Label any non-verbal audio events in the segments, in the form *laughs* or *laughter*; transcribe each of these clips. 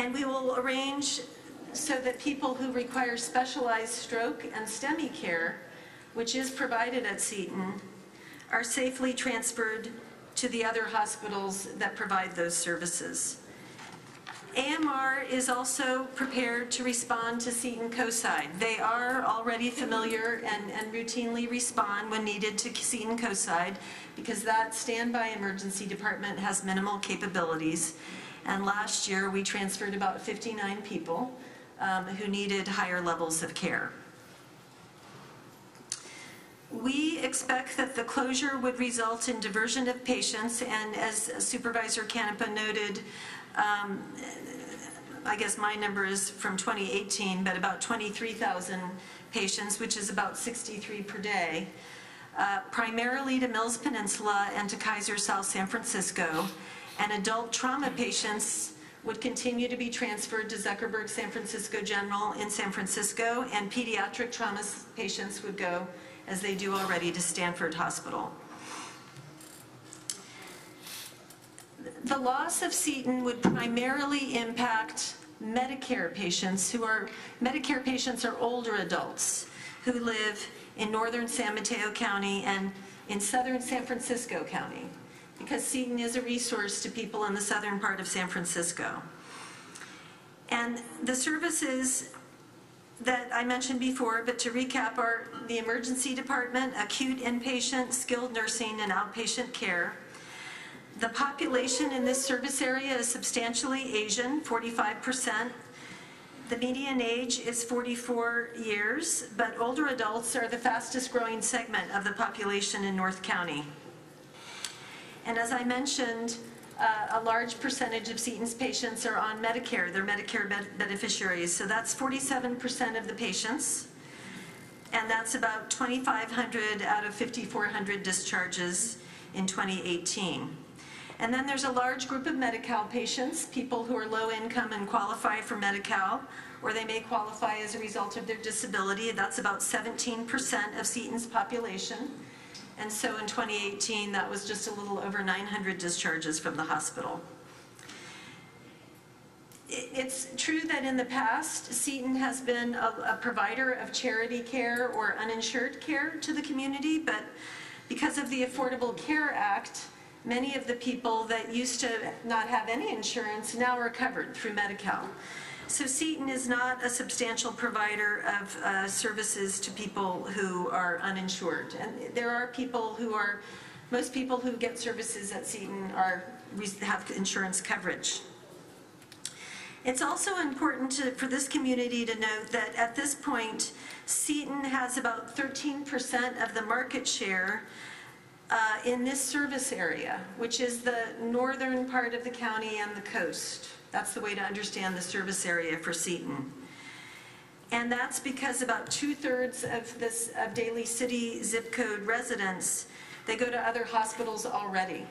And we will arrange so that people who require specialized stroke and STEMI care, which is provided at Seton, are safely transferred to the other hospitals that provide those services. AMR is also prepared to respond to Seton Coastside. They are already familiar and, and routinely respond when needed to Seton Coastside because that standby emergency department has minimal capabilities. And last year, we transferred about 59 people um, who needed higher levels of care. We expect that the closure would result in diversion of patients, and as Supervisor Canepa noted, um, I guess my number is from 2018, but about 23,000 patients, which is about 63 per day, uh, primarily to Mills Peninsula and to Kaiser South San Francisco, and adult trauma patients would continue to be transferred to Zuckerberg San Francisco General in San Francisco, and pediatric trauma patients would go, as they do already, to Stanford Hospital. The loss of Seton would primarily impact Medicare patients who are, Medicare patients are older adults who live in northern San Mateo County and in southern San Francisco County because Seton is a resource to people in the southern part of San Francisco. And the services that I mentioned before, but to recap, are the emergency department, acute inpatient, skilled nursing, and outpatient care. The population in this service area is substantially Asian, 45%. The median age is 44 years, but older adults are the fastest growing segment of the population in North County. And as I mentioned, uh, a large percentage of Seton's patients are on Medicare. They're Medicare beneficiaries. So that's 47% of the patients. And that's about 2,500 out of 5,400 discharges in 2018. And then there's a large group of Medi-Cal patients, people who are low income and qualify for Medi-Cal, or they may qualify as a result of their disability. That's about 17% of Seton's population. And so in 2018, that was just a little over 900 discharges from the hospital. It's true that in the past, Seton has been a, a, provider of charity care or uninsured care to the community, but because of the Affordable Care Act, many of the people that used to not have any insurance now are covered through Medi-Cal. So Seton is not a substantial provider of uh, services to people who are uninsured. And there are people who are, most people who get services at Seton are, have insurance coverage. It's also important to, for this community to note that at this point, Seton has about 13% of the market share uh, in this service area, which is the northern part of the county and the coast. That's the way to understand the service area for Seton. And that's because about two-thirds of this of Daly City zip code residents, they go to other hospitals already.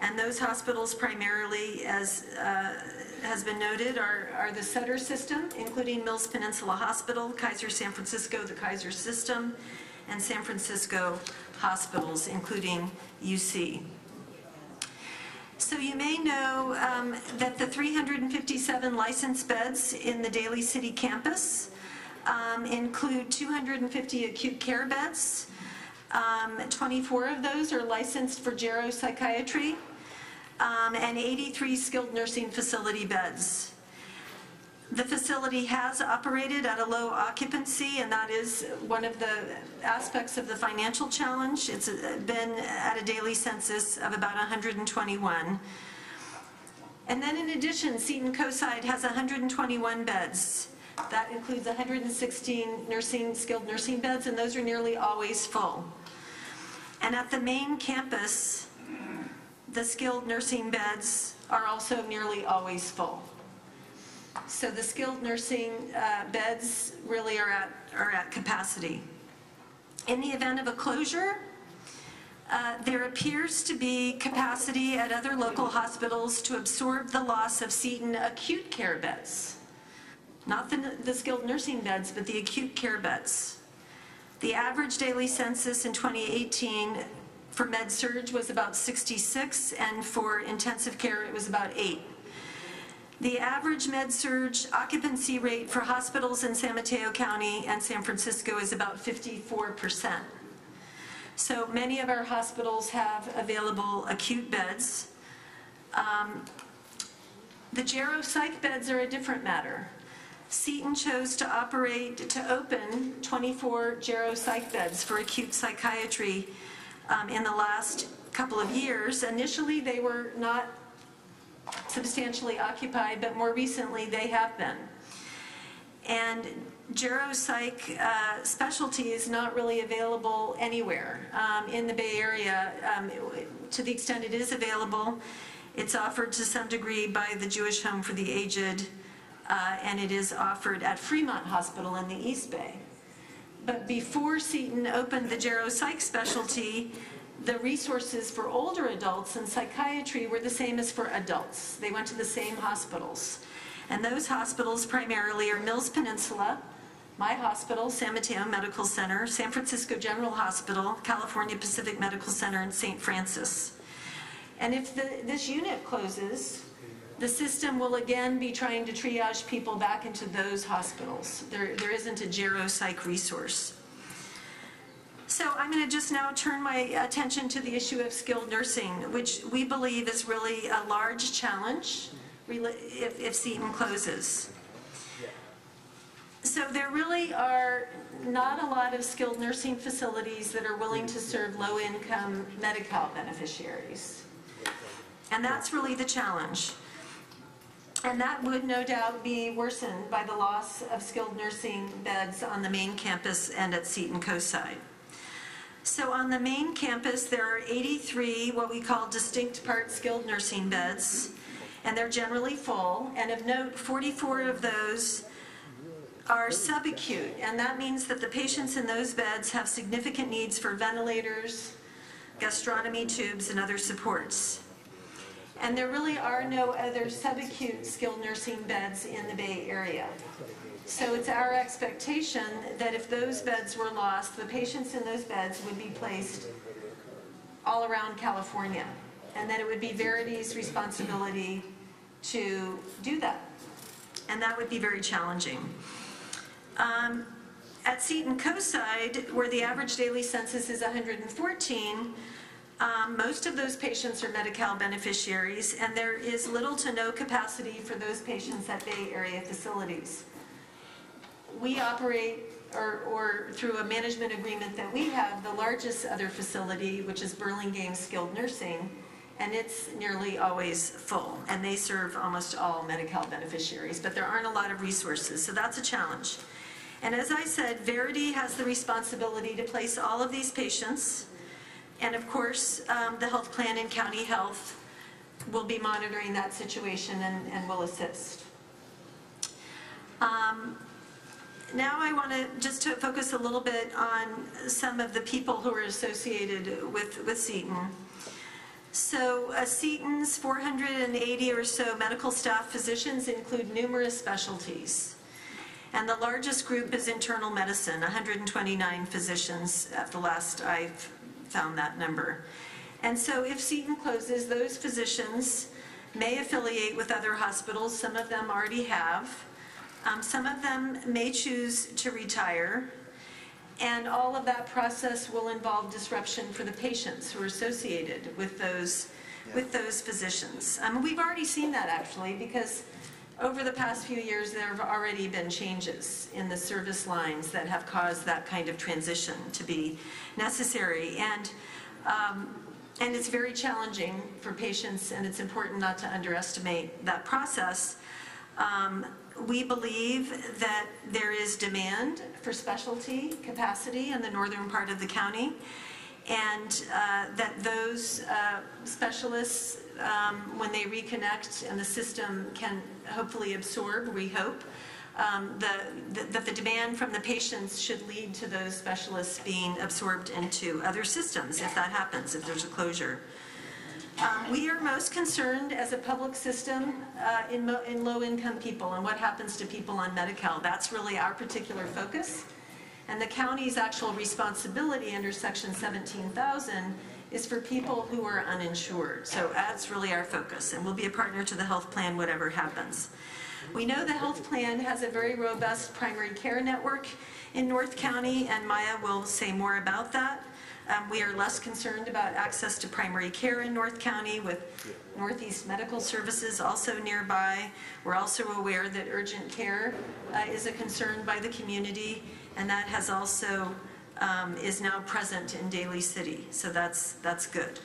And those hospitals primarily, as uh, has been noted, are, are the Sutter system, including Mills Peninsula Hospital, Kaiser San Francisco, the Kaiser system, and San Francisco hospitals, including UC. So you may know um, that the 357 licensed beds in the Daly City campus um, include 250 acute care beds. Um, 24 of those are licensed for geropsychiatry um, and 83 skilled nursing facility beds. The facility has operated at a low occupancy, and that is one of the aspects of the financial challenge. It's uh, been at a daily census of about 121. And then in addition, Seton COSIDE has 121 beds. That includes 116 nursing, skilled nursing beds, and those are nearly always full. And at the main campus, the skilled nursing beds are also nearly always full. So the skilled nursing uh, beds really are at, are at capacity. In the event of a closure, uh, there appears to be capacity at other local hospitals to absorb the loss of Seton acute care beds. Not the, the skilled nursing beds, but the acute care beds. The average daily census in 2018 for med-surg was about 66, and for intensive care it was about 8. The average med-surg occupancy rate for hospitals in San Mateo County and San Francisco is about 54%. So many of our hospitals have available acute beds. Um, The Gero psych beds are a different matter. Seton chose to operate, to open 24 Gero psych beds for acute psychiatry um, in the last couple of years. Initially, they were not substantially occupied, but more recently, they have been. And geropsych uh, specialty is not really available anywhere um, in the Bay Area. Um, To the extent it is available, it's offered to some degree by the Jewish Home for the Aged, uh, and it is offered at Fremont Hospital in the East Bay. But before Seton opened the geropsych specialty, the resources for older adults in psychiatry were the same as for adults. They went to the same hospitals. And those hospitals primarily are Mills Peninsula, my hospital, San Mateo Medical Center, San Francisco General Hospital, California Pacific Medical Center, and St. Francis. And if the, this unit closes, the system will again be trying to triage people back into those hospitals. There, there isn't a geropsych resource. So I'm going to just now turn my attention to the issue of skilled nursing, which we believe is really a large challenge if, if Seton closes. So there really are not a lot of skilled nursing facilities that are willing to serve low-income Medi-Cal beneficiaries. And that's really the challenge. And that would no doubt be worsened by the loss of skilled nursing beds on the main campus and at Seton Coastside. So on the main campus, there are 83 what we call distinct part skilled nursing beds, and they're generally full. And of note, 44 of those are subacute, and that means that the patients in those beds have significant needs for ventilators, gastronomy tubes, and other supports. And there really are no other subacute skilled nursing beds in the Bay Area. So it's our expectation that if those beds were lost, the patients in those beds would be placed all around California, and that it would be Verity's responsibility to do that. And that would be very challenging. Um, At Seton Coastside, where the average daily census is 114, um, most of those patients are Medi-Cal beneficiaries, and there is little to no capacity for those patients at Bay Area facilities. We operate, or, or through a management agreement that we have, the largest other facility, which is Burlingame Skilled Nursing, and it's nearly always full, and they serve almost all Medi-Cal beneficiaries, but there aren't a lot of resources, so that's a challenge. And as I said, Verity has the responsibility to place all of these patients, and of course, um, the health plan and county health will be monitoring that situation and, and will assist. Um, Now I want to just to focus a little bit on some of the people who are associated with, with Seton. So uh, Seton's 480 or so medical staff physicians include numerous specialties. And the largest group is internal medicine, 129 physicians at the last I found that number. And so if Seton closes, those physicians may affiliate with other hospitals, some of them already have. Um, Some of them may choose to retire, and all of that process will involve disruption for the patients who are associated with those, with those physicians. Um, We've already seen that, actually, because over the past few years, there have already been changes in the service lines that have caused that kind of transition to be necessary. And, um, and it's very challenging for patients, and it's important not to underestimate that process. Um, We believe that there is demand for specialty capacity in the northern part of the county, and uh, that those uh, specialists, um, when they reconnect and the system can hopefully absorb, we hope, um, the- that the demand from the patients should lead to those specialists being absorbed into other systems, if that happens, if there's a closure. Um, We are most concerned as a public system uh, in in low-income people and what happens to people on Medi-Cal. That's really our particular focus. And the county's actual responsibility under Section 17,000 is for people who are uninsured. So that's really our focus, and we'll be a partner to the health plan, whatever happens. We know the health plan has a very robust primary care network in North County, and Maya will say more about that. Um, We are less concerned about access to primary care in North County with Northeast Medical Services also nearby. We're also aware that urgent care uh, is a concern by the community, and that has also, um, is now present in Daly City, so that's, that's good.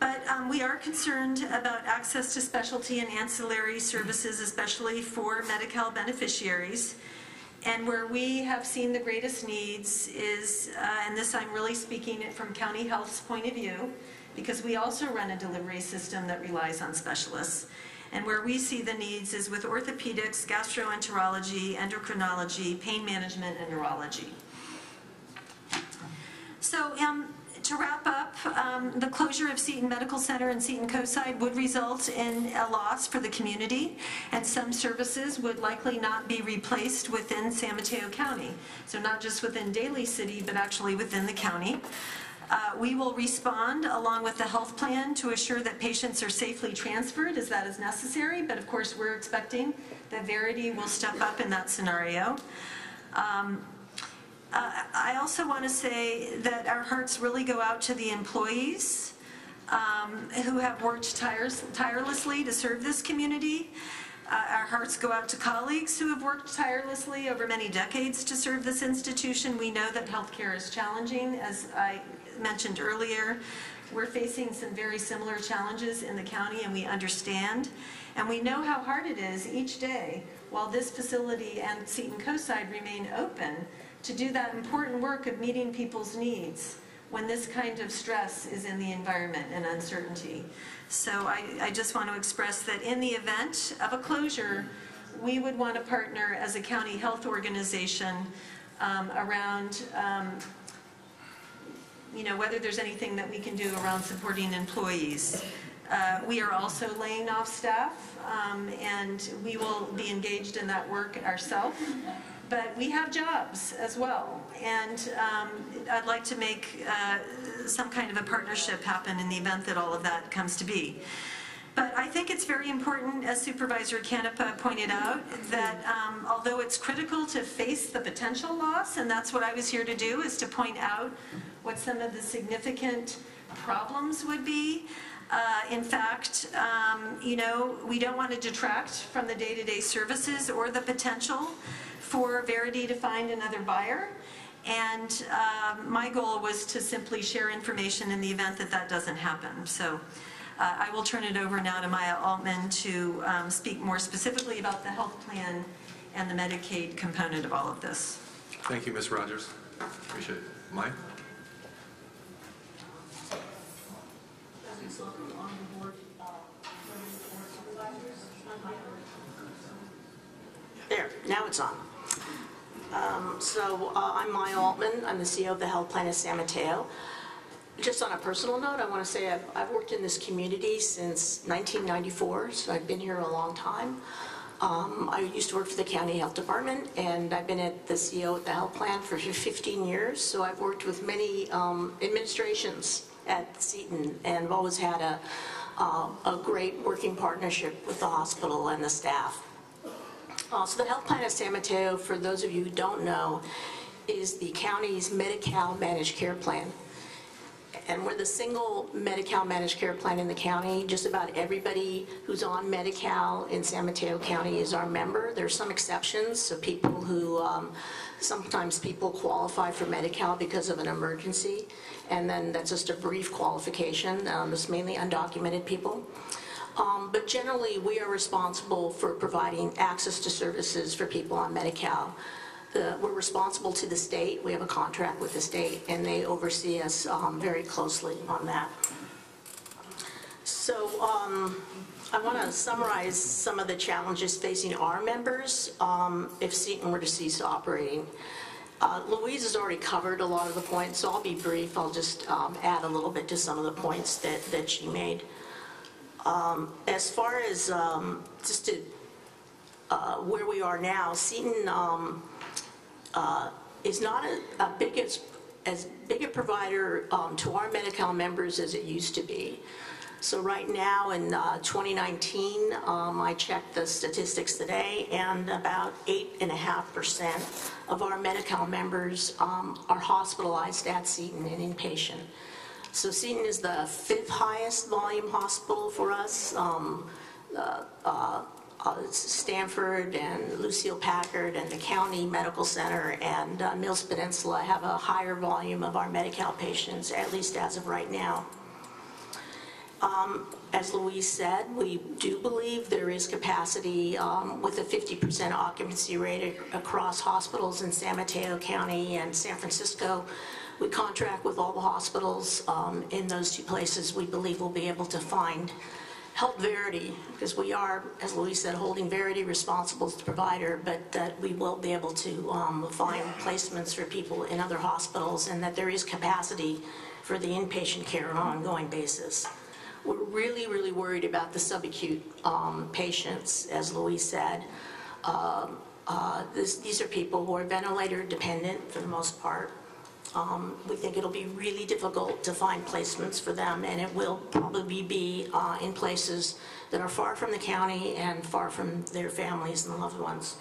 But um, we are concerned about access to specialty and ancillary services, especially for Medi-Cal beneficiaries. And where we have seen the greatest needs is, uh, and this I'm really speaking it from County Health's point of view, because we also run a delivery system that relies on specialists. And where we see the needs is with orthopedics, gastroenterology, endocrinology, pain management, and neurology. So um, to wrap up, um, the closure of Seton Medical Center and Seton Coastside would result in a loss for the community, and some services would likely not be replaced within San Mateo County. So not just within Daly City, but actually within the county. Uh, We will respond along with the health plan to assure that patients are safely transferred as that is necessary, but of course, we're expecting that Verity will step up in that scenario. Um, uh, I also want to say that our hearts really go out to the employees um, who have worked tires- tirelessly to serve this community. Uh, Our hearts go out to colleagues who have worked tirelessly over many decades to serve this institution. We know that healthcare is challenging, as I mentioned earlier. We're facing some very similar challenges in the county, and we understand. And we know how hard it is each day, while this facility and Seton Coastside remain open, to do that important work of meeting people's needs when this kind of stress is in the environment and uncertainty. So I, I just want to express that in the event of a closure, we would want to partner as a county health organization um, around, um, you know, whether there's anything that we can do around supporting employees. Uh, We are also laying off staff, um, and we will be engaged in that work ourselves. But we have jobs as well, and um, I'd like to make uh, some kind of a partnership happen in the event that all of that comes to be. But I think it's very important, as Supervisor Canepa pointed out, that um, although it's critical to face the potential loss, and that's what I was here to do, is to point out what some of the significant problems would be. Uh, In fact, um, you know, we don't want to detract from the day-to-day services or the potential for Verity to find another buyer. And um, my goal was to simply share information in the event that that doesn't happen. So uh, I will turn it over now to Maya Altman to um, speak more specifically about the health plan and the Medicaid component of all of this. Thank you, Ms. Rogers. Appreciate it. Mike? President Slocum, on the board, uh, members of the board of supervisors. There, now it's on. Um, So uh, I'm Maya Altman, I'm the CEO of the Health Plan of San Mateo. Just on a personal note, I want to say I've I've worked in this community since 1994, so I've been here a long time. Um, I used to work for the county health department, and I've been at the CEO at the health plan for 15 years, so I've worked with many um, administrations at Seton, and I've always had a, uh, a great working partnership with the hospital and the staff. So the health plan of San Mateo, for those of you who don't know, is the county's Medi-Cal managed care plan. And we're the single Medi-Cal managed care plan in the county. Just about everybody who's on Medi-Cal in San Mateo County is our member. There's some exceptions, so people who, um, sometimes people qualify for Medi-Cal because of an emergency, and then that's just a brief qualification. Um, It's mainly undocumented people. Um, But generally, we are responsible for providing access to services for people on Medi-Cal. We're responsible to the state, we have a contract with the state, and they oversee us um, very closely on that. So um, I want to summarize some of the challenges facing our members um, if Seton were to cease operating. Uh, Louise has already covered a lot of the points, so I'll be brief. I'll just um, add a little bit to some of the points that that she made. Um, As far as, um, just to, uh, where we are now, Seton um, uh, is not a- a big as, as big a provider um, to our Medi-Cal members as it used to be. So right now, in uh, 2019, um, I checked the statistics today, and about 8.5% of our Medi-Cal members um, are hospitalized at Seton and inpatient. So Seton is the fifth highest volume hospital for us. Um, uh, uh, Stanford and Lucile Packard and the County Medical Center and uh, Mills Peninsula have a higher volume of our Medi-Cal patients, at least as of right now. Um, As Louise said, we do believe there is capacity um, with a 50% occupancy rate across hospitals in San Mateo County and San Francisco. We contract with all the hospitals um, in those two places. We believe we'll be able to find, help Verity, because we are, as Louise said, holding Verity responsible as the provider, but that we will be able to um, find placements for people in other hospitals and that there is capacity for the inpatient care on an ongoing basis. We're really, really worried about the subacute um, patients, as Louise said. Um, uh, this- These are people who are ventilator dependent for the most part. Um, We think it'll be really difficult to find placements for them, and it will probably be uh, in places that are far from the county and far from their families and loved ones.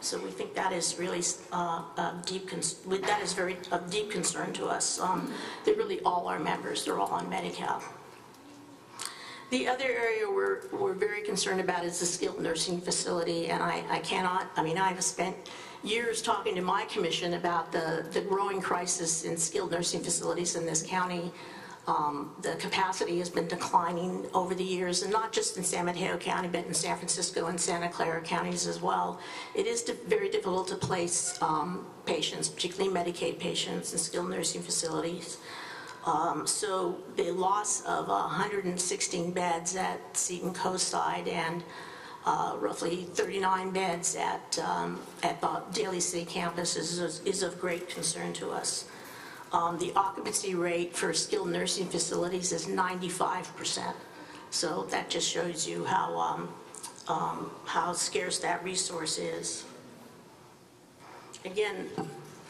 So we think that is really uh, a deep, that is very, a deep concern to us. Um, They're really all our members, they're all on Medi-Cal. The other area we're, we're very concerned about is the skilled nursing facility, and I, I cannot, I mean, I've spent years talking to my commission about the, the growing crisis in skilled nursing facilities in this county. Um, The capacity has been declining over the years, and not just in San Mateo County, but in San Francisco and Santa Clara counties as well. It is di- very difficult to place um, patients, particularly Medicaid patients, in skilled nursing facilities. Um, So the loss of 116 beds at Seton Coastside and uh, roughly 39 beds at, um, at the Daly City campus is, is of great concern to us. Um, The occupancy rate for skilled nursing facilities is 95%. So that just shows you how, um, um, how scarce that resource is. Again,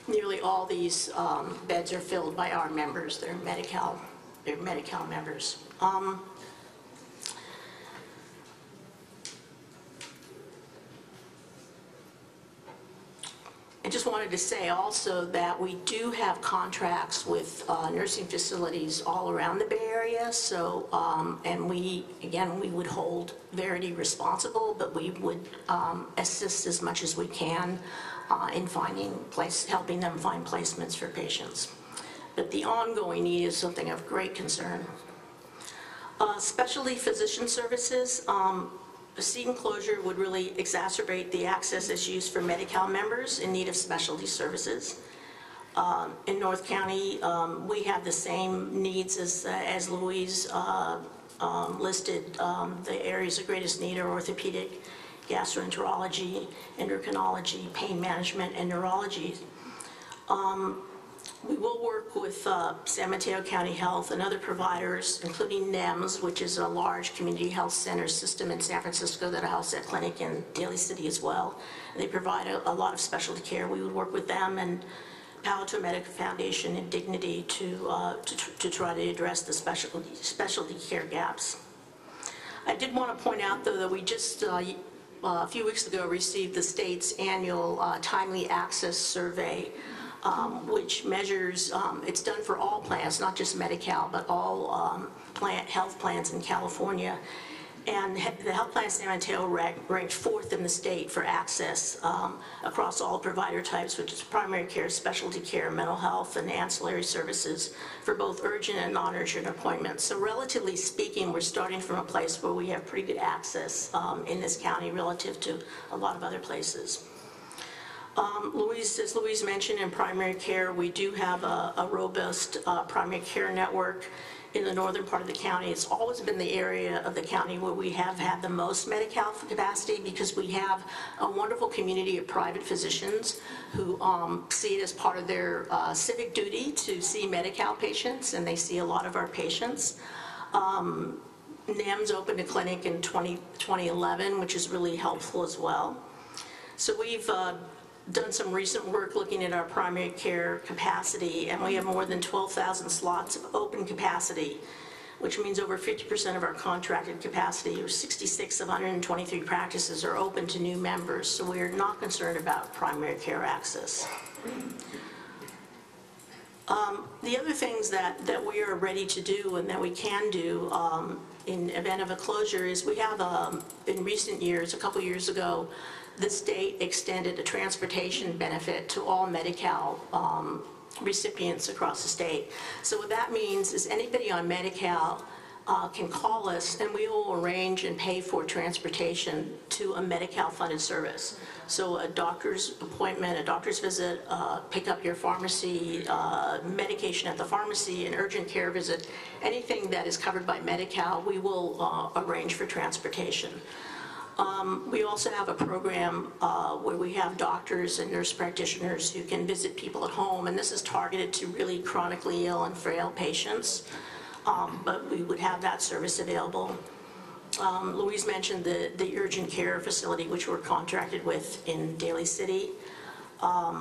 nearly all these um, beds are filled by our members, they're Medi-Cal, they're Medi-Cal members. Um, I just wanted to say also that we do have contracts with uh, nursing facilities all around the Bay Area, so, um, and we, again, we would hold Verity responsible, but we would um, assist as much as we can uh, in finding place, helping them find placements for patients. But the ongoing need is something of great concern. Uh, Specialty physician services, um, a Seton closure would really exacerbate the access issues for Medi-Cal members in need of specialty services. Um, In North County, um, we have the same needs as as Louise uh, um, listed. Um, The areas of greatest need are orthopedic, gastroenterology, endocrinology, pain management, and neurology. Um, We will work with uh, San Mateo County Health and other providers, including NEMS, which is a large community health center system in San Francisco that house a clinic in Daly City as well. They provide a a lot of specialty care. We would work with them and Palo Alto Medical Foundation and Dignity to, uh, to to try to address the specialty, specialty care gaps. I did want to point out, though, that we just, uh, uh, a few weeks ago, received the state's annual uh, timely access survey, um, which measures, um, it's done for all plans, not just Medi-Cal, but all um, plant, health plans in California. And the health plan San Mateo rank- ranked fourth in the state for access um, across all provider types, which is primary care, specialty care, mental health, and ancillary services for both urgent and non-urgent appointments. So relatively speaking, we're starting from a place where we have pretty good access um, in this county relative to a lot of other places. Um, Louise, as Louise mentioned, in primary care, we do have a a robust uh, primary care network in the northern part of the county. It's always been the area of the county where we have had the most Medi-Cal capacity because we have a wonderful community of private physicians who um, see it as part of their uh, civic duty to see Medi-Cal patients, and they see a lot of our patients. Um, NEMS opened a clinic in 20 2011, which is really helpful as well. So we've uh, done some recent work looking at our primary care capacity, and we have more than 12,000 slots of open capacity, which means over 50% of our contracted capacity, or 66 of 123 practices, are open to new members, so we are not concerned about primary care access. Um, The other things that, that we are ready to do and that we can do um, in event of a closure is we have, um, in recent years, a couple years ago, the state extended a transportation benefit to all Medi-Cal um, recipients across the state. So what that means is anybody on Medi-Cal uh, can call us and we will arrange and pay for transportation to a Medi-Cal funded service. So a doctor's appointment, a doctor's visit, uh, pick up your pharmacy, uh, medication at the pharmacy, an urgent care visit, anything that is covered by Medi-Cal, we will uh, arrange for transportation. Um, We also have a program uh, where we have doctors and nurse practitioners who can visit people at home, and this is targeted to really chronically ill and frail patients, Um, but we would have that service available. Um, Louise mentioned the the urgent care facility, which we're contracted with in Daly City. Um,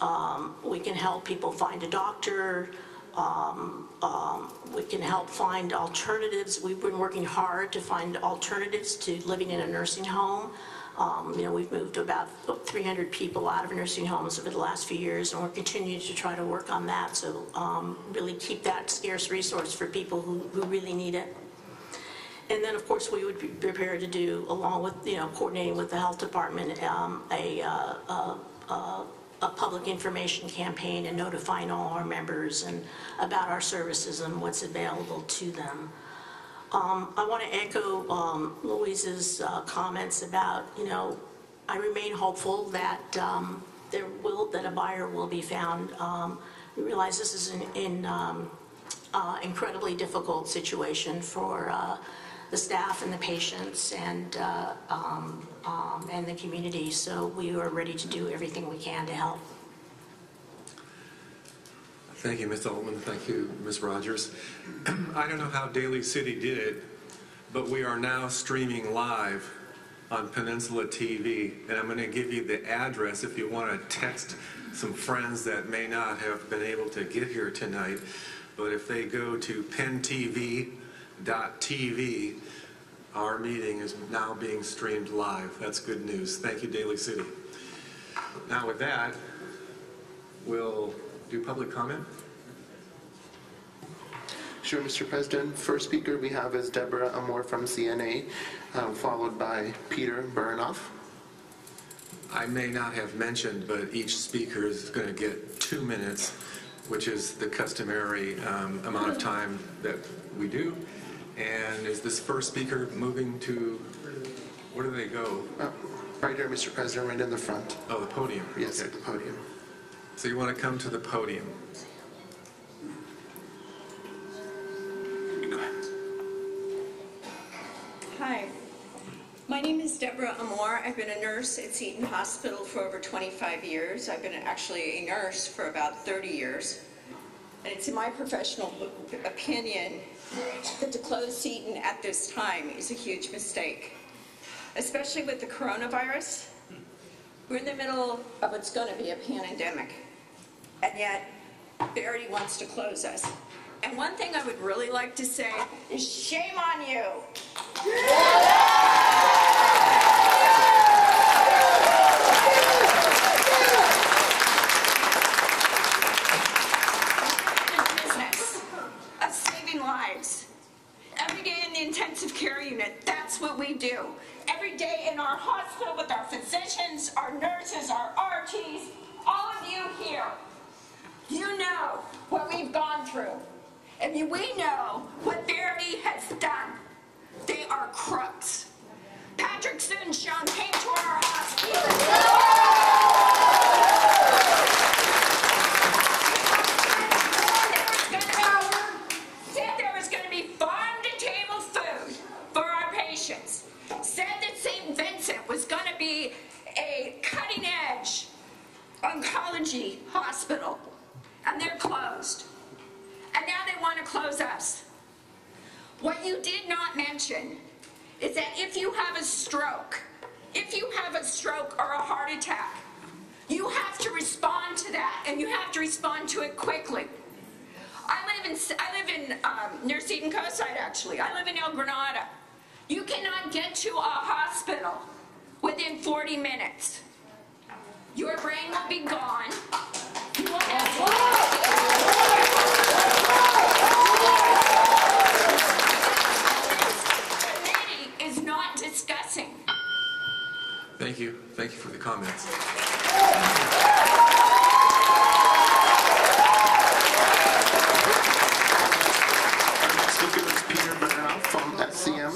um, We can help people find a doctor, um, um, we can help find alternatives. We've been working hard to find alternatives to living in a nursing home. Um, You know, we've moved about 300 people out of nursing homes over the last few years, and we're continuing to try to work on that, so um, really keep that scarce resource for people who who really need it. And then, of course, we would be prepared to do, along with, you know, coordinating with the health department, um, a, uh, a, a, a public information campaign and notifying all our members and about our services and what's available to them. Um, I want to echo um, Louise's uh, comments about, you know, I remain hopeful that um, there will, that a buyer will be found. Um, We realize this is an in, um, uh, incredibly difficult situation for uh, the staff and the patients and, uh, um, and the community, so we are ready to do everything we can to help. Thank you, Ms. Altman. Thank you, Ms. Rogers. *clears throat* I don't know how Daly City did it, but we are now streaming live on Peninsula TV, and I'm going to give you the address if you want to text some friends that may not have been able to get here tonight. But if they go to pentv.tv, our meeting is now being streamed live. That's good news. Thank you, Daly City. Now with that, we'll do public comment. Sure, Mr. President. First speaker we have is Deborah Amor from CNA, uh, followed by Peter Baronoff. I may not have mentioned, but each speaker is going to get two minutes, which is the customary um, amount of time that we do. And is this first speaker moving to, where do they go? Uh, Right here, Mr. President, right in the front. Oh, the podium. Yes, Okay. at the podium. So you want to come to the podium. Go ahead. Hi, my name is Deborah Amor. I've been a nurse at Seton Hospital for over 25 years. I've been actually a nurse for about 30 years. And it's in my professional opinion that to close Seton at this time is a huge mistake, especially with the coronavirus. We're in the middle of what's going to be a pandemic, and yet Verity wants to close us. And one thing I would really like to say is shame on you. business of saving lives. Every day in the intensive care unit, that's what we do. Every day in our hospital with our physicians, our nurses, our RTs, all of you here, you know what we've gone through. And we know what Verity has done. They are crooks. Patrick Soon-Shiong came to our hospital. Said there was going to be farm-to-table food for our patients. Said that St. Vincent was going to be a cutting-edge oncology hospital, and they're closed. And now they want to close us. What you did not mention is that if you have a stroke, if you have a stroke or a heart attack, you have to respond to that, and you have to respond to it quickly. I live in, I live in, um, near Seton Coastside, actually. I live in El Granada. You cannot get to a hospital within 40 minutes. Your brain will be gone. You will committee is not discussing. Thank you. Thank you for the comments. Speaker is Peter Baronoff from SGM,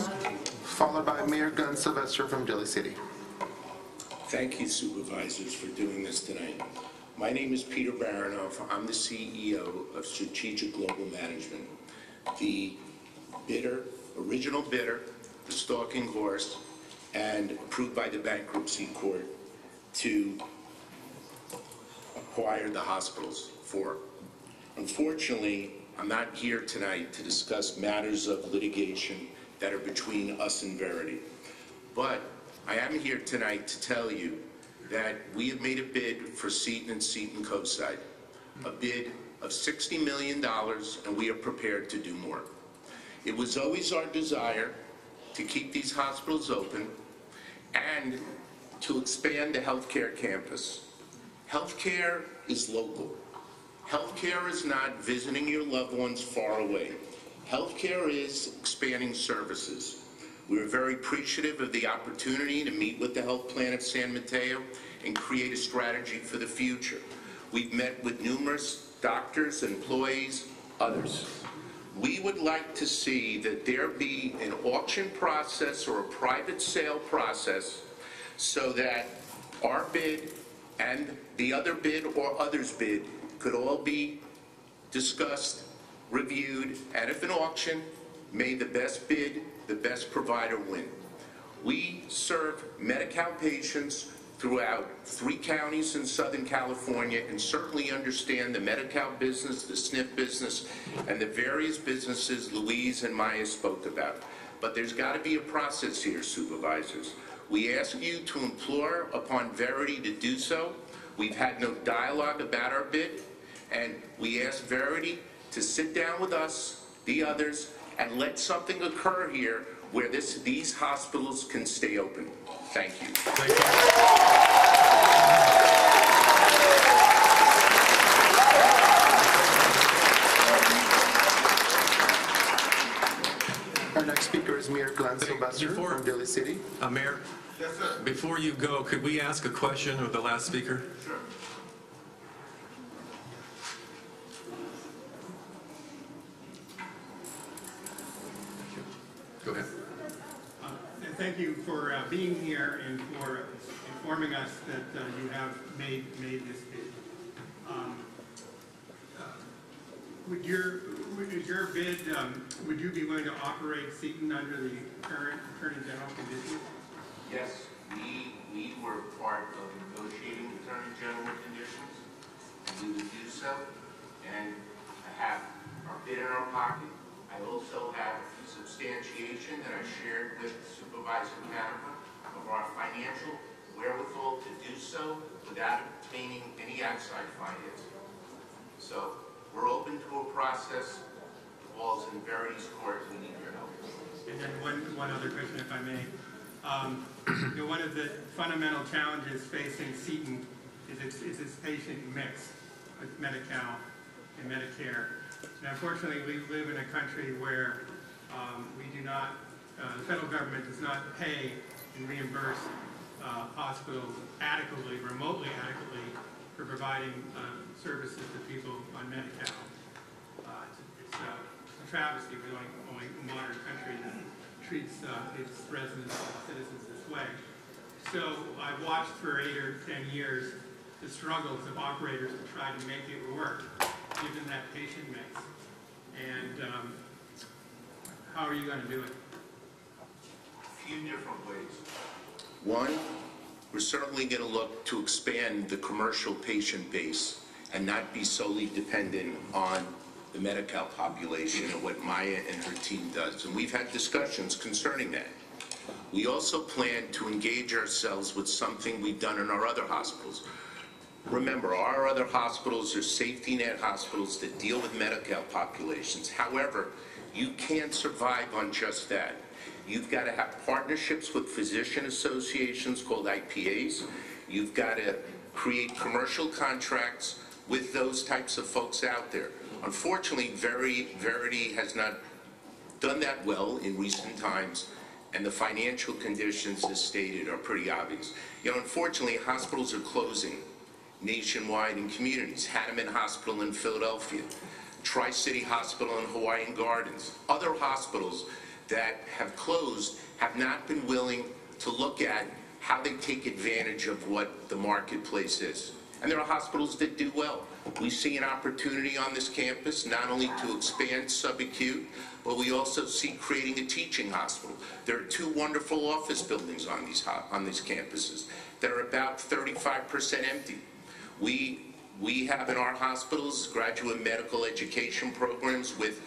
followed by Mayor Glenn Sylvester from Daly City. Thank you supervisors for doing this tonight. My name is Peter Baronoff. I'm the CEO of Strategic Global Management, the bidder, original bidder, the stalking horse, and approved by the bankruptcy court to acquire the hospitals for. Unfortunately, I'm not here tonight to discuss matters of litigation that are between us and Verity. But I am here tonight to tell you that we have made a bid for Seton and Seton Coastside, a bid of $60 million, and we are prepared to do more. It was always our desire to keep these hospitals open and to expand the healthcare campus. Healthcare is local. Healthcare is not visiting your loved ones far away. Healthcare is expanding services. We are very appreciative of the opportunity to meet with the health plan of San Mateo and create a strategy for the future. We've met with numerous doctors, employees, others. We would like to see that there be an auction process or a private sale process so that our bid and the other bid or others' bid could all be discussed, reviewed, and if an auction, may the best bid, the best provider win. We serve Medi-Cal patients throughout three counties in Southern California and certainly understand the Medi-Cal business, the SNF business, and the various businesses Louise and Maya spoke about. But there's got to be a process here, supervisors. We ask you to implore upon Verity to do so. We've had no dialogue about our bid, and we ask Verity to sit down with us, the others, and let something occur here where this, these hospitals can stay open. Thank you. Thank you. Our next speaker is Mayor Glenn Thank- Sylvester before- from Daly City. Uh, Mayor? Yes, sir. Before you go, could we ask a question of the last speaker? Sure. Go ahead. And thank you for uh, being here and for informing us that uh, you have made, made this bid. Um, uh, Would your, would your bid, um, would you be willing to operate Seton under the current Attorney General conditions? Yes, we, we were part of negotiating the Attorney General conditions, and we would do so. And I have our bid in our pocket. I also have substantiation that I shared with Supervisor Canepa of our financial wherewithal to do so without obtaining any outside financing. So we're open to a process. The ball's in Verity's court. We need your help. And then one, one other question, if I may. Um, you know, one of the fundamental challenges facing Seton is its, is its patient mix with Medi-Cal and Medicare. And unfortunately, we live in a country where um, we do not, uh, the federal government does not pay and reimburse uh, hospitals adequately, remotely adequately, for providing uh, services to people on Medi-Cal. Uh, it's- It's uh, a travesty, we're the only, modern country that treats its residents and citizens this way. So I've watched for eight or 10 years the struggles of operators to try to make it work, given that patient mix. And um, how are you going to do it? few different ways. One, we're certainly going to look to expand the commercial patient base and not be solely dependent on the Medi-Cal population and what Maya and her team does. And we've had discussions concerning that. We also plan to engage ourselves with something we've done in our other hospitals. Remember, our other hospitals are safety net hospitals that deal with Medi-Cal populations. However, you can't survive on just that. You've got to have partnerships with physician associations called IPAs. You've got to create commercial contracts with those types of folks out there. Unfortunately, Veri- Verity has not done that well in recent times, and the financial conditions, as stated, are pretty obvious. You know, unfortunately, hospitals are closing nationwide in communities. Hahnemann Hospital in Philadelphia, Tri-City Hospital in Hawaiian Gardens, other hospitals that have closed have not been willing to look at how they take advantage of what the marketplace is. And there are hospitals that do well. We see an opportunity on this campus not only to expand subacute, but we also see creating a teaching hospital. There are two wonderful office buildings on these, on these campuses that are about 35% empty. We, we have in our hospitals graduate medical education programs with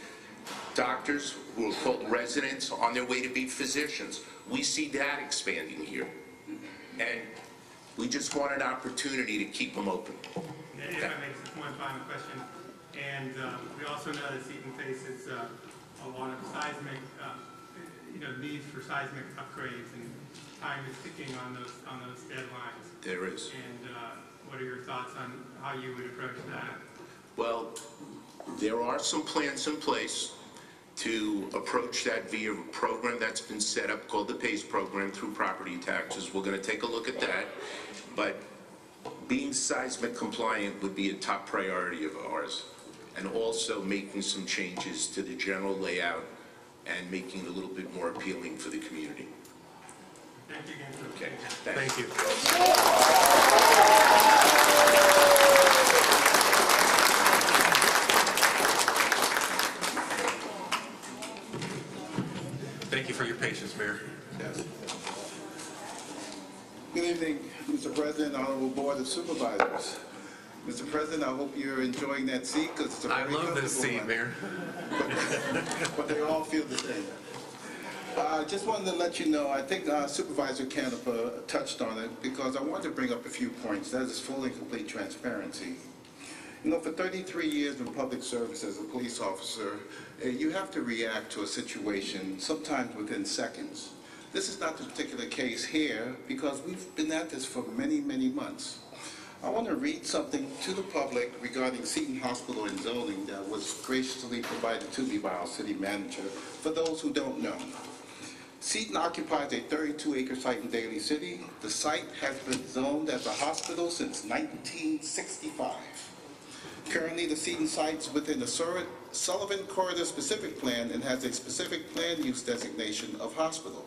doctors who are called residents on their way to be physicians. We see that expanding here. And we just want an opportunity to keep them open. If I may, just one final question. And um, we also know that Seton faces uh, a lot of seismic, uh, you know, needs for seismic upgrades, and time is ticking on those, on those deadlines. There is. And uh, what are your thoughts on how you would approach that? Well, there are some plans in place to approach that via a program that's been set up called the PACE program through property taxes. We're going to take a look at that. But being seismic compliant would be a top priority of ours. And also making some changes to the general layout and making it a little bit more appealing for the community. Thank you again for Okay, thanks. Thank you. Thank you for your patience, Mayor. Yes. Good evening, Mr. President, Honorable Board of Supervisors. Mr. President, I hope you're enjoying that seat because it's a I very love this comfortable seat, one. Mayor. But they all feel the same. I just wanted to let you know, I think uh, Supervisor Canepa touched on it because I wanted to bring up a few points. That is full and complete transparency. You know, for 33 years in public service as a police officer, uh, you have to react to a situation sometimes within seconds. This is not the particular case here because we've been at this for many, many months. I want to read something to the public regarding Seton Hospital and zoning that was graciously provided to me by our city manager, for those who don't know. Seton occupies a 32-acre site in Daly City. The site has been zoned as a hospital since 1965. Currently, the Seton site is within the Sullivan Corridor Specific Plan and has a specific plan use designation of hospital.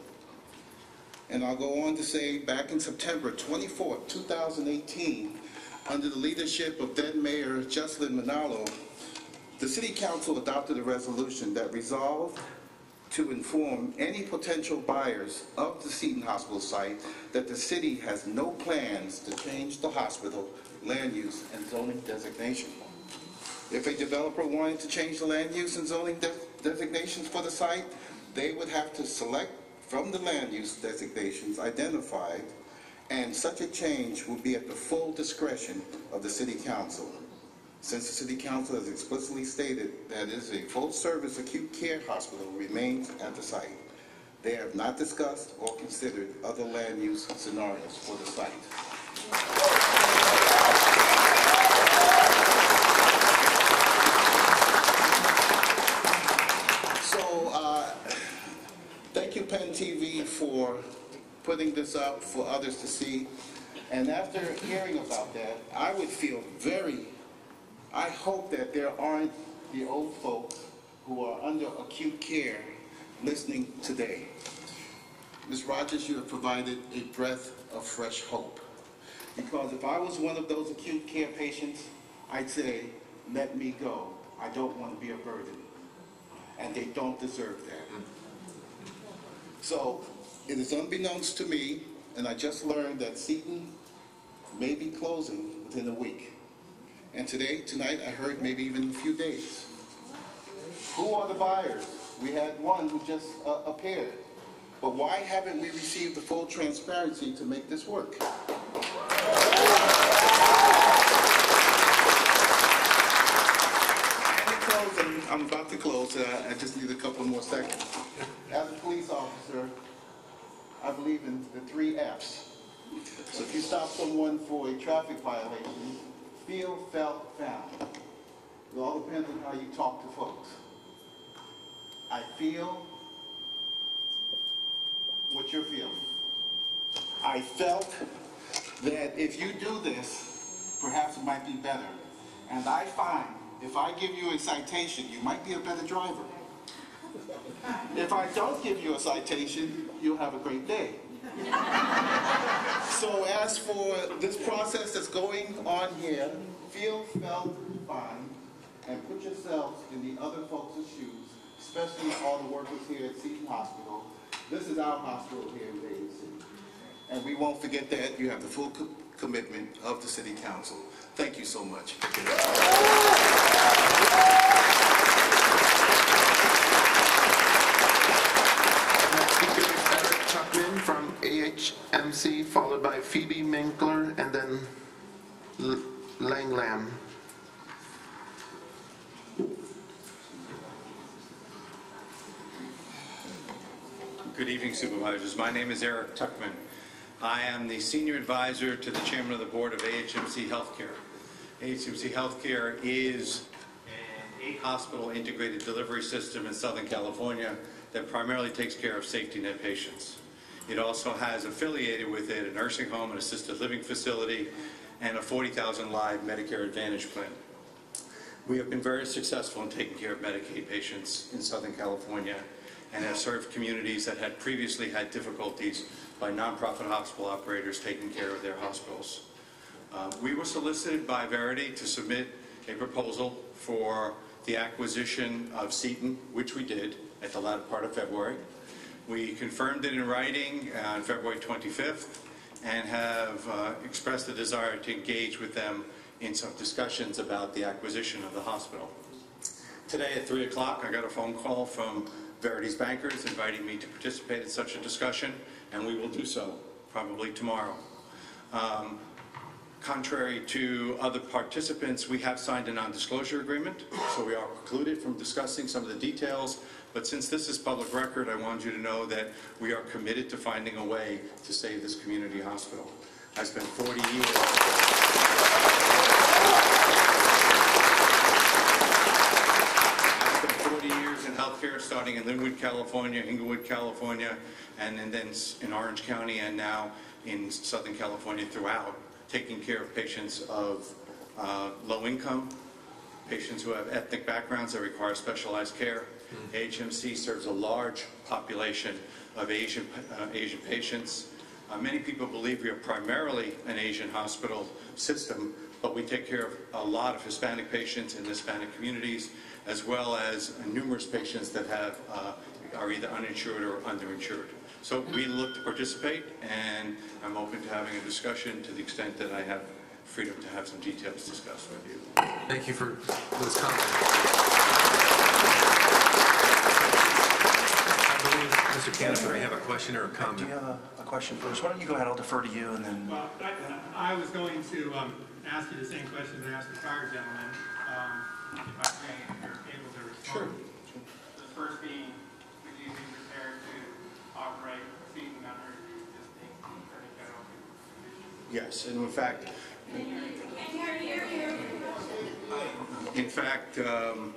And I'll go on to say, back in September 24, 2018, under the leadership of then Mayor Juslyn Manalo, the City Council adopted a resolution that resolved to inform any potential buyers of the Seton Hospital site that the city has no plans to change the hospital land use and zoning designation. If a developer wanted to change the land use and zoning de- designations for the site, they would have to select from the land use designations identified, and such a change would be at the full discretion of the city council. Since the city council has explicitly stated that it is a full-service acute care hospital remains at the site, they have not discussed or considered other land use scenarios for the site. So, uh, thank you, Penn TV, for putting this up for others to see. And after hearing about that, I would feel very, I hope that there aren't the old folks who are under acute care listening today. Ms. Rogers, you have provided a breath of fresh hope. Because if I was one of those acute care patients, I'd say, let me go. I don't want to be a burden and they don't deserve that. So it is unbeknownst to me, and I just learned that Seton may be closing within a week. And today, tonight, I heard maybe even a few days. Who are the buyers? We had one who just uh, appeared. But why haven't we received the full transparency to make this work? I'm about to close. I just need a couple more seconds. As a police officer, I believe in the three F's. So if you stop someone for a traffic violation, feel, felt, found. It all depends on how you talk to folks. I feel what you're feeling. I felt that if you do this, perhaps it might be better. And I find if I give you a citation, you might be a better driver. *laughs* If I don't give you a citation, you'll have a great day. So as for this process that's going on here, feel, felt, find, and put yourselves in the other folks' shoes, especially all the workers here at Seton Hospital. This is our hospital here in Daly City. And we won't forget that. You have the full co- commitment of the city council. Thank you so much. Next speaker is Eric Tuckman from AHMC, followed by Phoebe Minkler, and then L- Lang Lam. Good evening Supervisors. My name is Eric Tuckman. I am the Senior Advisor to the Chairman of the Board of AHMC Healthcare. AHMC Healthcare is an eight-hospital integrated delivery system in Southern California that primarily takes care of safety net patients. It also has affiliated with it a nursing home, an assisted living facility, and a 40,000 live Medicare Advantage plan. We have been very successful in taking care of Medicaid patients in Southern California and have served communities that had previously had difficulties by nonprofit hospital operators taking care of their hospitals. Uh, We were solicited by Verity to submit a proposal for the acquisition of Seton, which we did at the latter part of February. We confirmed it in writing on February 25th and have uh, expressed a desire to engage with them in some discussions about the acquisition of the hospital. Today at 3 o'clock, I got a phone call from Verity's bankers inviting me to participate in such a discussion, and we will do so probably tomorrow. Um, Contrary to other participants, we have signed a non-disclosure agreement, so we are precluded from discussing some of the details. But since this is public record, I want you to know that we are committed to finding a way to save this community hospital. I spent 40 years I spent 40 years in healthcare, starting in Lynwood, California, Inglewood, California, and and then in Orange County, and now in Southern California throughout, taking care of patients of uh, low income, patients who have ethnic backgrounds that require specialized care. HMC serves a large population of Asian, uh, Asian patients. Uh, Many people believe we are primarily an Asian hospital system, but we take care of a lot of Hispanic patients in Hispanic communities, as well as numerous patients that have, uh, are either uninsured or underinsured. So we look to participate, and I'm open to having a discussion to the extent that I have freedom to have some details discussed with you. Thank you for those comments. I believe Mr. Cantor may have a question or a comment? Do comment. you have a a question first? Why don't you go ahead, I'll defer to you, and then, Well, I, I was going to, um, ask you the same questions I asked the prior gentleman, um, if I may, if you're able to respond. Sure. The first being, would you be prepared to operate Seton under the existing Attorney General conditions? Yes, and in fact... In fact, um,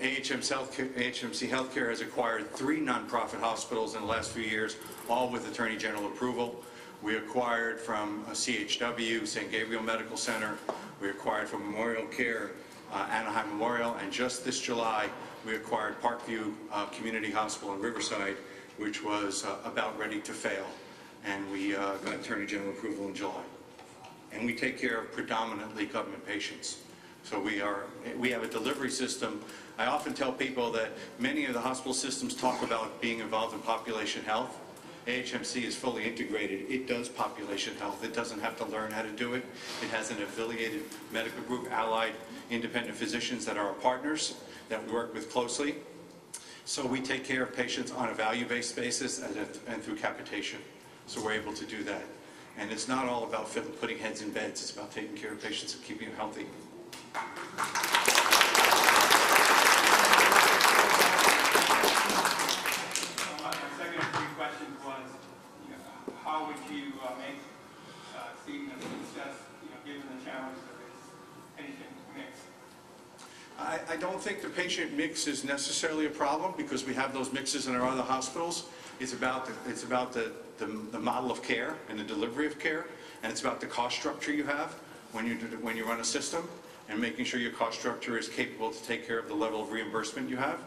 AHM's Healthcare- AHMC Healthcare has acquired three nonprofit hospitals in the last few years, all with Attorney General approval. We acquired from uh, CHW, San Gabriel Medical Center, we acquired from Memorial Care, uh, Anaheim Memorial, and just this July, we acquired Parkview uh, Community Hospital in Riverside, which was uh, about ready to fail, and we uh, got Attorney General approval in July and we take care of predominantly government patients. So we are, we have a delivery system. I often tell people that many of the hospital systems talk about being involved in population health. AHMC is fully integrated. It does population health. It doesn't have to learn how to do it. It has an affiliated medical group, allied independent physicians that are our partners, that we work with closely. So we take care of patients on a value-based basis and and through capitation. So we're able to do that. And it's not all about putting heads in beds, it's about taking care of patients and keeping them healthy. would you uh, make uh, a success, you know, given the challenges of his patient mix? I, I don't think the patient mix is necessarily a problem because we have those mixes in our other hospitals. It's about the, it's about the, the, the model of care and the delivery of care, and it's about the cost structure you have when you, when you run a system and making sure your cost structure is capable to take care of the level of reimbursement you have.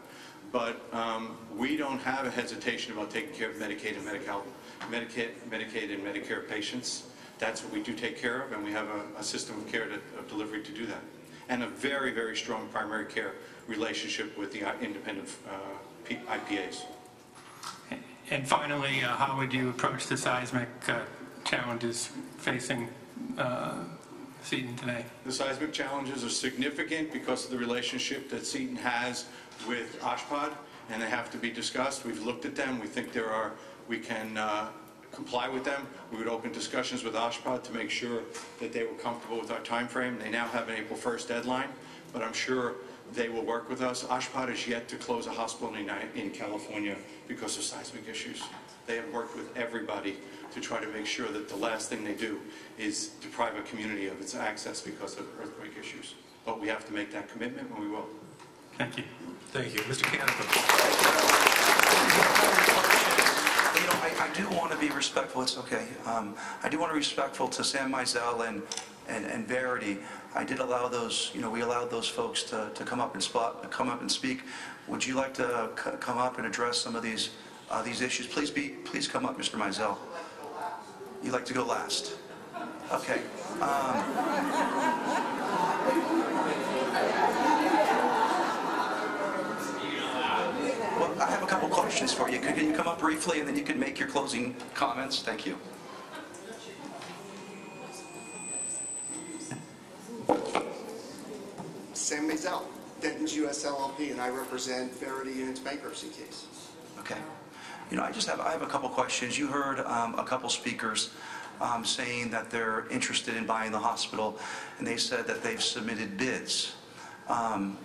But um, we don't have a hesitation about taking care of Medicaid and Medi-Cal Medicaid, Medicaid and Medicare patients. That's what we do take care of, and we have a, a system of care, to- of delivery to do that. And a very, very strong primary care relationship with the uh, independent uh, P- IPAs. And finally, uh, how would you approach the seismic uh, challenges facing uh, Seton today? The seismic challenges are significant because of the relationship that Seton has with OSHPD, and they have to be discussed. We've looked at them. We think there are, we can uh, comply with them. We would open discussions with OSHPD to make sure that they were comfortable with our time frame. They now have an April 1st deadline, but I'm sure they will work with us. OSHPD is yet to close a hospital in, in California because of seismic issues. They have worked with everybody to try to make sure that the last thing they do is deprive a community of its access because of earthquake issues. But we have to make that commitment, and we will. Thank you. Thank you. Mr. Canepa. I, do want to be respectful, it's okay. Um, I do want to be respectful to Sam Maizel and, and, and Verity. I did allow those, you know, we allowed those folks to, to come up and spot, come up and speak. Would you like to come up and address some of these, uh, these issues? Please be, please come up, Mr. Maizel. You'd like to go last? Okay. Um, I have a couple questions for you. Could you come up briefly, and then you can make your closing comments? Thank you. Sam Maizel, Dentons US LLP, and I represent Verity in its bankruptcy case. Okay. You know, I just have, I have a couple questions. You heard um, a couple speakers um, saying that they're interested in buying the hospital, and they said that they've submitted bids. Um,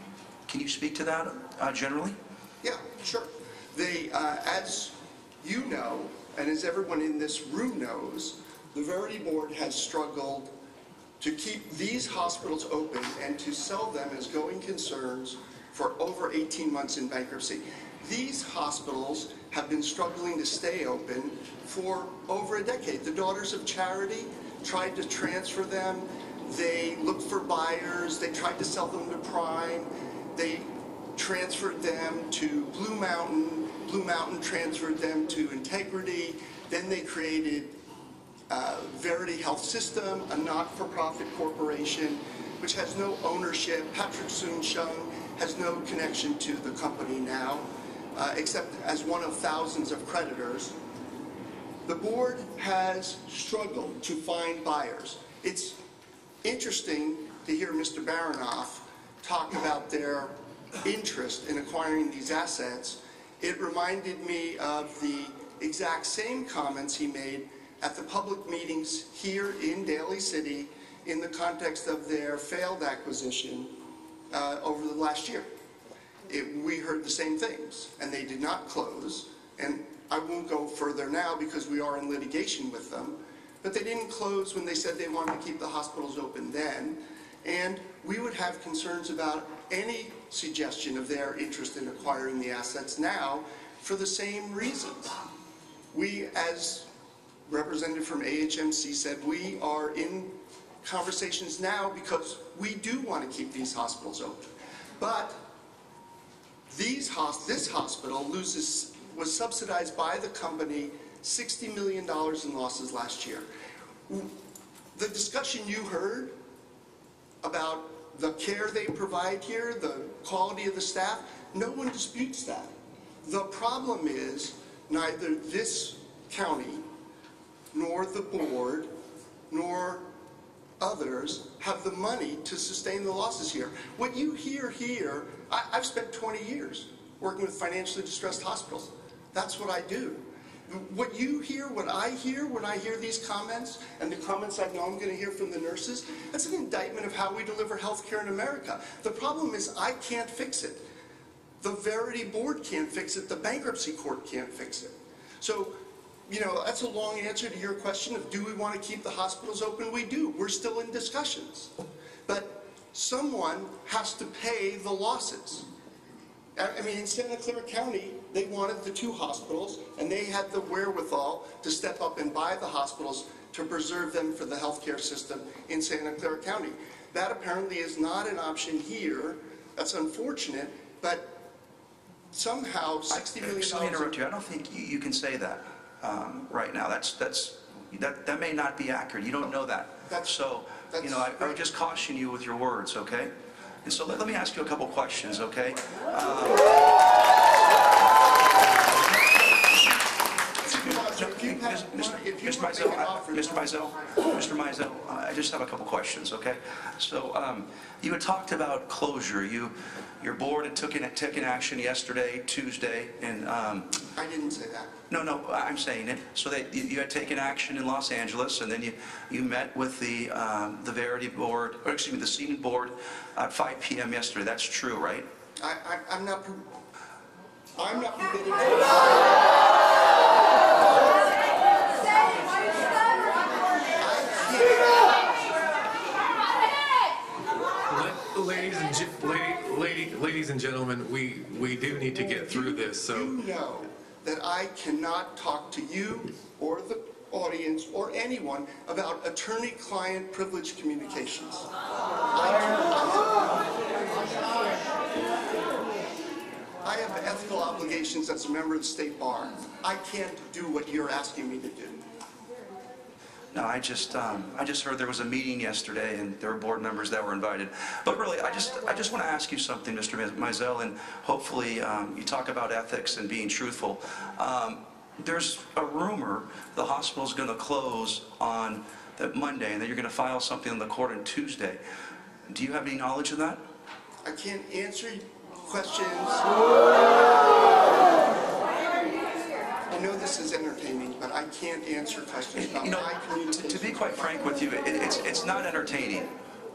Can you speak to that uh, generally? Yeah, sure. They, uh, as you know, and as everyone in this room knows, the Verity Board has struggled to keep these hospitals open and to sell them as going concerns for over 18 months in bankruptcy. These hospitals have been struggling to stay open for over a decade. The Daughters of Charity tried to transfer them. They looked for buyers. They tried to sell them to Prime. They transferred them to Blue Mountain. Blue Mountain transferred them to Integrity. Then they created uh, Verity Health System, a not-for-profit corporation, which has no ownership. Patrick Soon-Shiong has no connection to the company now, uh, except as one of thousands of creditors. The board has struggled to find buyers. It's interesting to hear Mr. Baronoff talk about their interest in acquiring these assets. It reminded me of the exact same comments he made at the public meetings here in Daly City in the context of their failed acquisition uh, over the last year. It, we heard the same things, and they did not close. And I won't go further now because we are in litigation with them. But they didn't close when they said they wanted to keep the hospitals open then. And we would have concerns about any suggestion of their interest in acquiring the assets now for the same reasons. We, as representative from AHMC said, we are in conversations now because we do want to keep these hospitals open. But these this hospital loses, was subsidized by the company $60 million in losses last year. The discussion you heard about the care they provide here, the quality of the staff, no one disputes that. The problem is neither this county nor the board nor others have the money to sustain the losses here. What you hear here, I, I've spent 20 years working with financially distressed hospitals. That's what I do. What you hear, what I hear when I hear these comments, and the comments I know I'm going to hear from the nurses, that's an indictment of how we deliver health care in America. The problem is I can't fix it. The Verity Board can't fix it. The bankruptcy court can't fix it. So, you know, that's a long answer to your question of do we want to keep the hospitals open? We do. We're still in discussions. But someone has to pay the losses. I mean, in Santa Clara County, they wanted the two hospitals, and they had the wherewithal to step up and buy the hospitals to preserve them for the healthcare system in Santa Clara County. That apparently is not an option here. That's unfortunate, but somehow 60 million. Excuse me interrupt you, I don't think you, you can say that um, right now. That's, that's, that, that may not be accurate, you don't know that. That's- So, you know, I I would just caution you with your words, okay? And so let, let me ask you a couple questions, okay? Supervisor, Mr. money- Mr. want Maizel, I- Mr. Maizel, Mr. Maizel, I just have a couple questions, okay? So, um, you had talked about closure. You, your board had taken, taken action yesterday, Tuesday, and, um, I didn't say that. no, no, I'm saying it. So that you you had taken action in Los Angeles, and then you, you met with the, um, the Verity Board, or excuse me, the Seton Board at 5 PM yesterday. That's true, right? I, I, I'm not, per- I'm not permitted to. Ladies and gentlemen, we, we do need to get through this, so. You know that I cannot talk to you or the audience or anyone about attorney-client privilege communications. I have ethical obligations as a member of the state bar. I can't do what you're asking me to do. No, I just, um, I just heard there was a meeting yesterday, and there were board members that were invited. But really, I just, I just want to ask you something, Mr. Maizel, and hopefully, um, you talk about ethics and being truthful. Um, There's a rumor the hospital's going to close on that Monday, and then you're going to file something in the court on Tuesday. Do you have any knowledge of that? I can't answer questions. I know this is entertaining, but I can't answer questions about You know, my to- communication. to be quite frank with you, it- it's, it's not entertaining,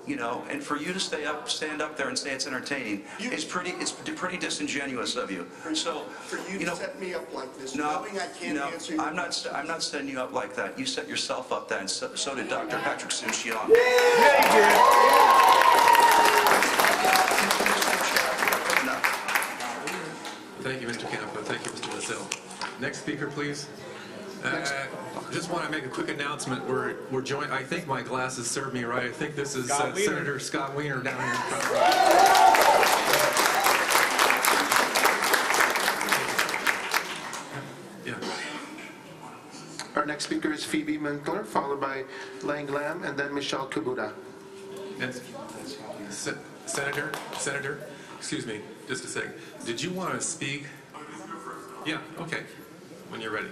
you know, and for you to stay up, stand up there and say it's entertaining You- is pretty, it's pretty disingenuous of you. So, For you you know, to set me up like this, no, knowing I can't no, answer your I'm not, st- I'm not setting you up like that. You set yourself up that, and so so did Dr. Patrick Soon-Shiong. Thank you, Mr. Canepa. Thank you, Mr. Maizel. Next speaker, please. Uh, Just want to make a quick announcement. We're, we're joined, I think my glasses serve me right. I think this is Scott uh, Senator Scott Wiener down here in front row. Yeah. Our next speaker is Phoebe Minkler, followed by Lang Lam, and then Michelle Kubota. That's- Se- Senator, Senator, excuse me, just a second. Did you want to speak? Yeah, okay, when you're ready.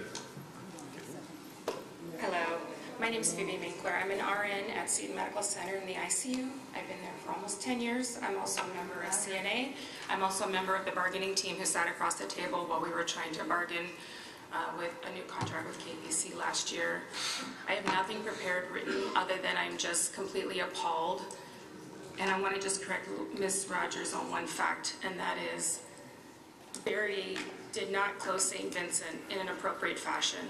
Hello, my name is Phoebe Minkler. I'm an RN at Seton Medical Center in the ICU. I've been there for almost 10 years. I'm also a member of CNA. I'm also a member of the bargaining team who sat across the table while we were trying to bargain uh, with a new contract with KPC last year. I have nothing prepared written other than I'm just completely appalled. And I want to just correct Ms. Rogers on one fact, and that is Verity did not close St. Vincent in an appropriate fashion.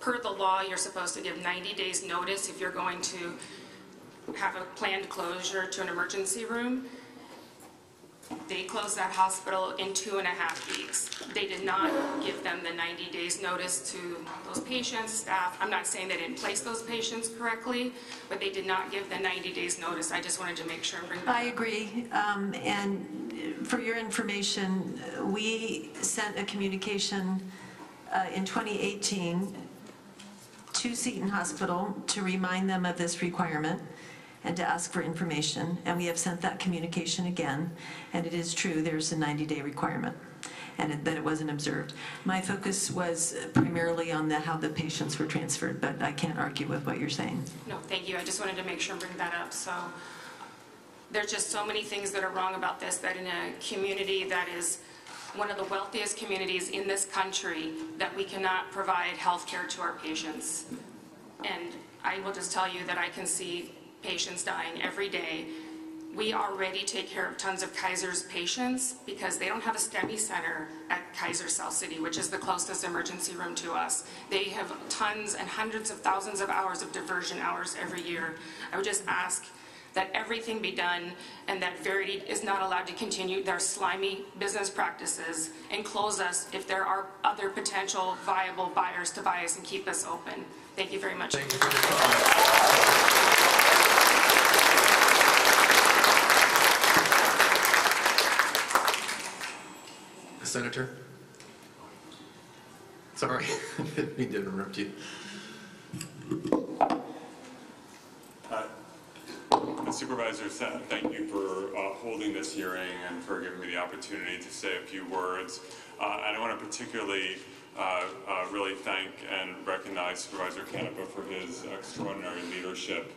Per the law, you're supposed to give 90 days' notice if you're going to have a planned closure to an emergency room. They closed that hospital in two and a half weeks. They did not give them the 90 days' notice to those patients, staff. I'm not saying they didn't place those patients correctly, but they did not give the 90 days' notice. I just wanted to make sure and bring that. I agree, um, and for your information, we sent a communication uh, in 2018 to Seton Hospital to remind them of this requirement and to ask for information, and we have sent that communication again, and it is true, there's a 90-day requirement, and it- that it wasn't observed. My focus was primarily on the, how the patients were transferred, but I can't argue with what you're saying. No, thank you. I just wanted to make sure and bring that up. So there's just so many things that are wrong about this, that in a community that is one of the wealthiest communities in this country, that we cannot provide health care to our patients. And I will just tell you that I can see patients dying every day. We already take care of tons of Kaiser's patients because they don't have a STEMI center at Kaiser South City, which is the closest emergency room to us. They have tons and hundreds of thousands of hours of diversion hours every year. I would just ask that everything be done, and that Verity is not allowed to continue their slimy business practices and close us if there are other potential viable buyers to buy us and keep us open. Thank you very much. Thank you for your comment. Senator? Sorry, *laughs* I didn't mean to interrupt you. Uh, Supervisors, uh, thank you for uh, holding this hearing and for giving me the opportunity to say a few words. Uh, And I want to particularly uh, uh, really thank and recognize Supervisor Canepa for his extraordinary leadership,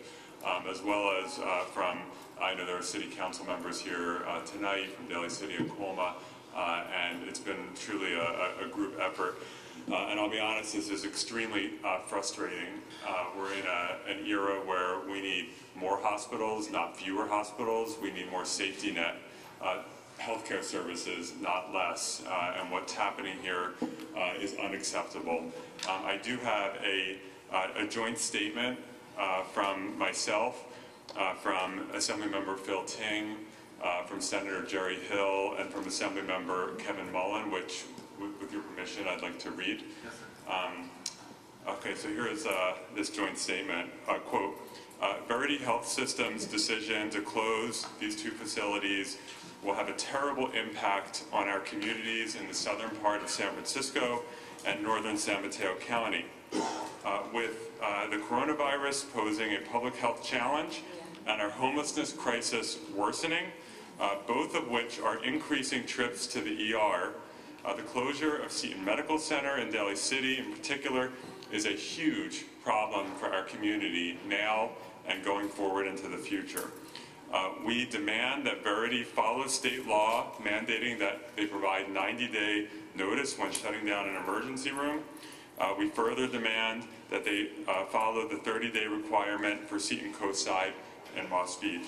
um, as well as uh, from, I know there are city council members here uh, tonight from Daly City and Colma, and it's been truly a, a- group effort. And I'll be honest, this is extremely frustrating. Uh, we're in a, an era where we need more hospitals, not fewer hospitals. We need more safety net uh, healthcare services, not less. Uh, and what's happening here uh, is unacceptable. Um, I do have a, uh, a joint statement uh, from myself, uh, from Assemblymember Phil Ting, uh, from Senator Jerry Hill, and from Assemblymember Kevin Mullin, which, with, with your permission, I'd like to read. Um, Okay, so here is uh, this joint statement. Uh, Quote, uh, "Verity Health System's decision to close these two facilities will have a terrible impact on our communities in the southern part of San Francisco and northern San Mateo County. Uh, With uh, the coronavirus posing a public health challenge and our homelessness crisis worsening, uh, both of which are increasing trips to the ER, the closure of Seton Medical Center in Daly City in particular is a huge problem for our community now and going forward into the future. Uh, we demand that Verity follow state law mandating that they provide 90-day notice when shutting down an emergency room. Uh, we further demand that they uh, follow the 30-day requirement for Seton Coastside and Moss Beach.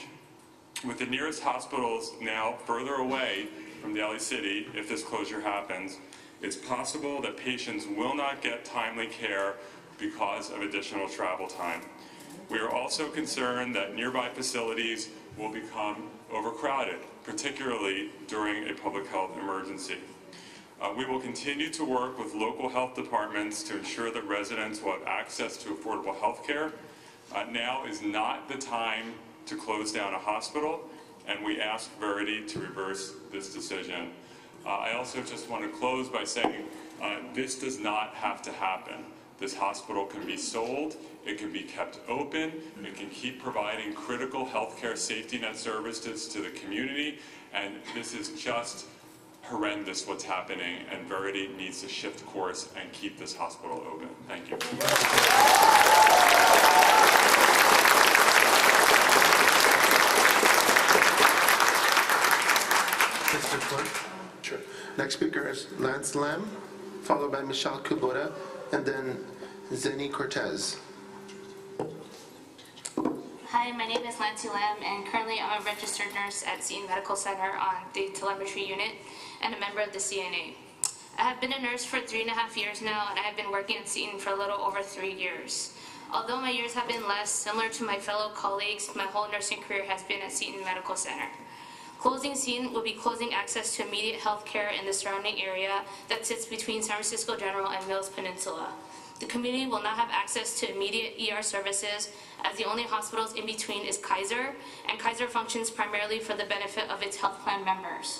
With the nearest hospitals now further away from Daly City, if this closure happens, it's possible that patients will not get timely care because of additional travel time. We are also concerned that nearby facilities will become overcrowded, particularly during a public health emergency. Uh, we will continue to work with local health departments to ensure that residents will have access to affordable health care. Uh, now is not the time to close down a hospital, and we ask Verity to reverse this decision. Uh, I also just want to close by saying uh, this does not have to happen. This hospital can be sold, it can be kept open, it can keep providing critical healthcare safety net services to the community, and this is just horrendous what's happening, and Verity needs to shift course and keep this hospital open. Thank you. Mr. Clerk? Next speaker is Lance Lamb, followed by Michelle Kubota, and then Zenny Cortez. Hi, my name is Lancy Lamb, and currently I'm a registered nurse at Seton Medical Center on the telemetry unit and a member of the CNA. I have been a nurse for three and a half years now, and I have been working at Seton for a little over three years. Although my years have been less, similar to my fellow colleagues, my whole nursing career has been at Seton Medical Center. Closing Seton will be closing access to immediate health care in the surrounding area that sits between San Francisco General and Mills Peninsula. The community will not have access to immediate ER services as the only hospitals in between is Kaiser, and Kaiser functions primarily for the benefit of its health plan members.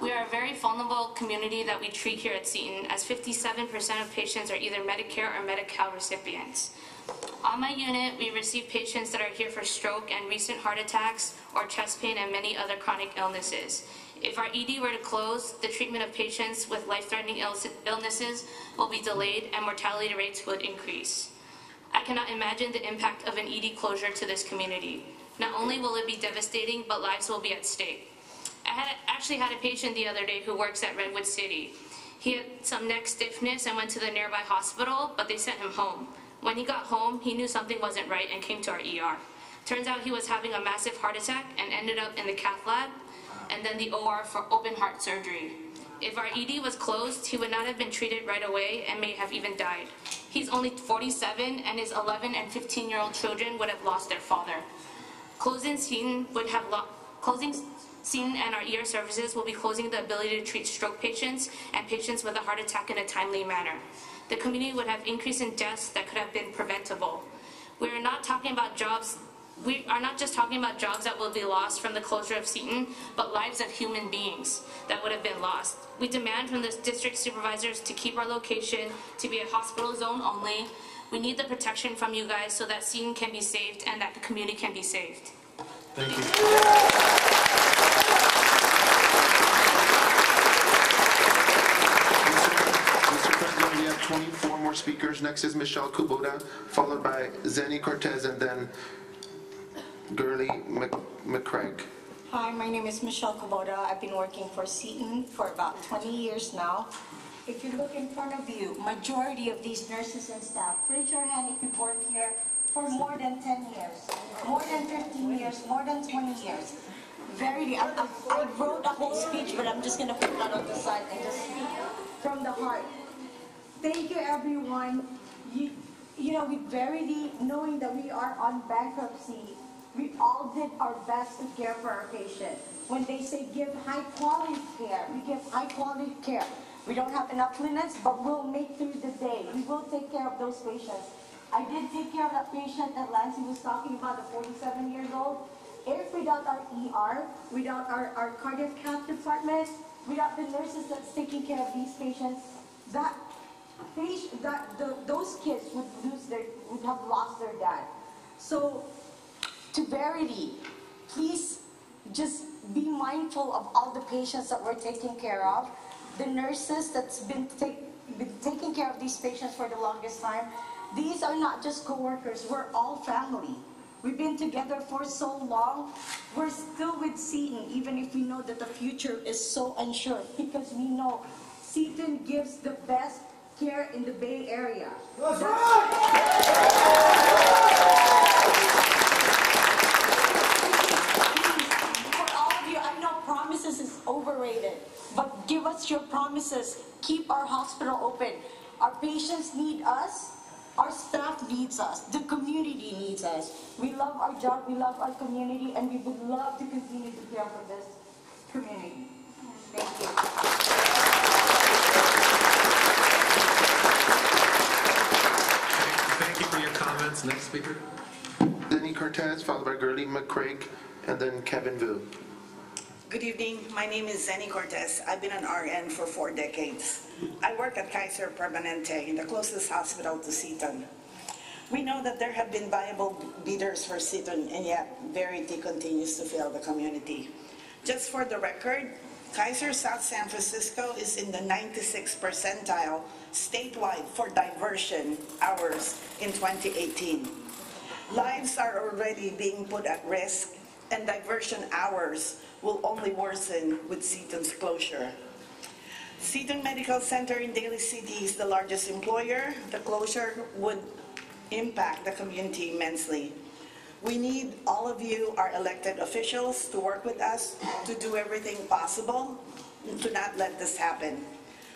We are a very vulnerable community that we treat here at Seton, as 57% of patients are either Medicare or Medi-Cal recipients. On my unit, we receive patients that are here for stroke and recent heart attacks or chest pain and many other chronic illnesses. If our ED were to close, the treatment of patients with life-threatening illnesses will be delayed and mortality rates would increase. I cannot imagine the impact of an ED closure to this community. Not only will it be devastating, but lives will be at stake. I had actually had a patient the other day who works at Redwood City. He had some neck stiffness and went to the nearby hospital, but they sent him home. When he got home, he knew something wasn't right and came to our ER. Turns out he was having a massive heart attack and ended up in the cath lab and then the OR for open heart surgery. If our ED was closed, he would not have been treated right away and may have even died. He's only 47 and his 11 and 15 year old children would have lost their father. Closing Seton would have lo- closing Seton and our ER services will be closing the ability to treat stroke patients and patients with a heart attack in a timely manner. The community would have increase in deaths that could have been preventable. We are not talking about jobs. We are not just talking about jobs that will be lost from the closure of Seton, but lives of human beings that would have been lost. We demand from the district supervisors to keep our location to be a hospital zone only. We need the protection from you guys so that Seton can be saved and that the community can be saved. Thank you. Mr. President, we have 24 more speakers. Next is Michelle Kubota, followed by Zenny Cortez, and then Gurley Mc- McCraig. Hi, my name is Michelle Kubota. I've been working for Seton for about 20 years now. If you look in front of you, majority of these nurses and staff, raise your hand if you've worked here for more than 10 years, more than 15 years, more than 20 years. Very, I, I I wrote a whole speech, but I'm just gonna put that on the side and just speak from the heart. Thank you, everyone. You, you know, with Verity, knowing that we are on bankruptcy, we all did our best to care for our patient. When they say give high quality care, we give high quality care. We don't have enough clinics, but we'll make through the day. We will take care of those patients. I did take care of that patient that Lancy was talking about, the 47 years old. If without our ER, without our, our cardiac cath department, without the nurses that's taking care of these patients, that that the, those kids would lose their, would have lost their dad. So, to Verity, please just be mindful of all the patients that we're taking care of, the nurses that's been, been taking care of these patients for the longest time. These are not just coworkers, we're all family. We've been together for so long. We're still with Seton, even if we know that the future is so unsure, *laughs* because we know Seton gives the best care in the Bay Area. For all of you, I know promises is overrated, but give us your promises. Keep our hospital open. Our patients need us. Our staff needs us. The community needs us. We love our job, we love our community, and we would love to continue to care for this community. Thank you. Thank you for your. Next speaker. Zenny Cortez, followed by Gurley McCraig, and then Kevin Vu. Good evening. My name is Zenny Cortez. I've been an RN for four decades. I work at Kaiser Permanente in the closest hospital to Seton. We know that there have been viable bidders for Seton, and yet Verity continues to fail the community. Just for the record, Kaiser South San Francisco is in the 96th percentile statewide for diversion hours in 2018. Lives are already being put at risk, and diversion hours will only worsen with Seton's closure. Seton Medical Center in Daly City is the largest employer. The closure would impact the community immensely. We need all of you, our elected officials, to work with us to do everything possible to not let this happen.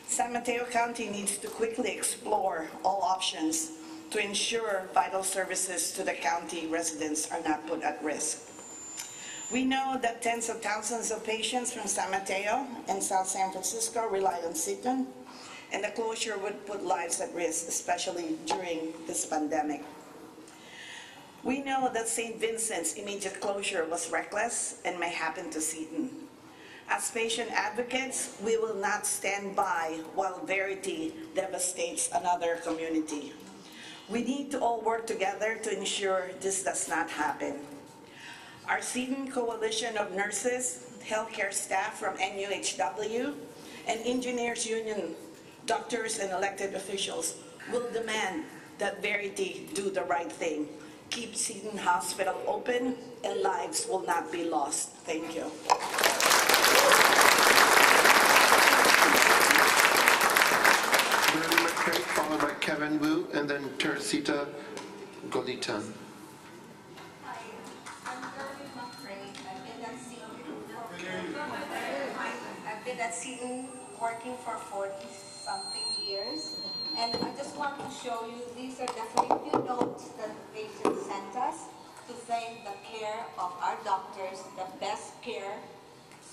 San Mateo County needs to quickly explore all options to ensure vital services to the county residents are not put at risk. We know that tens of thousands of patients from San Mateo and South San Francisco rely on Seton, and the closure would put lives at risk, especially during this pandemic. We know that St. Vincent's immediate closure was reckless and may happen to Seton. As patient advocates, we will not stand by while Verity devastates another community. We need to all work together to ensure this does not happen. Our Seton Coalition of Nurses, healthcare staff from NUHW, and Engineers Union, doctors and elected officials will demand that Verity do the right thing. Keep Seton Hospital open and lives will not be lost. Thank you. Gurley McCraig, followed by Kevin Vu, and then Teresita Golitan. I've been at Seton working for 40-something years, and I just want to show you, these are definitely few notes that the patient sent us. to thank the care of our doctors, the best care,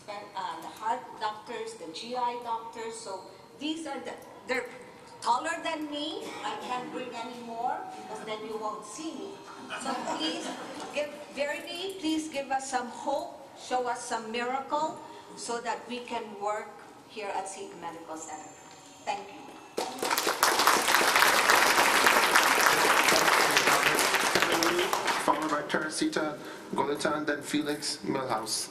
uh, the heart doctors, the GI doctors. So these are the, they're taller than me. I can't bring any more because then you won't see me. So please, give, Verity, please give us some hope, show us some miracle so that we can work here at Seton Medical Center. Thank you. Followed by Teresita Golitan, then Felix Milhouse.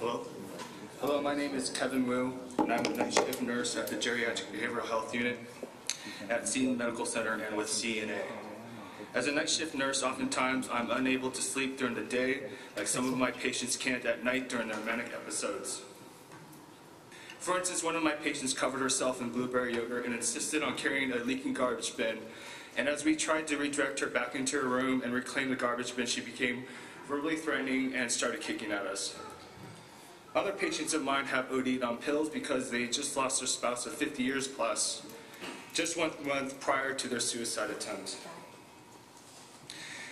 Hello. Hello, my name is Kevin Wu, and I'm a night shift nurse at the Geriatric Behavioral Health Unit at Seton Medical Center and with CNA. As a night shift nurse, oftentimes I'm unable to sleep during the day, like some of my patients can't at night during their manic episodes. For instance, one of my patients covered herself in blueberry yogurt and insisted on carrying a leaking garbage bin. And as we tried to redirect her back into her room and reclaim the garbage bin, she became verbally threatening and started kicking at us. Other patients of mine have OD'd on pills because they just lost their spouse of 50 years plus, just one month prior to their suicide attempt.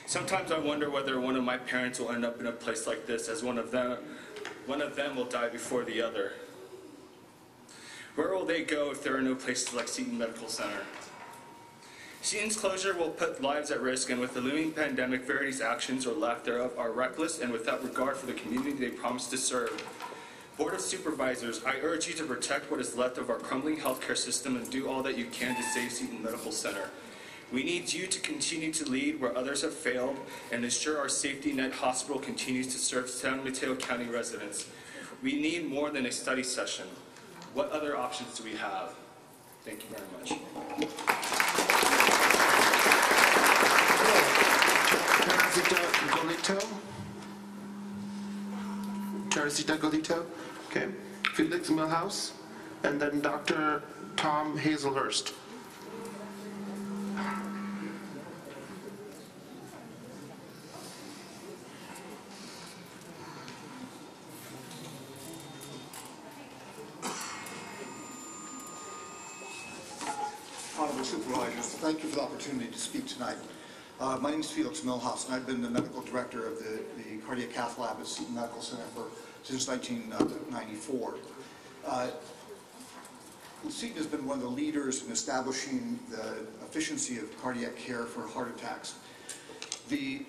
Sometimes I wonder whether one of my parents will end up in a place like this, as one of them, one of them will die before the other. Where will they go if there are no places like Seton Medical Center? Seton's closure will put lives at risk, and with the looming pandemic, Verity's actions or lack thereof are reckless and without regard for the community they promise to serve. Board of Supervisors, I urge you to protect what is left of our crumbling healthcare system and do all that you can to save Seton Medical Center. We need you to continue to lead where others have failed and ensure our safety net hospital continues to serve San Mateo County residents. We need more than a study session. What other options do we have? Thank you very much. Teresita Golito. Teresita Golito, okay. Felix Milhouse, and then Dr. Tom Hazelhurst. Honorable Supervisors, thank you for the opportunity Uh, My name is Felix Milhouse, and I've been the medical director of the the cardiac cath lab at Seton Medical Center for, since 1994. Uh, Seton has been one of the leaders in establishing the efficiency of cardiac care for heart attacks. The,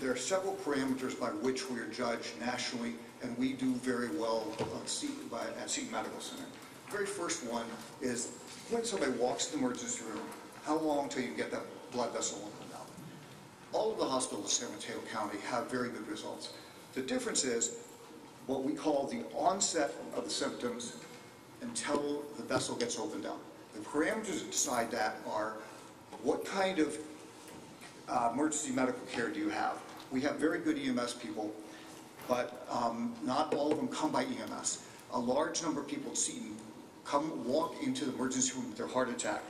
there are several parameters by which we are judged nationally, and we do very well on Seton- by- at Seton Medical Center. The very first one is when somebody walks in the emergency room, how long till you get that blood vessel opened up? All of the hospitals in San Mateo County have very good results. The difference is what we call the onset of the symptoms until the vessel gets opened up. The parameters that decide that are what kind of uh, emergency medical care do you have? We have very good EMS people, but um, not all of them come by EMS. A large number of people at Seton come, walk into the emergency room with their heart attack.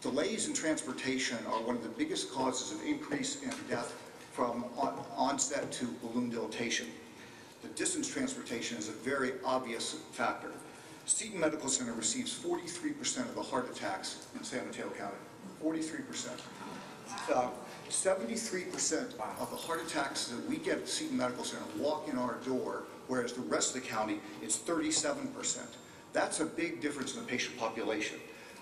Delays in transportation are one of the biggest causes of increase in death from on- onset to balloon dilatation. The distance transportation is a very obvious factor. Seton Medical Center receives 43% of the heart attacks in San Mateo County. 43%. Uh, 73% of the heart attacks that we get at Seton Medical Center walk in our door, whereas the rest of the county, it's 37%. That's a big difference in the patient population.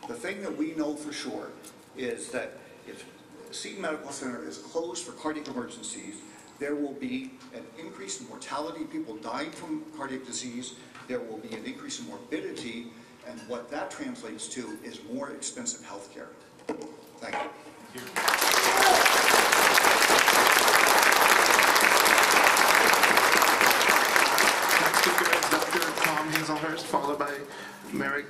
The thing that we know for sure is that if Seton Medical Center is closed for cardiac emergencies, there will be an increase in mortality, people dying from cardiac disease, there will be an increase in morbidity, and what that translates to is more expensive health care. Thank you. Speaker is Dr. Tom Hazelhurst, followed by Merrick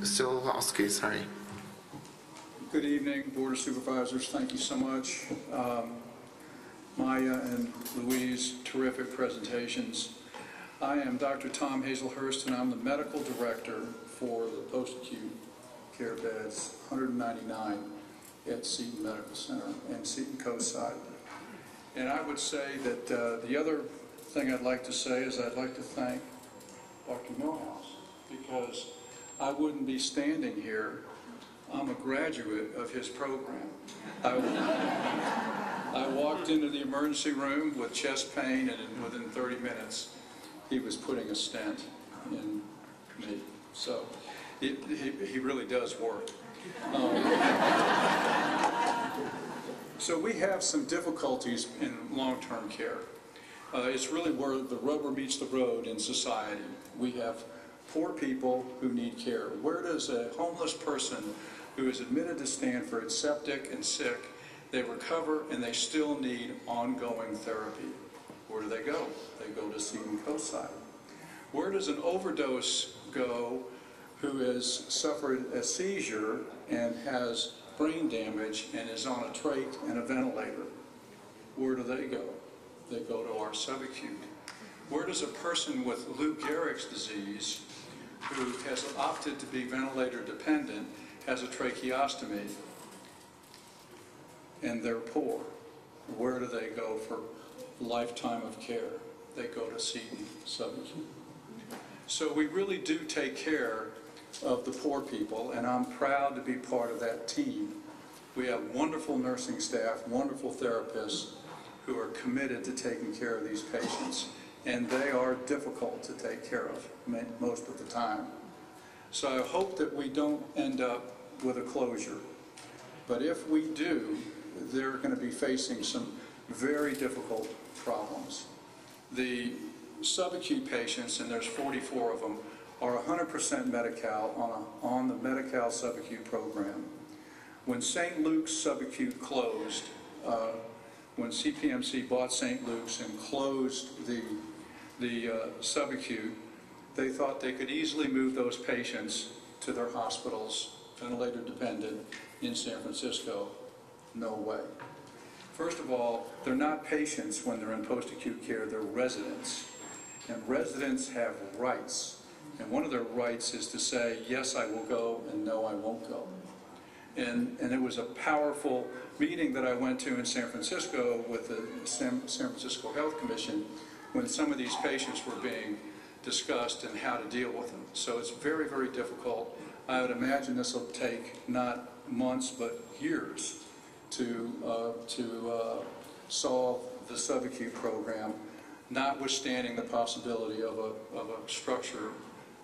Silowski, sorry. Good evening, Board of Supervisors. Thank you so much. Um, Maya and Louise, terrific presentations. I am Dr. Tom Hazelhurst, and I'm the medical director for the post-acute care beds, 199 at Seton Medical Center and Seton Coastside. And I would say that uh, the other thing I'd like to say is I'd like to thank Dr. Milhouse because I wouldn't be standing here. I'm a graduate of his program. I, I walked into the emergency room with chest pain, and within 30 minutes, he was putting a stent in me. So it, he, he really does work. Um, so we have some difficulties in long-term care. Uh, it's really where the rubber meets the road in society. We have poor people who need care. Where does a homeless person who is admitted to Stanford, septic and sick, they recover and they still need ongoing therapy? Where do they go? They go to Seton Coastside. Where does an overdose go who has suffered a seizure and has brain damage and is on a trach and a ventilator? Where do they go? They go to our subacute. Where does a person with Lou Gehrig's disease, who has opted to be ventilator dependent, has a tracheostomy, and they're poor, where do they go for lifetime of care? They go to Seton. So we really do take care of the poor people, and I'm proud to be part of that team. We have wonderful nursing staff, wonderful therapists who are committed to taking care of these patients, and they are difficult to take care of most of the time. So I hope that we don't end up with a closure. But if we do, they're going to be facing some very difficult problems. The subacute patients, and there's 44 of them, are 100% Medi-Cal on, a, on the Medi-Cal subacute program. When St. Luke's subacute closed, uh, when CPMC bought St. Luke's and closed the, the uh, subacute, they thought they could easily move those patients to their hospitals, ventilator dependent, in San Francisco. No way. First of all, they're not patients when they're in post-acute care, they're residents. And residents have rights. And one of their rights is to say, yes, I will go, and no, I won't go. And, and it was a powerful meeting that I went to in San Francisco with the San, San Francisco Health Commission when some of these patients were being discussed and how to deal with them. So it's very, very difficult. I would imagine this will take not months, but years to, uh, to uh, solve the subacute program, notwithstanding the possibility of a, of a structure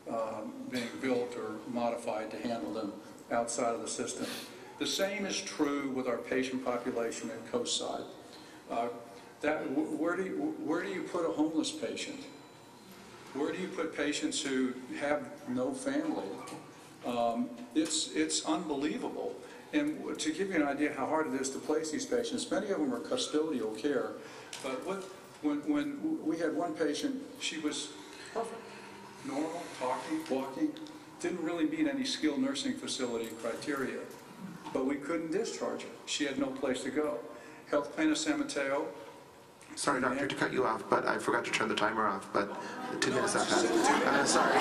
um, being built or modified to handle them outside of the system. The same is true with our patient population at Coastside. Uh, that, where, do you, where do you put a homeless patient? Where do you put patients who have no family? Um, it's, it's unbelievable. And to give you an idea how hard it is to place these patients, many of them are custodial care. But what, when, when we had one patient, she was perfect, normal, talking, walking, didn't really meet any skilled nursing facility criteria. But we couldn't discharge her. She had no place to go. Health Plan of San Mateo, Sorry, doctor, to cut you off, but I forgot to turn the timer off, but two minutes have passed. Uh, sorry.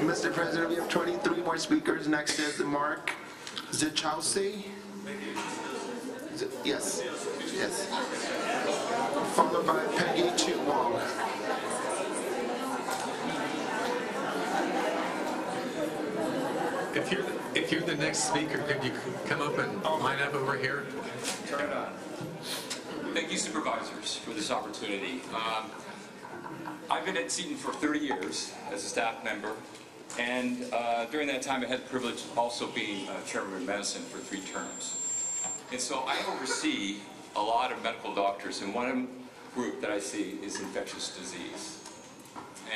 Mr. President, we have 23 more speakers. Next is Mark Zichowski. Z- Yes, yes. Followed by Peggy Chu Wong. If you're, if you're the next speaker, could you come up and line up over here? Turn it on. Thank you supervisors for this opportunity. Um, I've been at Seton for 30 years as a staff member, and uh, during that time I had the privilege of also being uh, chairman of medicine for three terms. And so I oversee a lot of medical doctors, and one group that I see is infectious disease.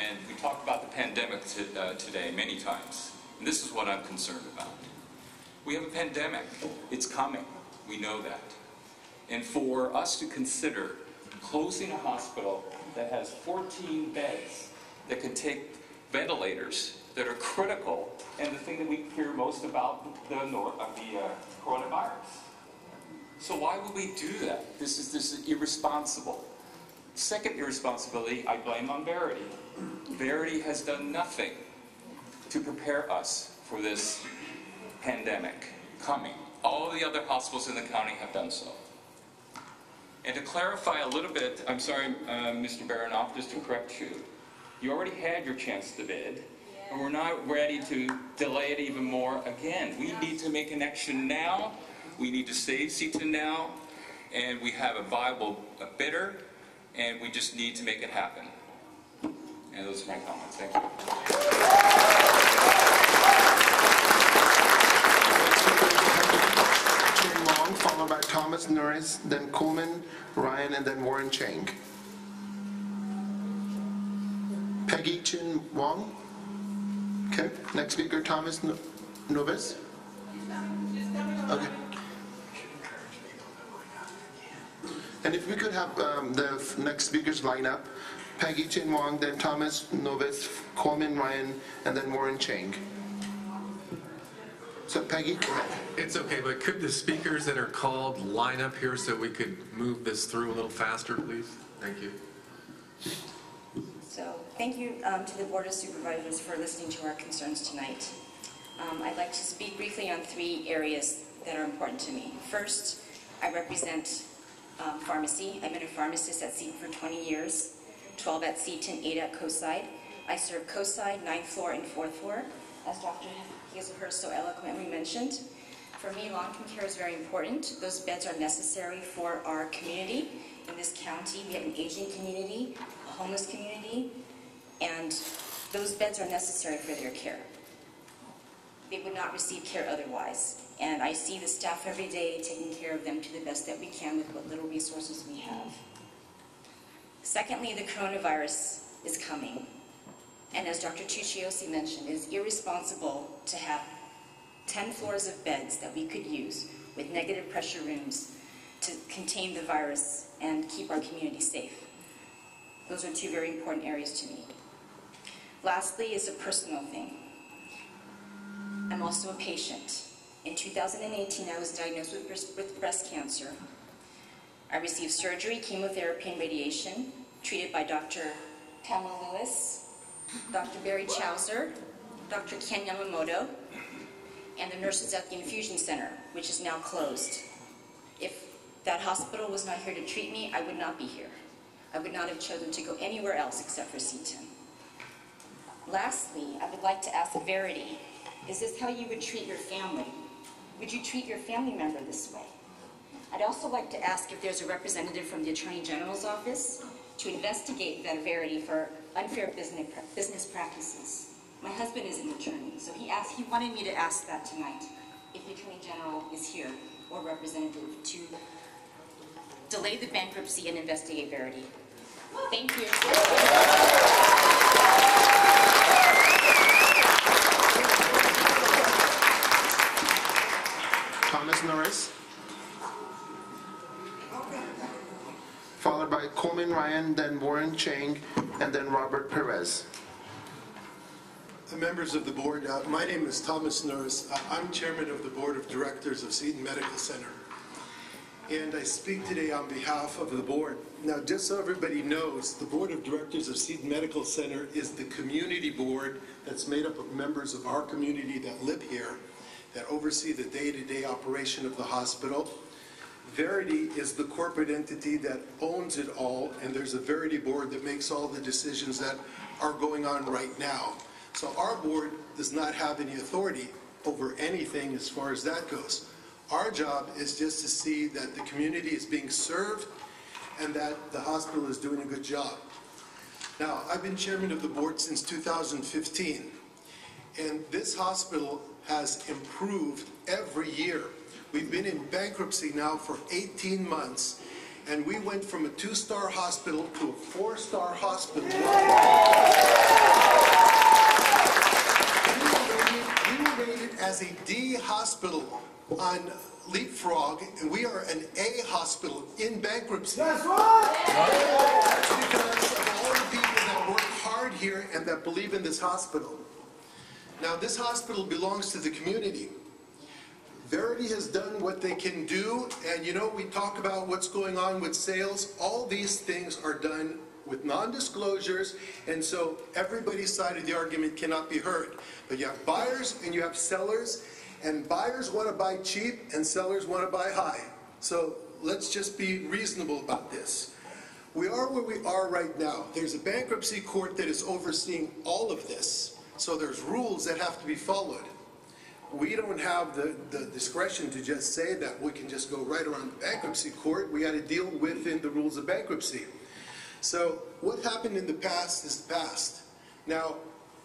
And we talked about the pandemic uh, today many times, and this is what I'm concerned about. We have a pandemic. It's coming. We know that. And for us to consider closing a hospital that has 14 beds that can take ventilators that are critical, and the thing that we hear most about the, of the uh, coronavirus. So why would we do that? This is this is irresponsible. Second irresponsibility, I blame on Verity. Verity has done nothing to prepare us for this pandemic coming. All the other hospitals in the county have done so. And to clarify a little bit, I'm sorry, uh, Mr. Baronoff, just to correct you, you already had your chance to bid, and we're not ready to delay it even more again. We need to make an action now, we need to save Seton now, and we have a viable bidder, and we just need to make it happen. And those are my comments, thank you. Chen Wong, followed by Thomas Norris, then Coleman, Ryan, and then Warren Chang. Peggy Chin Wong. Okay, next speaker, Thomas No- Novis. Okay. And if we could have um, the f- next speakers line up, Peggy Chin Wong, then Thomas Novis, Coleman Ryan, and then Warren Chang. So Peggy, go ahead. It's okay, but could the speakers that are called line up here so we could move this through a little faster, please? Thank you. So, thank you um, to the Board of Supervisors for listening to our concerns tonight. Um, I'd like to speak briefly on three areas that are important to me. First, I represent um, pharmacy. I've been a pharmacist at Seton for 20 years, 12 at Seton, 8 at Coastside. I serve Coastside, 9th floor and 4th floor, as Dr. Hazelhurst so eloquently mentioned. For me, long-term care is very important. Those beds are necessary for our community. In this county, we have an aging community, a homeless community, and those beds are necessary for their care. They would not receive care otherwise. And I see the staff every day taking care of them to the best that we can with what little resources we have. Secondly, the coronavirus is coming. And as Dr. Tucciossi mentioned, it is irresponsible to have 10 floors of beds that we could use with negative pressure rooms to contain the virus and keep our community safe. Those are two very important areas to me. Lastly is a personal thing. I'm also a patient. In 2018, I was diagnosed with breast, with breast cancer. I received surgery, chemotherapy, and radiation, treated by Dr. Pamela Lewis, Dr. Barry Chowser, Dr. Ken Yamamoto, and the nurses at the infusion center, which is now closed. If that hospital was not here to treat me, I would not be here. I would not have chosen to go anywhere else except for Seton. Lastly, I would like to ask Verity, is this how you would treat your family? Would you treat your family member this way? I'd also like to ask if there's a representative from the Attorney General's office to investigate Verity for unfair business, business practices. My husband is an attorney, so he asked, he wanted me to ask that tonight, if the Attorney General is here or representative to delay the bankruptcy and investigate Verity. Thank you. Thomas Norris. Followed by Coleman Ryan, then Warren Chang, and then Robert Perez. Uh, Members of the board, uh, my name is Thomas Norris. Uh, I'm chairman of the board of directors of Seton Medical Center. And I speak today on behalf of the board. Now, just so everybody knows, the board of directors of Seton Medical Center is the community board that's made up of members of our community that live here, that oversee the day-to-day operation of the hospital. Verity is the corporate entity that owns it all, and there's a Verity board that makes all the decisions that are going on right now. So our board does not have any authority over anything as far as that goes. Our job is just to see that the community is being served and that the hospital is doing a good job. Now, I've been chairman of the board since 2015, and this hospital has improved every year. We've been in bankruptcy now for 18 months, and we went from a two-star hospital to a four-star hospital. We were rated as a D hospital on Leapfrog, and we are an A hospital in bankruptcy. That's right! That's because of all the people that work hard here and that believe in this hospital. Now, this hospital belongs to the community. Verity has done what they can do, and you know, we talk about what's going on with sales. All these things are done with non-disclosures, and so everybody's side of the argument cannot be heard. But you have buyers and you have sellers, And buyers want to buy cheap and sellers want to buy high. So let's just be reasonable about this. We are where we are right now. There's a bankruptcy court that is overseeing all of this. So there's rules that have to be followed. We don't have the, the discretion to just say that we can just go right around the bankruptcy court. We got to deal within the rules of bankruptcy. So what happened in the past is the past. Now,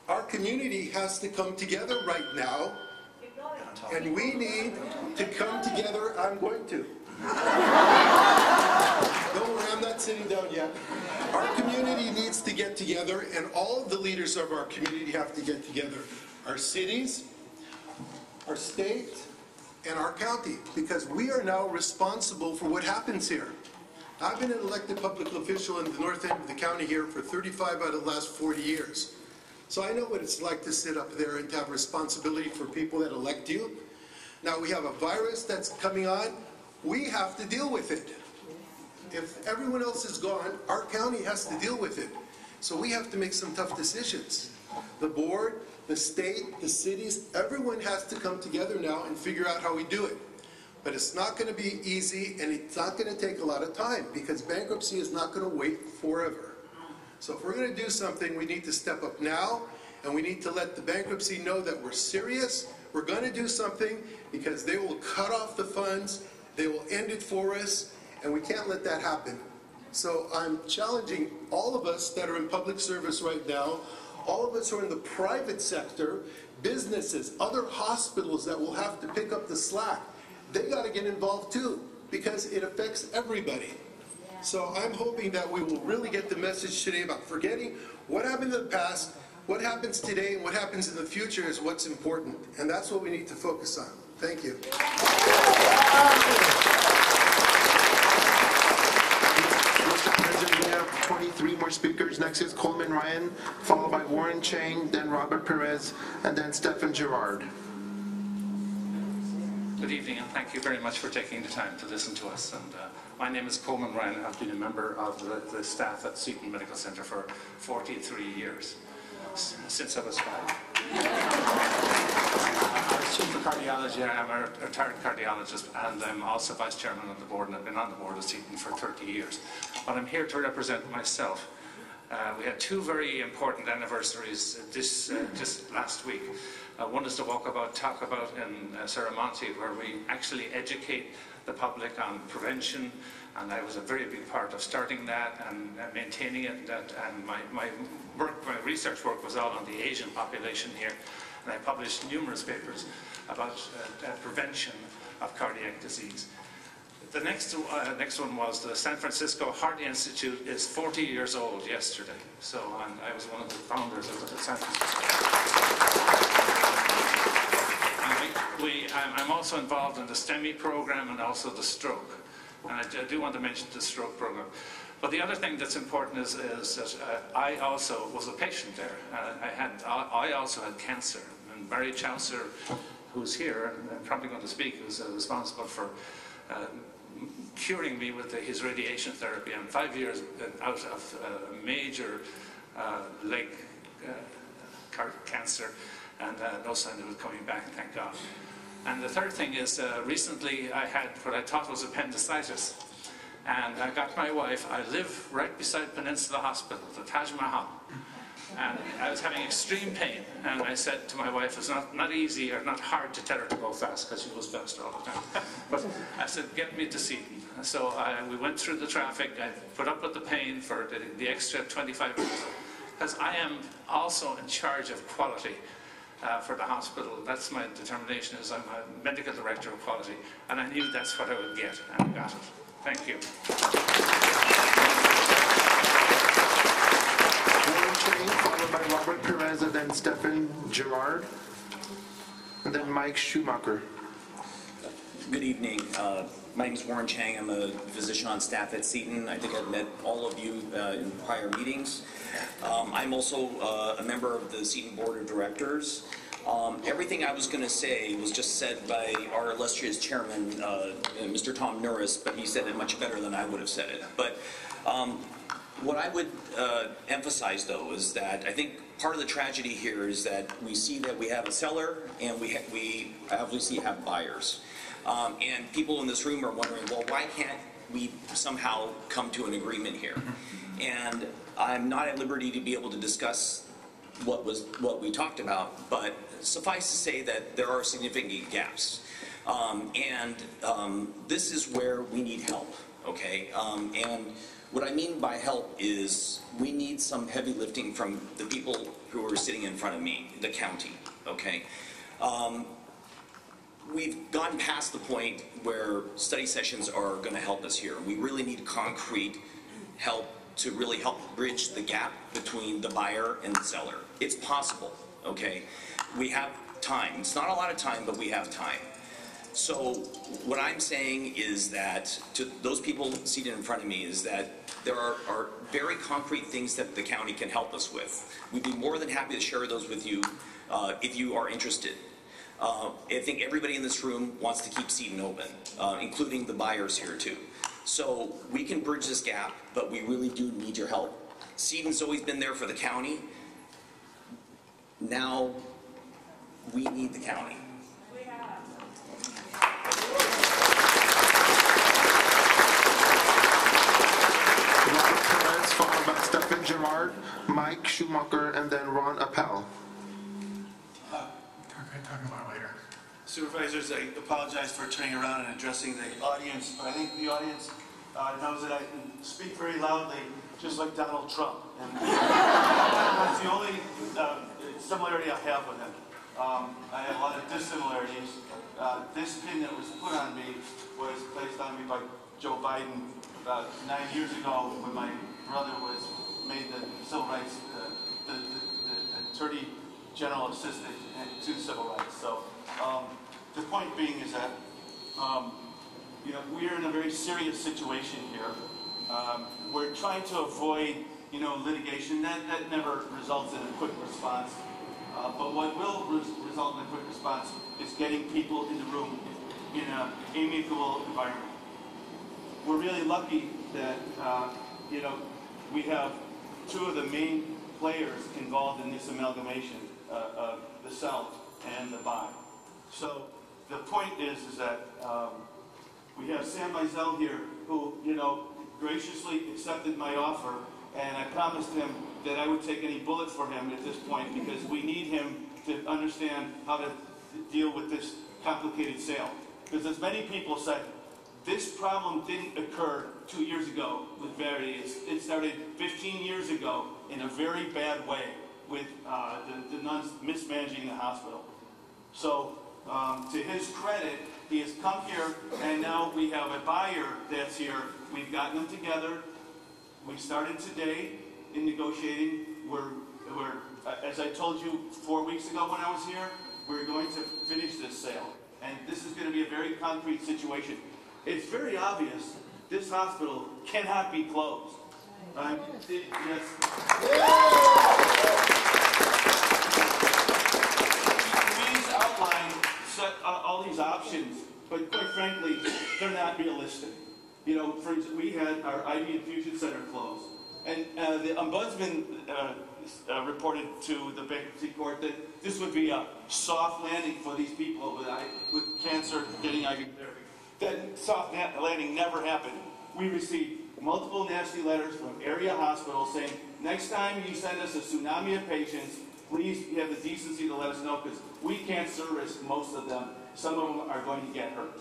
our community has to come together right now, and we need to come together. I'm going to. *laughs* Sitting down yet. Our community needs to get together, and all of the leaders of our community have to get together. Our cities, our state, and our county, because we are now responsible for what happens here. I've been an elected public official in the north end of the county here for 35 out of the last 40 years. So I know what it's like to sit up there and to have responsibility for people that elect you. Now we have a virus that's coming on. We have to deal with it. If everyone else is gone, our county has to deal with it. So we have to make some tough decisions. The board, the state, the cities, everyone has to come together now and figure out how we do it. But it's not going to be easy and it's not going to take a lot of time because bankruptcy is not going to wait forever. So if we're going to do something, we need to step up now and we need to let the bankruptcy know that we're serious. We're going to do something because they will cut off the funds, they will end it for us, and we can't let that happen. So I'm challenging all of us that are in public service right now, all of us who are in the private sector, businesses, other hospitals that will have to pick up the slack. They got to get involved too because it affects everybody. So I'm hoping that we will really get the message today about forgetting what happened in the past, what happens today, and what happens in the future is what's important. And that's what we need to focus on. Thank you. Mr. President, we have 23 more speakers. Next is Coleman Ryan, followed by Warren Chang, then Robert Perez, and then Stephen Gerard. Good evening, and thank you very much for taking the time to listen to us. And uh, my name is Coleman Ryan. I've been a member of the, the staff at Seton Medical Center for 43 years, since I was five. Chief of cardiology, I'm a retired cardiologist, and I'm also vice chairman of the board, and I've been on the board of Seton for 30 years. But I'm here to represent myself. Uh, we had two very important anniversaries this uh, just last week. Uh, one is the walkabout, talk about in uh, Serramonte, where we actually educate the public on prevention, and I was a very big part of starting that and uh, maintaining it. That, and my, my work, my research work was all on the Asian population here, and I published numerous papers about uh, uh, prevention of cardiac disease. The next, uh, next one was the San Francisco Heart Institute is 40 years old yesterday. So and I was one of the founders of the San Francisco. And we, I'm, also involved in the STEMI program and also the stroke. And I do- want to mention the stroke program. But the other thing that's important is, is that uh, I also was a patient there. Uh, I had, I I also had cancer. And Barry Chaucer, who's here, and I'm probably going to speak, who's uh, responsible for uh, curing me with his radiation therapy. I'm five years out of uh, major uh, leg uh, cancer, and uh, no sign of it coming back, thank God. And the third thing is, uh, recently I had what I thought was appendicitis. And I got my wife, I live right beside Peninsula Hospital, the Taj Mahal. And I was having extreme pain. And I said to my wife, it's not, not easy or not hard to tell her to go fast, because she goes faster all the time. *laughs* But I said, get me to Seton. So I, we went through the traffic. I put up with the pain for the, the extra 25 minutes. Because I am also in charge of quality uh, for the hospital. That's my determination is I'm a medical director of quality. And I knew that's what I would get, and I got it. Thank you. Followed by Robert Perez, and then Stephen Gerard, and then Mike Schumacher. Good evening. Uh, My name is Warren Chang. I'm a physician on staff at Seton. I think I've met all of you uh, in prior meetings. Um, I'm also uh, a member of the Seton Board of Directors. Um, Everything I was going to say was just said by our illustrious chairman, uh, Mr. Tom Norris, but he said it much better than I would have said it. But um, What I would uh, emphasize, though, is that I think part of the tragedy here is that we see that we have a seller and we, ha- we obviously have buyers. Um, And people in this room are wondering, well, why can't we somehow come to an agreement here? And I'm not at liberty to be able to discuss what was, what we talked about, but suffice to say that there are significant gaps. Um, And um, this is where we need help, okay? Um, And what I mean by help is we need some heavy lifting from the people who are sitting in front of me, the county, okay? Um, We've gone past the point where study sessions are going to help us here. We really need concrete help to really help bridge the gap between the buyer and the seller. It's possible, okay? We have time. It's not a lot of time, but we have time. So what I'm saying is that to those people seated in front of me is that there are, are very concrete things that the county can help us with. We'd be more than happy to share those with you uh, if you are interested. Uh, I think everybody in this room wants to keep Seton open, uh, including the buyers here too. So we can bridge this gap, but we really do need your help. Seton's always been there for the county. Now we need the county. Robert Perez, followed by Stephen Gerard, Mike Schumacher, and then Ron Appel. Talk about later. Supervisors, I apologize for turning around and addressing the audience, but I think the audience uh, knows that I can speak very loudly, just like Donald Trump. And *laughs* that's the only uh, similarity I have with him. Um, I have a lot of dissimilarities. Uh, This pin that was put on me was placed on me by Joe Biden about nine years ago when my brother was made the civil rights, uh, the the- the attorney general assistant to civil rights. So um, the point being is that, um, you know, we're in a very serious situation here. Um, We're trying to avoid, you know, litigation. That, that never results in a quick response. Uh, But what will res- result in a quick response is getting people in the room in an amicable environment. We're really lucky that, uh, you know, we have two of the main players involved in this amalgamation, uh, of the sell and the buy. So the point is, is that um, we have Sam Maizel here, who, you know, graciously accepted my offer, and I promised him that I would take any bullet for him at this point, because we need him to understand how to deal with this complicated sale. Because as many people said, this problem didn't occur two years ago with Verity. It's, it started 15 years ago in a very bad way with uh, the, the nuns mismanaging the hospital. So, um, to his credit, he has come here, and now we have a buyer that's here. We've gotten them together. We started today in negotiating. We're, we're, as I told you four weeks ago when I was here, we're going to finish this sale. And this is going to be a very concrete situation. It's very obvious this hospital cannot be closed. Um, it- yes. These outline set, uh, all these options, but quite frankly, they're not realistic. You know, for instance, we had our IV infusion center closed, and uh, the ombudsman uh, uh, reported to the bankruptcy court that this would be a soft landing for these people with, with cancer getting IV therapy. That soft landing never happened. We received multiple nasty letters from area hospitals saying, next time you send us a tsunami of patients, please have the decency to let us know because we can't service most of them. Some of them are going to get hurt.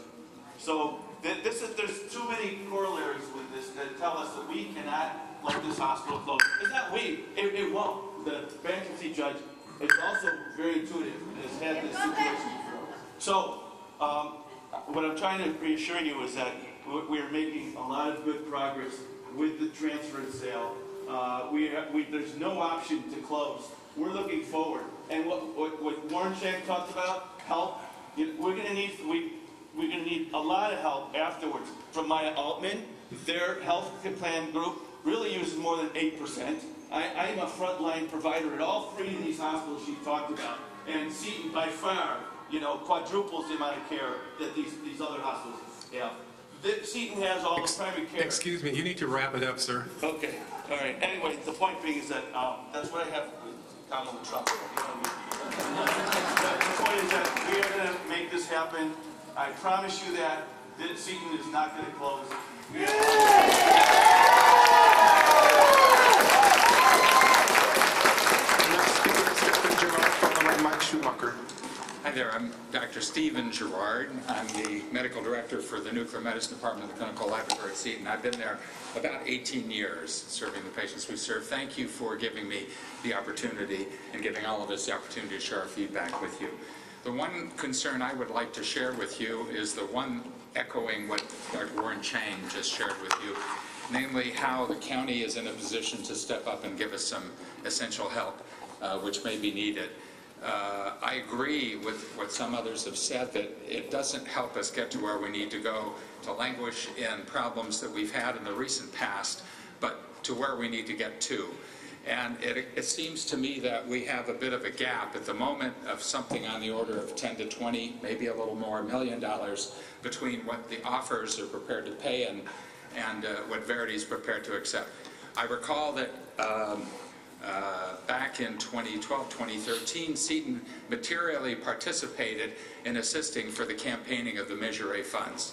So th- this is, there's too many corollaries with this that tell us that we cannot let this hospital close. It's not we, it, it won't. The bankruptcy judge is also very intuitive and has had this situation before. So, um, what I'm trying to reassure you is that we- we're making a lot of good progress with the transfer and sale. Uh, we, we, there's no option to close. We're looking forward. And what, what, what Warren Chang talked about, help, you know, we're gonna need, we, we're gonna need a lot of help afterwards. From Maya Altman, their health plan group really uses more than 8%. I, I'm a frontline provider at all three of these hospitals she talked about. And Seton by far, you know, quadruples the amount of care that these, these other hospitals have. the- Seton has all the primary care. Excuse me, you need to wrap it up, sir. Okay, all right. Anyway, the point being is that, um, that's what I have with Donald Trump. The point is that we are gonna make this happen. I promise you that, that Seton is not gonna close. We Next speaker is Dr. Gerard, Mike Schumacher. Hi there, I'm Dr. Stephen Gerard. I'm the medical director for the nuclear medicine department of the clinical laboratory at Seton. I've been there about 18 years serving the patients we serve. Thank you for giving me the opportunity and giving all of us the opportunity to share our feedback with you. The one concern I would like to share with you is the one echoing what Dr. Warren Chang just shared with you, namely how the county is in a position to step up and give us some essential help, uh, which may be needed. Uh, I agree with what some others have said, that it doesn't help us get to where we need to go to languish in problems that we've had in the recent past, but to where we need to get to. And it, it seems to me that we have a bit of a gap at the moment of something on the order of 10 to 20, maybe a little more, million dollars between what the offers are prepared to pay and, and uh, what Verity is prepared to accept. I recall that um, uh, back in 2012, 2013, Seton materially participated in assisting for the campaigning of the Measure A funds,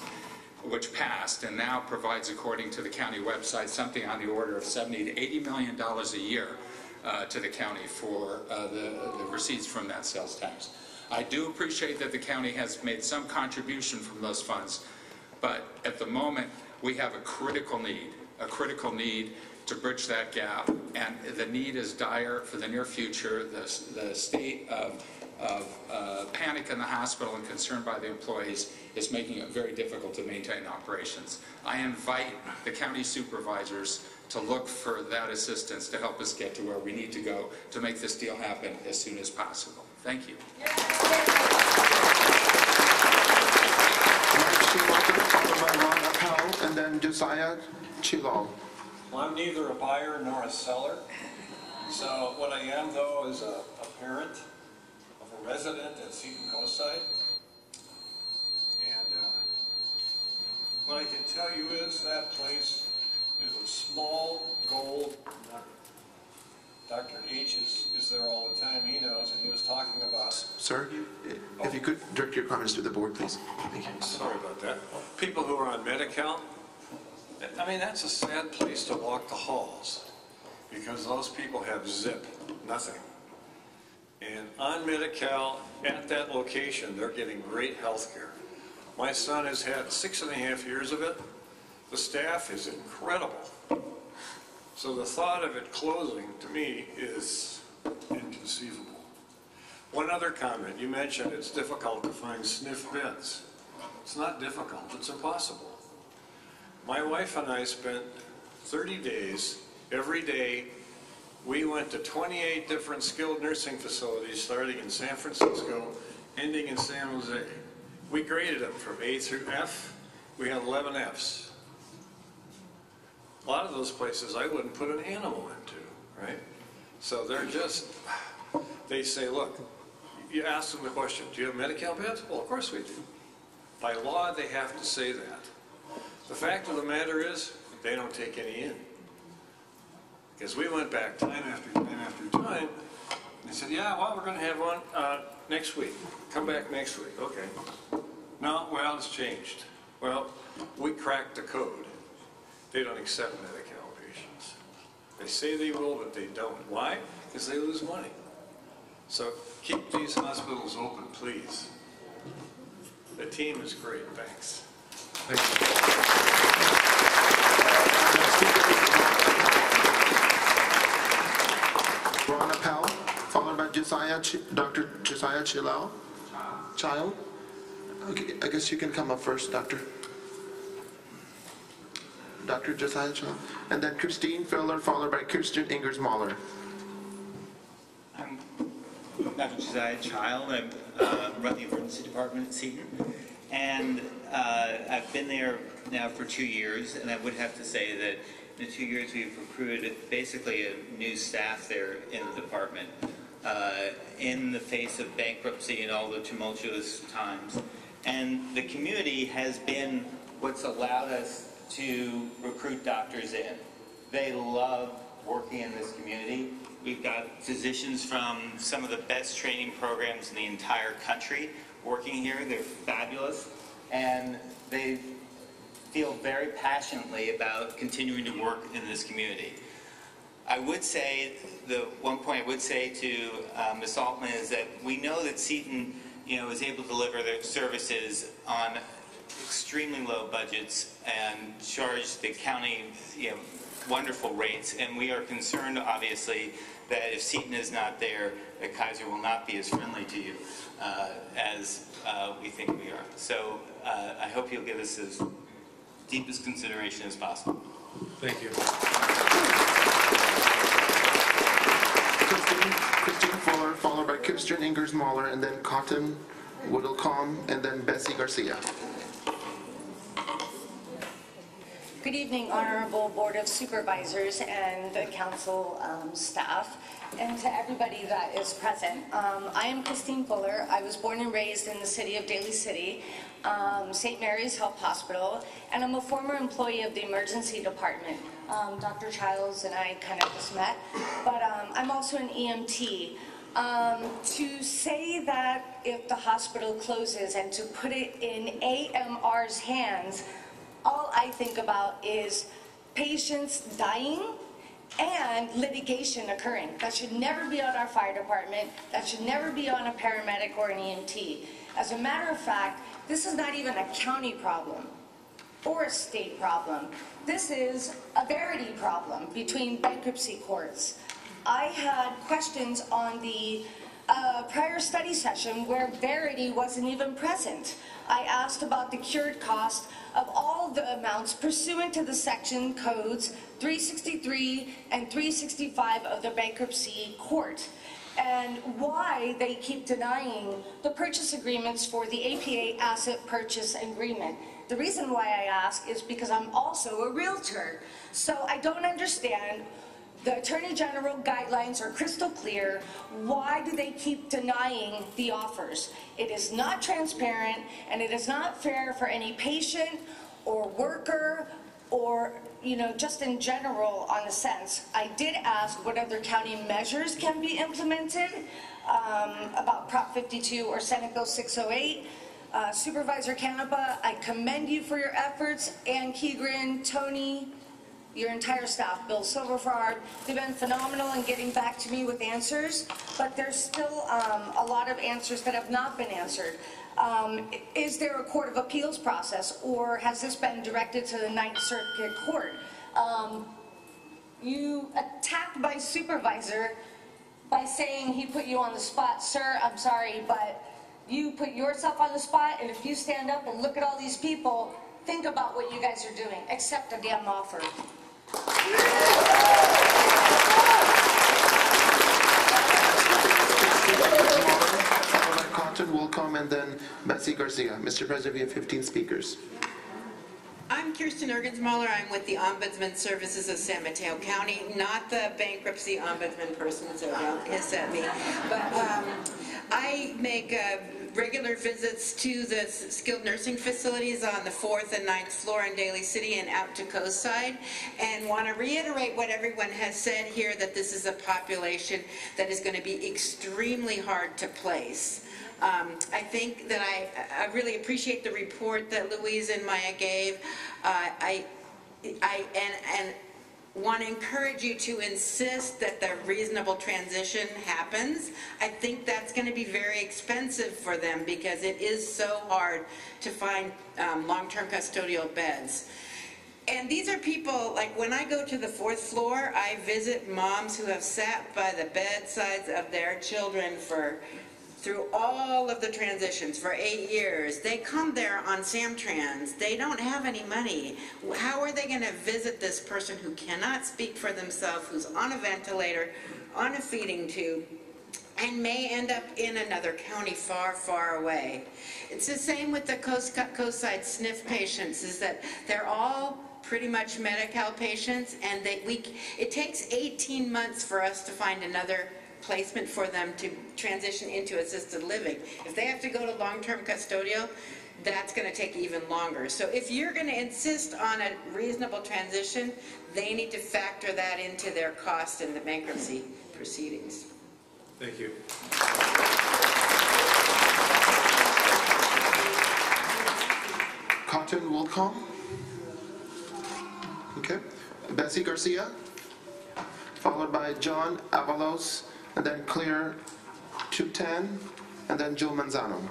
which passed and now provides, according to the county website, something on the order of 70 to 80 million dollars a year uh, to the county for uh, the, the receipts from that sales tax. I do appreciate that the county has made some contribution from those funds, but at the moment, we have a critical need, a critical need to bridge that gap, and the need is dire for the near future. The, the state of, of uh, panic in the hospital and concern by the employees is making it very difficult to maintain operations. I invite the county supervisors to look for that assistance to help us get to where we need to go to make this deal happen as soon as possible. Thank you. Appel, and then Josiah Chilal. Well, I'm neither a buyer nor a seller. So what I am, though, is a, a parent of a resident at Seton Coastside. And uh, what I can tell you is that place is a small gold nugget. Dr. H is, is there all the time, he knows, and he was talking about Sir, if you could direct your comments to the board, please. Thank you. Sorry about that. People who are on Medi-Cal, I mean, that's a sad place to walk the halls because those people have zip, nothing. And on Medi-Cal, at that location, they're getting great health care. My son has had six and a half years of it. The staff is incredible. So the thought of it closing, to me, is inconceivable. One other comment, you mentioned it's difficult to find sniff beds. It's not difficult, it's impossible. My wife and I spent 30 days, every day, we went to 28 different skilled nursing facilities, starting in San Francisco, ending in San Jose. We graded them from A through F. We had 11 Fs. A lot of those places I wouldn't put an animal into, right? So they're just, they say, look, you ask them the question, do you have Medi-Cal beds? Well, of course we do. By law, they have to say that. The fact of the matter is, they don't take any in. Because we went back time after time after time, and they said, yeah, well, we're gonna have one, uh, next week. Come back next week, okay. No, well, it's changed. Well, we cracked the code. They don't accept Medi-Cal patients. They say they will, but they don't. Why? Because they lose money. So keep these hospitals open, please. The team is great, thanks. Ron Appel, followed by Josiah, Ch- Dr. Josiah Chilal. Child? Okay, I guess you can come up first, Doctor. Dr. Josiah Chilal. And then Christine Filler, followed by Kirsten Ingers Mahler. I'm Dr. Josiah Child. I uh, run the emergency department at Seton. And uh, I've been there now for two years, and I would have to say that in the two years we've recruited basically a new staff there in the department. Uh, in the face of bankruptcy and all the tumultuous times. And the community has been what's allowed us to recruit doctors in. They love working in this community. We've got physicians from some of the best training programs in the entire country working here. They're fabulous. And they feel very passionately about continuing to work in this community. I would say, the one point I would say to uh, Ms. Altman is that we know that Seton, you know, is able to deliver their services on extremely low budgets and charge the county, you know, wonderful rates. And we are concerned, obviously, that if Seton is not there, that Kaiser will not be as friendly to you uh, as uh, we think we are. So uh, I hope you'll give us as deepest consideration as possible. Thank you. Christine, Christine Fuller, followed by Kirsten Ingers Mahler, and then Cotton Whittlecombe, and then Bessie Garcia. Good evening, Honorable Board of Supervisors and the council um, staff, and to everybody that is present. Um, I am Christine Fuller. I was born and raised in the city of Daly City, um, St. Mary's Health Hospital, and I'm a former employee of the emergency department. Um, Dr. Childs and I kind of just met, but um, I'm also an EMT. Um, to say that if the hospital closes and to put it in AMR's hands, all I think about is patients dying and litigation occurring. That should never be on our fire department. That should never be on a paramedic or an EMT. As a matter of fact, this is not even a county problem or a state problem. This is a Verity problem between bankruptcy courts. I had questions on the uh, prior study session where Verity wasn't even present. I asked about the cured cost of all the amounts pursuant to the section codes 363 and 365 of the bankruptcy court and why they keep denying the purchase agreements for the APA asset purchase agreement. The reason why I ask is because I'm also a realtor. So I don't understand the Attorney General guidelines are crystal clear. Why do they keep denying the offers? It is not transparent and it is not fair for any patient or worker or you know, just in general on the sense. I did ask what other county measures can be implemented um, about Prop 52 or Senate Bill 608. Uh, Supervisor Canepa, I commend you for your efforts. Ann Keegren, Tony, your entire staff, Bill Silverfard, they've been phenomenal in getting back to me with answers, but there's still um, a lot of answers that have not been answered. Um, is there a Court of Appeals process, or has this been directed to the Ninth Circuit Court? Um, you attacked my supervisor by saying he put you on the spot. Sir, I'm sorry, but you put yourself on the spot, and if you stand up and look at all these people, think about what you guys are doing. Accept a damn offer. By Cotton Whittlecombe, and then Betsy Garcia. Mr. President, we have 15 speakers. I'm Kirsten Ergensmaller. I'm with the Ombudsman Services of San Mateo County, not the bankruptcy ombudsman person, so don't hiss at me. But um, I make uh, regular visits to the skilled nursing facilities on the fourth and ninth floor in Daly City and out to Coastside, and want to reiterate what everyone has said here, that this is a population that is going to be extremely hard to place. Um, I think that I, I really appreciate the report that Louise and Maya gave. Uh, I, I, and, and want to encourage you to insist that the reasonable transition happens. I think that's going to be very expensive for them because it is so hard to find um, long-term custodial beds. And these are people, like when I go to the fourth floor, I visit moms who have sat by the bedsides of their children for through all of the transitions for eight years. They come there on Samtrans. They don't have any money. How are they going to visit this person who cannot speak for themselves, who's on a ventilator, on a feeding tube, and may end up in another county far, far away? It's the same with the coast, coastside SNF patients, is that they're all pretty much Medi-Cal patients, and they, we, it takes 18 months for us to find another placement for them to transition into assisted living. If they have to go to long-term custodial, that's going to take even longer. So if you're going to insist on a reasonable transition, they need to factor that into their cost in the bankruptcy proceedings. Thank you. Cotton Wilcom. Okay. Bessie Garcia, followed by John Avalos, and then Claire Chutan, and then Joe Manzano.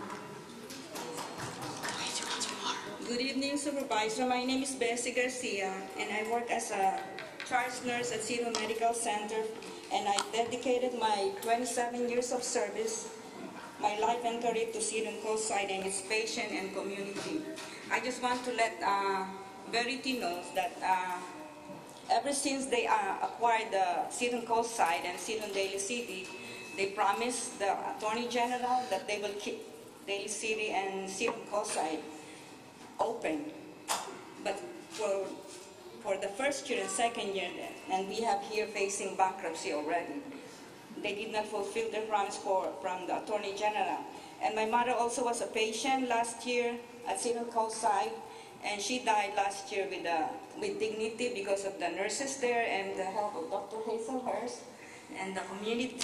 Good evening, Supervisor. My name is Bessie Garcia, and I work as a charge nurse at Seton Medical Center, and I dedicated my 27 years of service, my life and career to Seton Coastside and its patient and community. I just want to let uh, Verity know that uh, ever since they uh, acquired the Seton Coastside and Seton Daly City, they promised the Attorney General that they will keep Daly City and Seton Coastside open. But for, for the first year and second year, and we have here facing bankruptcy already, they did not fulfill their promise for, from the Attorney General. And my mother also was a patient last year at Seton Coastside, and she died last year with, uh, with dignity because of the nurses there and the help of Dr. Hazel Hurst and the community.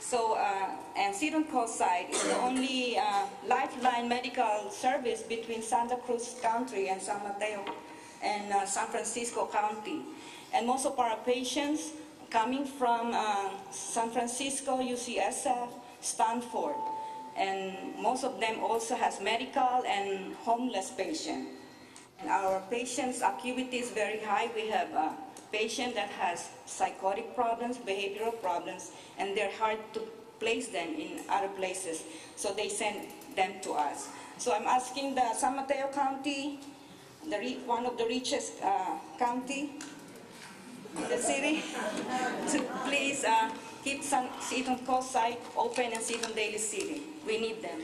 So, uh, and Seton Coastside is the only uh, lifeline medical service between Santa Cruz County and San Mateo and uh, San Francisco County. And most of our patients coming from uh, San Francisco, UCSF, Stanford. And most of them also has medical and homeless patients. Our patients' acuity is very high. We have a patient that has psychotic problems, behavioral problems, and they're hard to place them in other places. So they send them to us. So I'm asking the San Mateo County, the one of the richest uh, county, the city, *laughs* to please uh, keep San Seton Coast site open and Seton Daly City. We need them.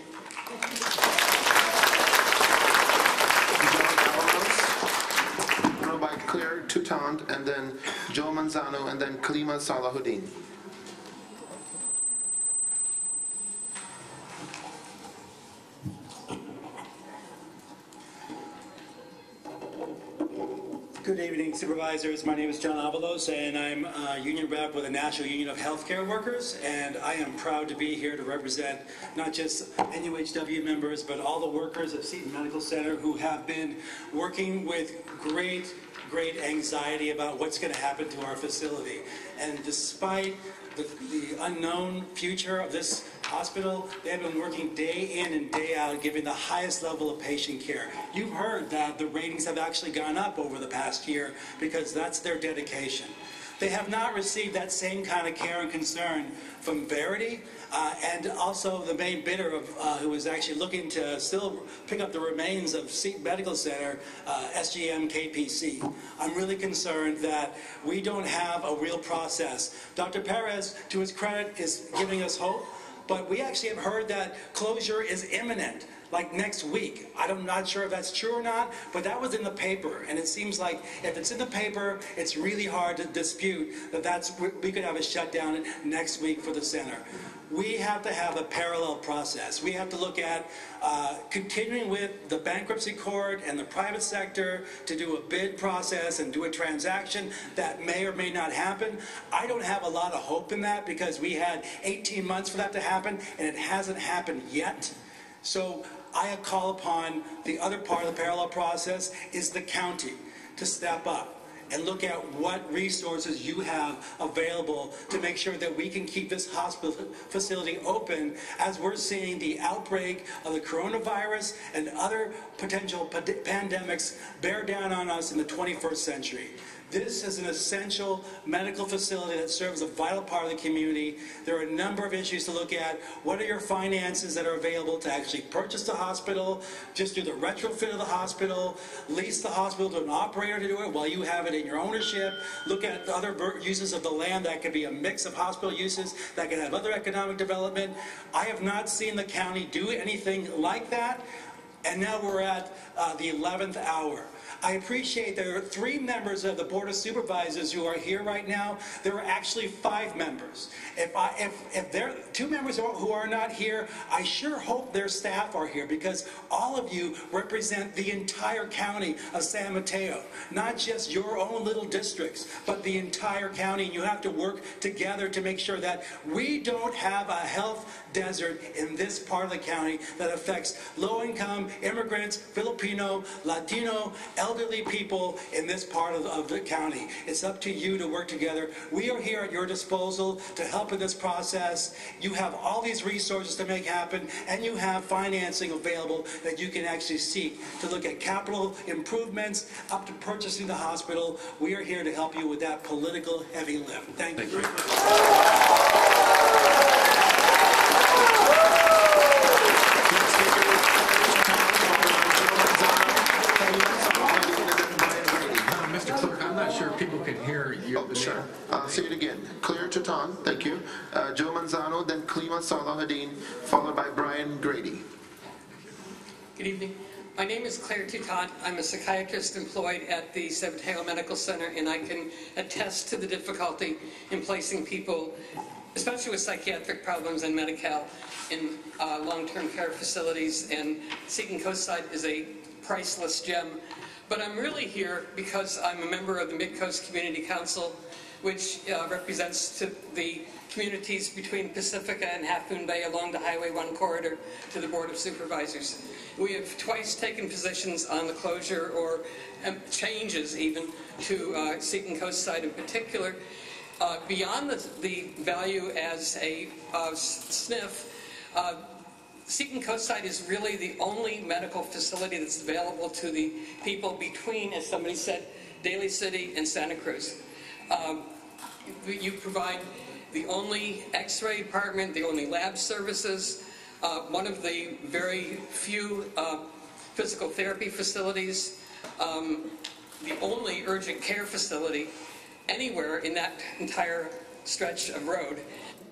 Followed by Toutant, and then Joe Manzano, and then Kalima Salahuddin. Good evening, supervisors. My name is John Avalos, and I'm a union rep with the National Union of Healthcare Workers, and I am proud to be here to represent not just NUHW members, but all the workers at Seton Medical Center who have been working with great, great anxiety about what's going to happen to our facility. And despite the, the unknown future of this hospital, they have been working day in and day out, giving the highest level of patient care. You've heard that the ratings have actually gone up over the past year because that's their dedication. They have not received that same kind of care and concern from Verity, uh, and also the main bidder of, uh, who is actually looking to still pick up the remains of Seton Medical Center, uh, SGM KPC. I'm really concerned that we don't have a real process. Dr. Perez, to his credit, is giving us hope, but we actually have heard that closure is imminent like next week. I'm not sure if that's true or not, but that was in the paper. And it seems like if it's in the paper, it's really hard to dispute that that's, we could have a shutdown next week for the center. We have to have a parallel process. We have to look at uh, continuing with the bankruptcy court and the private sector to do a bid process and do a transaction that may or may not happen. I don't have a lot of hope in that because we had 18 months for that to happen and it hasn't happened yet. So I call upon the other part of the parallel process is the county to step up and look at what resources you have available to make sure that we can keep this hospital facility open as we're seeing the outbreak of the coronavirus and other potential pandemics bear down on us in the 21st century. This is an essential medical facility that serves a vital part of the community. There are a number of issues to look at. What are your finances that are available to actually purchase the hospital, just do the retrofit of the hospital, lease the hospital to an operator to do it while you have it in your ownership, look at the other uses of the land that could be a mix of hospital uses that could have other economic development. I have not seen the county do anything like that, and now we're at uh, the 11th hour. I appreciate there are three members of the Board of Supervisors who are here right now. There are actually five members. If I, if, if there, two members are- who are not here, I sure hope their staff are here because all of you represent the entire county of San Mateo, not just your own little districts, but the entire county. And you have to work together to make sure that we don't have a health desert in this part of the county that affects low-income immigrants, Filipino, Latino, elderly people in this part of, of the county. It's up to you to work together. We are here at your disposal to help in this process. You have all these resources to make happen, and you have financing available that you can actually seek to look at capital improvements up to purchasing the hospital. We are here to help you with that political heavy lift. Thank, you very much. Mr. Clerk, I'm not sure people can hear you. Oh, sure. I'll say it again. Thank you. Uh, Joe Manzano, then Kalima Salahuddin, followed by Brian Grady. Good evening. My name is Claire Tutot. I'm a psychiatrist employed at the San Mateo Medical Center, and I can attest to the difficulty in placing people, especially with psychiatric problems and Medi-Cal, in uh, long-term care facilities, and Seton Coast Side is a priceless gem. But I'm really here because I'm a member of the Mid-Coast Community Council, which uh, represents to the communities between Pacifica and Half Moon Bay along the Highway 1 corridor to the Board of Supervisors. We have twice taken positions on the closure or um, changes even to uh, Seton Coast side in particular. Uh, Beyond the the value as a uh, SNF, uh, Seton Coast side is really the only medical facility that's available to the people between, as somebody said, Daly City and Santa Cruz. Um, you- provide the only x-ray department, the only lab services, uh, one of the very few uh, physical therapy facilities, um, the only urgent care facility anywhere in that entire stretch of road.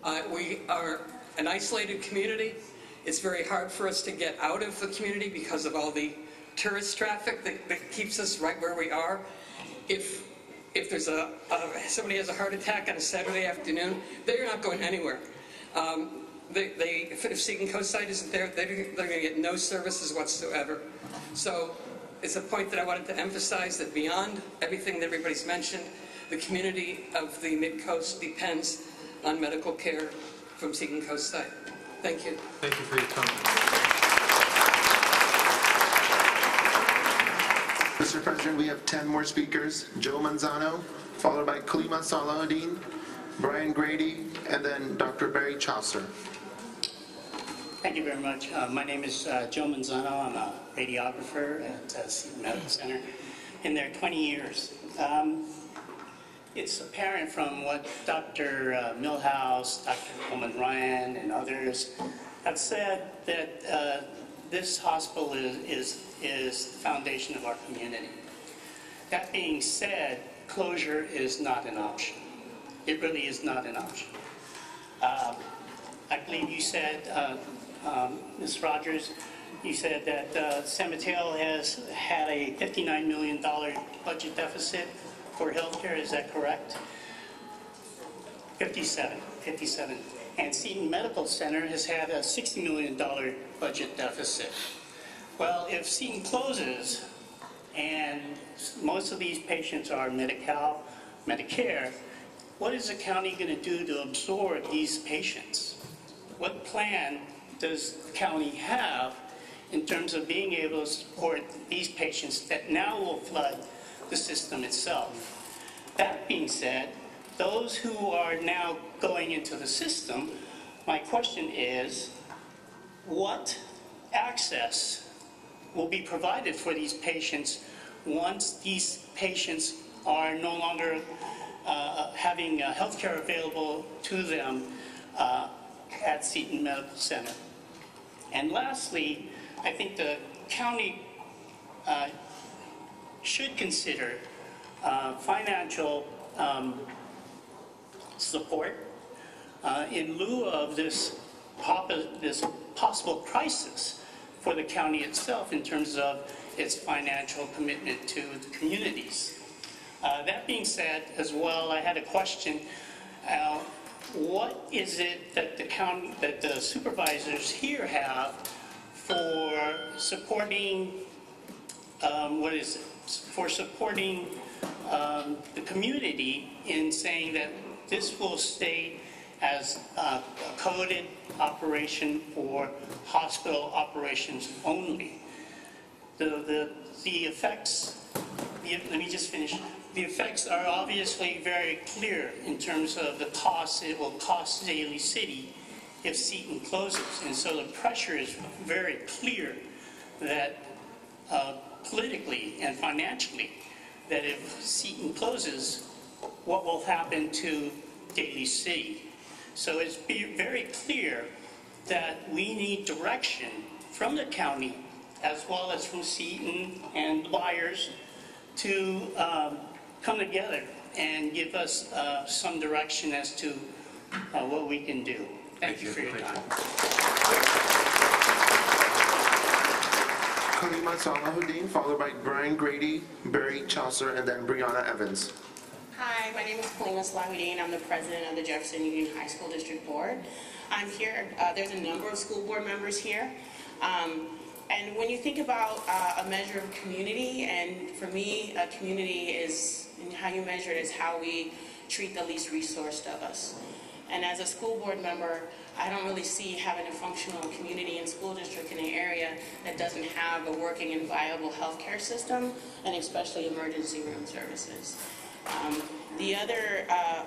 Uh, We are an isolated community. It's very hard for us to get out of the community because of all the tourist traffic that, that keeps us right where we are. If if there's a, a somebody has a heart attack on a Saturday afternoon, they're not going anywhere. Um, they, they, if, if Seton Coast isn't there, they're, they're going to get no services whatsoever. So it's a point that I wanted to emphasize that beyond everything that everybody's mentioned, the community of the Mid-Coast depends on medical care from Seton Coast side. Thank you. Thank you for your comment. Mr. President, we have 10 more speakers. Joe Manzano, followed by Kalima Salahuddin, Brian Grady, and then Dr. Barry Chaucer. Thank you very much. Uh, My name is uh, Joe Manzano. I'm a radiographer at uh, Seton Medical Center. In there 20 years. Um, It's apparent from what Dr. uh, Milhouse, Dr. Coleman Ryan, and others have said that uh, this hospital is, is, is the foundation of our community. That being said, closure is not an option. It really is not an option. Uh, I believe you said, uh, um, Ms. Rogers, you said that uh, has had a $59 million budget deficit for healthcare, is that correct? 57, 57. And Seton Medical Center has had a $60 million budget deficit. Well, if Seton closes and most of these patients are Medi-Cal, Medicare, what is the county going to do to absorb these patients? What plan does the county have in terms of being able to support these patients that now will flood the system itself? That being said, those who are now going into the system, my question is, what access will be provided for these patients once these patients are no longer uh, having uh, health care available to them uh, at Seton Medical Center. And lastly, I think the county uh, should consider uh, financial um, support uh, in lieu of this, this possible crisis for the county itself in terms of its financial commitment to the communities. Uh, That being said, as well, I had a question. Uh, What is it that the county, that the supervisors here have for supporting, um, what is it, for supporting um, the community in saying that this will stay as a coded operation for hospital operations only? The, the, the effects, the- let me just finish. The effects are obviously very clear in terms of the cost it will cost Daly City if Seton closes. And so the pressure is very clear that uh, politically and financially, that if Seton closes, what will happen to Daly City? So it's be very clear that we need direction from the county as well as from Seton and the buyers to um, come together and give us uh, some direction as to uh, what we can do. Thank you for your time. Kalima Salahuddin, followed by Brian Grady, Barry Chaucer, and then Brianna Evans. Hi, my name is Kalima Salahuddin. I'm the president of the Jefferson Union High School District Board. I'm here, uh, there's a number of school board members here. Um, and when you think about uh, a measure of community, and for me, a community is, how you measure it is how we treat the least resourced of us. And as a school board member, I don't really see having a functional community and school district in an area that doesn't have a working and viable healthcare system, and especially emergency room services. Um, the other uh,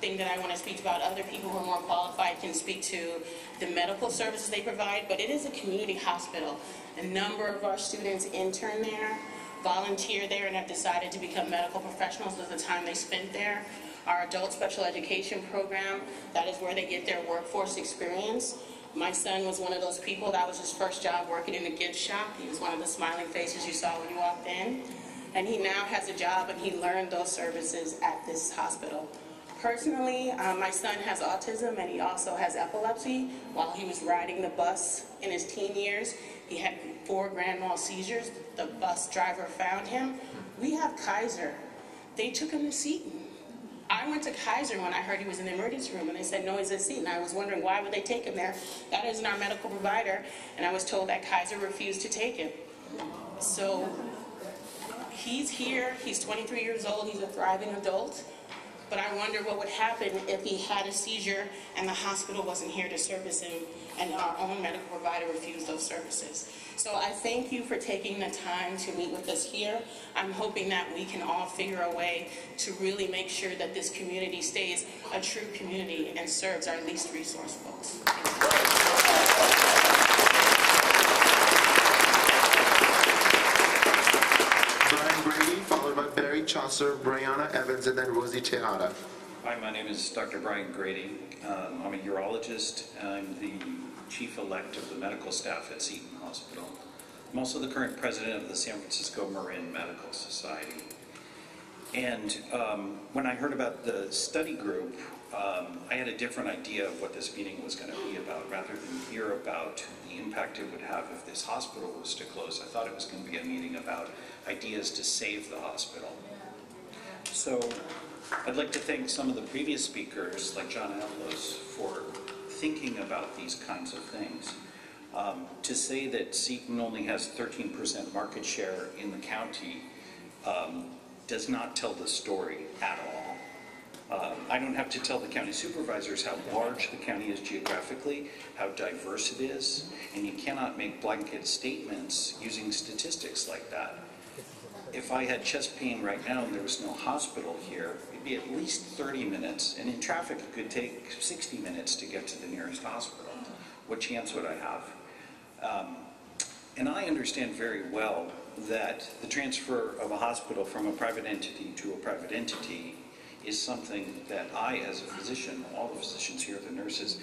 thing that I want to speak about, other people who are more qualified can speak to the medical services they provide, but it is a community hospital. A number of our students intern there, volunteer there, and have decided to become medical professionals with the time they spent there. Our adult special education program, that is where they get their workforce experience. My son was one of those people, that was his first job working in the gift shop. He was one of the smiling faces you saw when you walked in. And he now has a job and he learned those services at this hospital. Personally, um, my son has autism and he also has epilepsy. While he was riding the bus in his teen years, he had four grand mal seizures. The bus driver found him. We have Kaiser. They took him to Seton. I went to Kaiser when I heard he was in the emergency room, and they said, no, he's at Seton. I was wondering, why would they take him there? That isn't our medical provider, and I was told that Kaiser refused to take him. So he's here, he's 23 years old, he's a thriving adult, but I wonder what would happen if he had a seizure and the hospital wasn't here to service him, and our own medical provider refused those services. So I thank you for taking the time to meet with us here. I'm hoping that we can all figure a way to really make sure that this community stays a true community and serves our least resource folks. Brian Grady, followed by Barry Chaucer, Brianna Evans, and then Rosie Tejada. Hi, my name is Dr. Brian Grady. Um, I'm a urologist. I'm the chief-elect of the medical staff at Seton Hospital. I'm also the current president of the San Francisco Marin Medical Society. And um, when I heard about the study group, um, I had a different idea of what this meeting was going to be about. Rather than hear about the impact it would have if this hospital was to close, I thought it was going to be a meeting about ideas to save the hospital. So I'd like to thank some of the previous speakers, like John Avalos, for thinking about these kinds of things. Um, to say that Seton only has 13% market share in the county um, does not tell the story at all. Um, I don't have to tell the county supervisors how large the county is geographically, how diverse it is, and you cannot make blanket statements using statistics like that. If I had chest pain right now and there was no hospital here, it'd be at least 30 minutes, and in traffic it could take 60 minutes to get to the nearest hospital. What chance would I have? Um, and I understand very well that the transfer of a hospital from a private entity to a private entity is something that I, as a physician, all the physicians here, the nurses,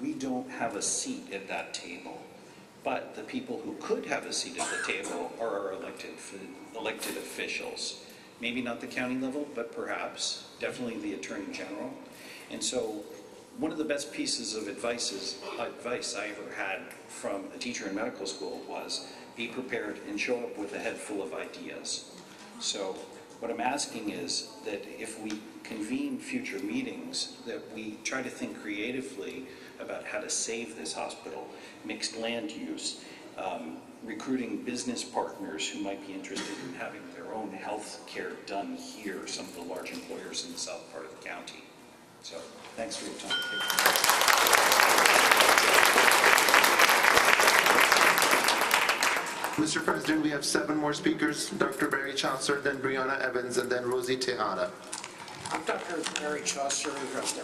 we don't have a seat at that table. But the people who could have a seat at the table are our elected, elected officials. Maybe not the county level, but perhaps, definitely the Attorney General. And so one of the best pieces of advice, is, advice I ever had from a teacher in medical school was be prepared, and show up with a head full of ideas. So what I'm asking is that if we convene future meetings, that we try to think creatively about how to save this hospital, mixed land use, um, recruiting business partners who might be interested in having their own health care done here, some of the large employers in the south part of the county. So, thanks for your time. Mr. President, we have seven more speakers, Dr. Barry Chaucer, then Brianna Evans, and then Rosie Tejada. I'm Dr. Barry Chaucer,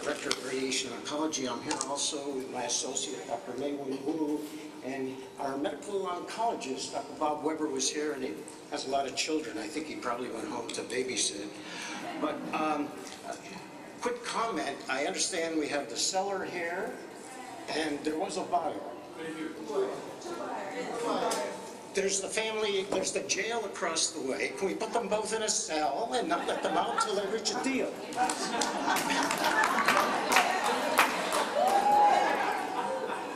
Director of Radiation Oncology. I'm here also with my associate, Dr. Maywen Wu, and our medical oncologist, Dr. Bob Weber, was here, and he has a lot of children. I think he probably went home to babysit. But um, quick comment, I understand we have the seller here, and there was a bio. There's the family, there's the jail across the way. Can we put them both in a cell and not let them out until they reach a deal?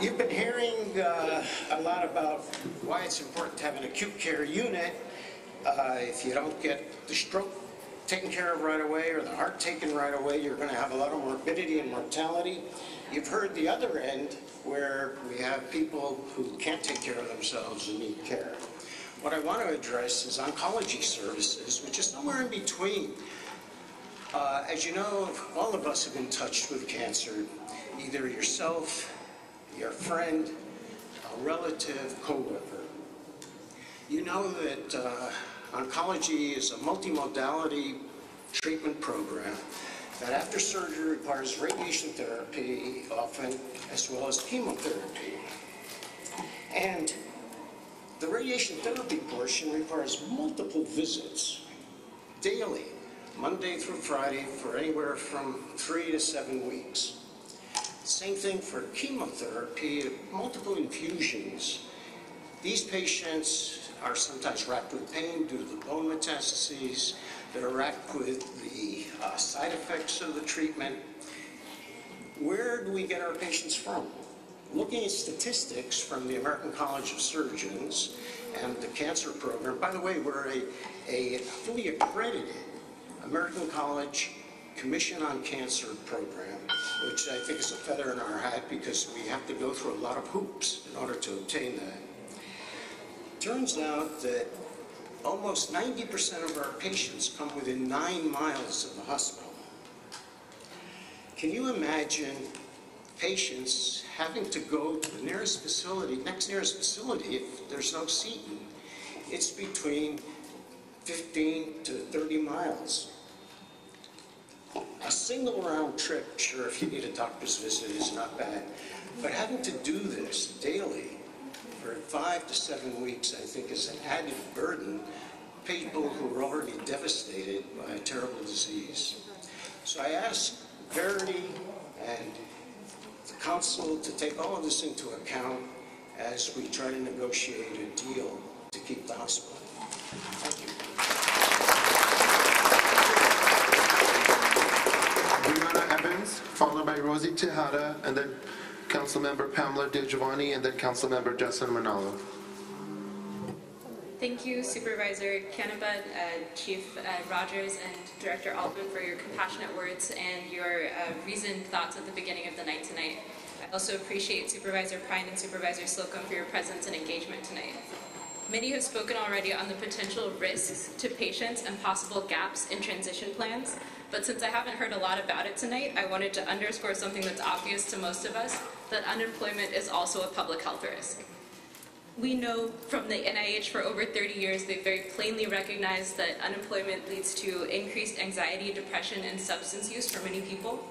You've been hearing uh, a lot about why it's important to have an acute care unit. Uh, if you don't get the stroke taken care of right away or the heart taken right away, you're going to have a lot of morbidity and mortality. You've heard the other end where we have people who can't take care of themselves and need care. What I want to address is oncology services, which is somewhere in between. Uh, as you know, all of us have been touched with cancer, either yourself, your friend, a relative, co-worker. You know that uh, oncology is a multimodality treatment program that after surgery requires radiation therapy often, as well as chemotherapy. And the radiation therapy portion requires multiple visits daily, Monday through Friday, for anywhere from three to seven weeks. Same thing for chemotherapy, multiple infusions. These patients are sometimes racked with pain due to the bone metastases. They're with the uh, side effects of the treatment. Where do we get our patients from? Looking at statistics from the American College of Surgeons and the cancer program, by the way, we're a, a fully accredited American College Commission on Cancer program, which I think is a feather in our hat because we have to go through a lot of hoops in order to obtain that. Turns out that almost 90% of our patients come within nine miles of the hospital. Can you imagine patients having to go to the nearest facility, next nearest facility, if there's no seating? It's between 15 to 30 miles. A single round trip, sure, if you need a doctor's visit, is not bad. But having to do this daily five to seven weeks, I think, is an added burden people who are already devastated by a terrible disease. So I ask Verity and the council to take all of this into account as we try to negotiate a deal to keep the hospital. Thank you. Brianna Evans, followed by Rosie Tejada, and then Councilmember Pamela DiGiovanni, and then Councilmember Justin Manalo. Thank you Supervisor Canepa, uh, Chief uh, Rogers, and Director Altman for your compassionate words and your uh, reasoned thoughts at the beginning of the night tonight. I also appreciate Supervisor Pine and Supervisor Slocum for your presence and engagement tonight. Many have spoken already on the potential risks to patients and possible gaps in transition plans, but since I haven't heard a lot about it tonight, I wanted to underscore something that's obvious to most of us, that unemployment is also a public health risk. We know from the NIH for over 30 years, they've very plainly recognized that unemployment leads to increased anxiety, depression, and substance use for many people.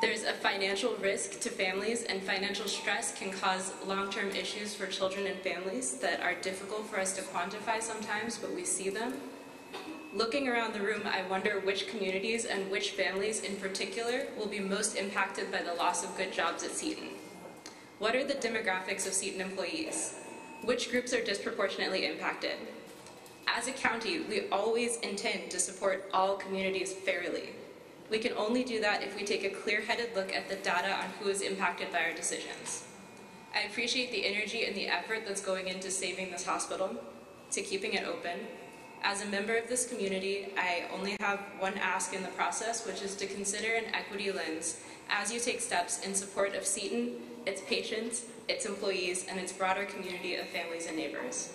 There's a financial risk to families, and financial stress can cause long-term issues for children and families that are difficult for us to quantify sometimes, but we see them. Looking around the room, I wonder which communities and which families in particular will be most impacted by the loss of good jobs at Seton. What are the demographics of Seton employees? Which groups are disproportionately impacted? As a county, we always intend to support all communities fairly. We can only do that if we take a clear-headed look at the data on who is impacted by our decisions. I appreciate the energy and the effort that's going into saving this hospital, to keeping it open. As a member of this community, I only have one ask in the process, which is to consider an equity lens as you take steps in support of Seton, its patients, its employees, and its broader community of families and neighbors.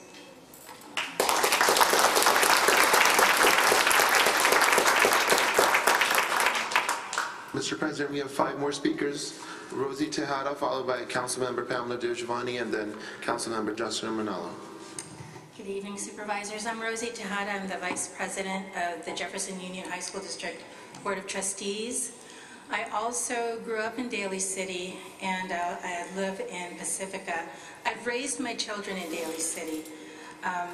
Mr. President, we have five more speakers. Rosie Tejada, followed by Councilmember Pamela DiGiovanni, and then Councilmember Justin Manalo. Good evening Supervisors. I'm Rosie Tejada. I'm the Vice President of the Jefferson Union High School District Board of Trustees. I also grew up in Daly City and uh, I live in Pacifica. I've raised my children in Daly City. Um,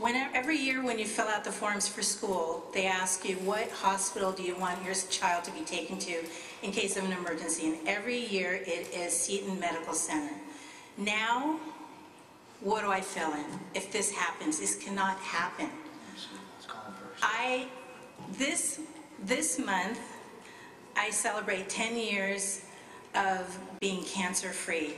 when, every year when you fill out the forms for school, they ask you what hospital do you want your child to be taken to in case of an emergency. And every year it is Seton Medical Center. Now, what do I fill in if this happens? This cannot happen. I, this, this month, I celebrate 10 years of being cancer-free.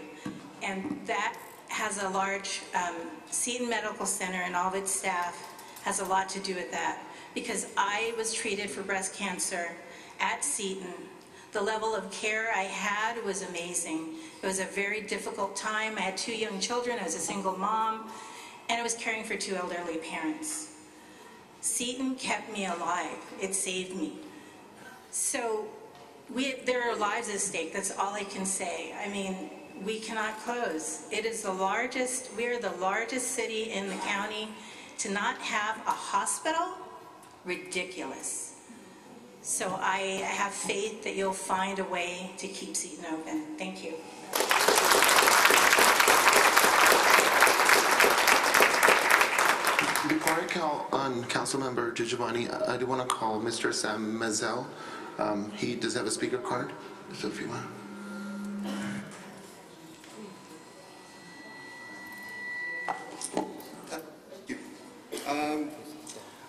And that has a large, um, Seton Medical Center and all of its staff has a lot to do with that. Because I was treated for breast cancer at Seton. The level of care I had was amazing. It was a very difficult time. I had two young children, I was a single mom, and I was caring for two elderly parents. Seton kept me alive. It saved me. So we, there are lives at stake. That's all I can say. I mean, we cannot close. It is the largest, we are the largest city in the county to not have a hospital. Ridiculous. So I have faith that you'll find a way to keep Seton open. Thank you. Before I call on Councilmember DiGiovanni, I I do want to call Mr. Sam Maizel. Um, He does have a speaker card, so if you want. Um,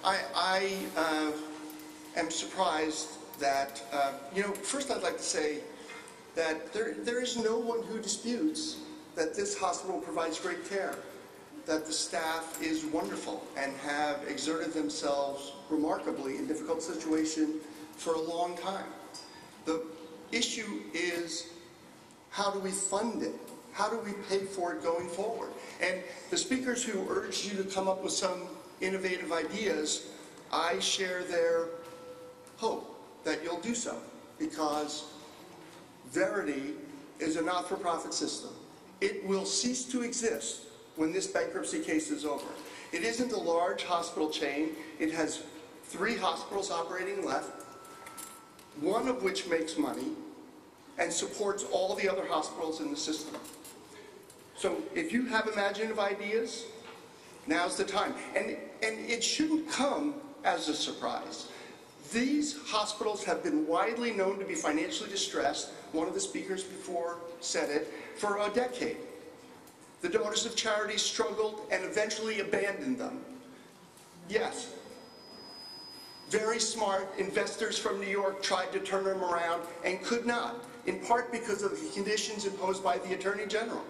I, I uh, am surprised that, uh, you know, first I'd like to say that there, there is no one who disputes that this hospital provides great care, that the staff is wonderful and have exerted themselves remarkably in difficult situations for a long time. The issue is how do we fund it? How do we pay for it going forward? And the speakers who urged you to come up with some innovative ideas, I share their hope that you'll do so because Verity is a not-for-profit system. It will cease to exist when this bankruptcy case is over. It isn't a large hospital chain. It has three hospitals operating left, one of which makes money and supports all the other hospitals in the system. So if you have imaginative ideas, now's the time. And, and it shouldn't come as a surprise. These hospitals have been widely known to be financially distressed, one of the speakers before said it, for a decade. The Daughters of Charity struggled and eventually abandoned them. Yes, very smart investors from New York tried to turn them around and could not, in part because of the conditions imposed by the Attorney General.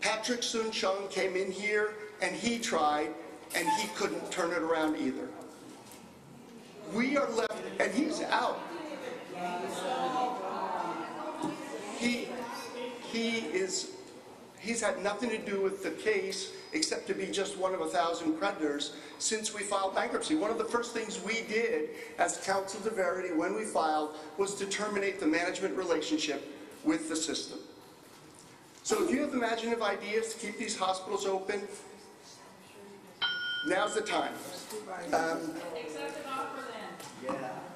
Patrick Soon-Shiong came in here and he tried and he couldn't turn it around either. We are left, and he's out. He, he is, he's had nothing to do with the case except to be just one of a thousand creditors since we filed bankruptcy. One of the first things we did as counsel to Verity when we filed was to terminate the management relationship with the system. So if you have imaginative ideas to keep these hospitals open, now's the time. Um,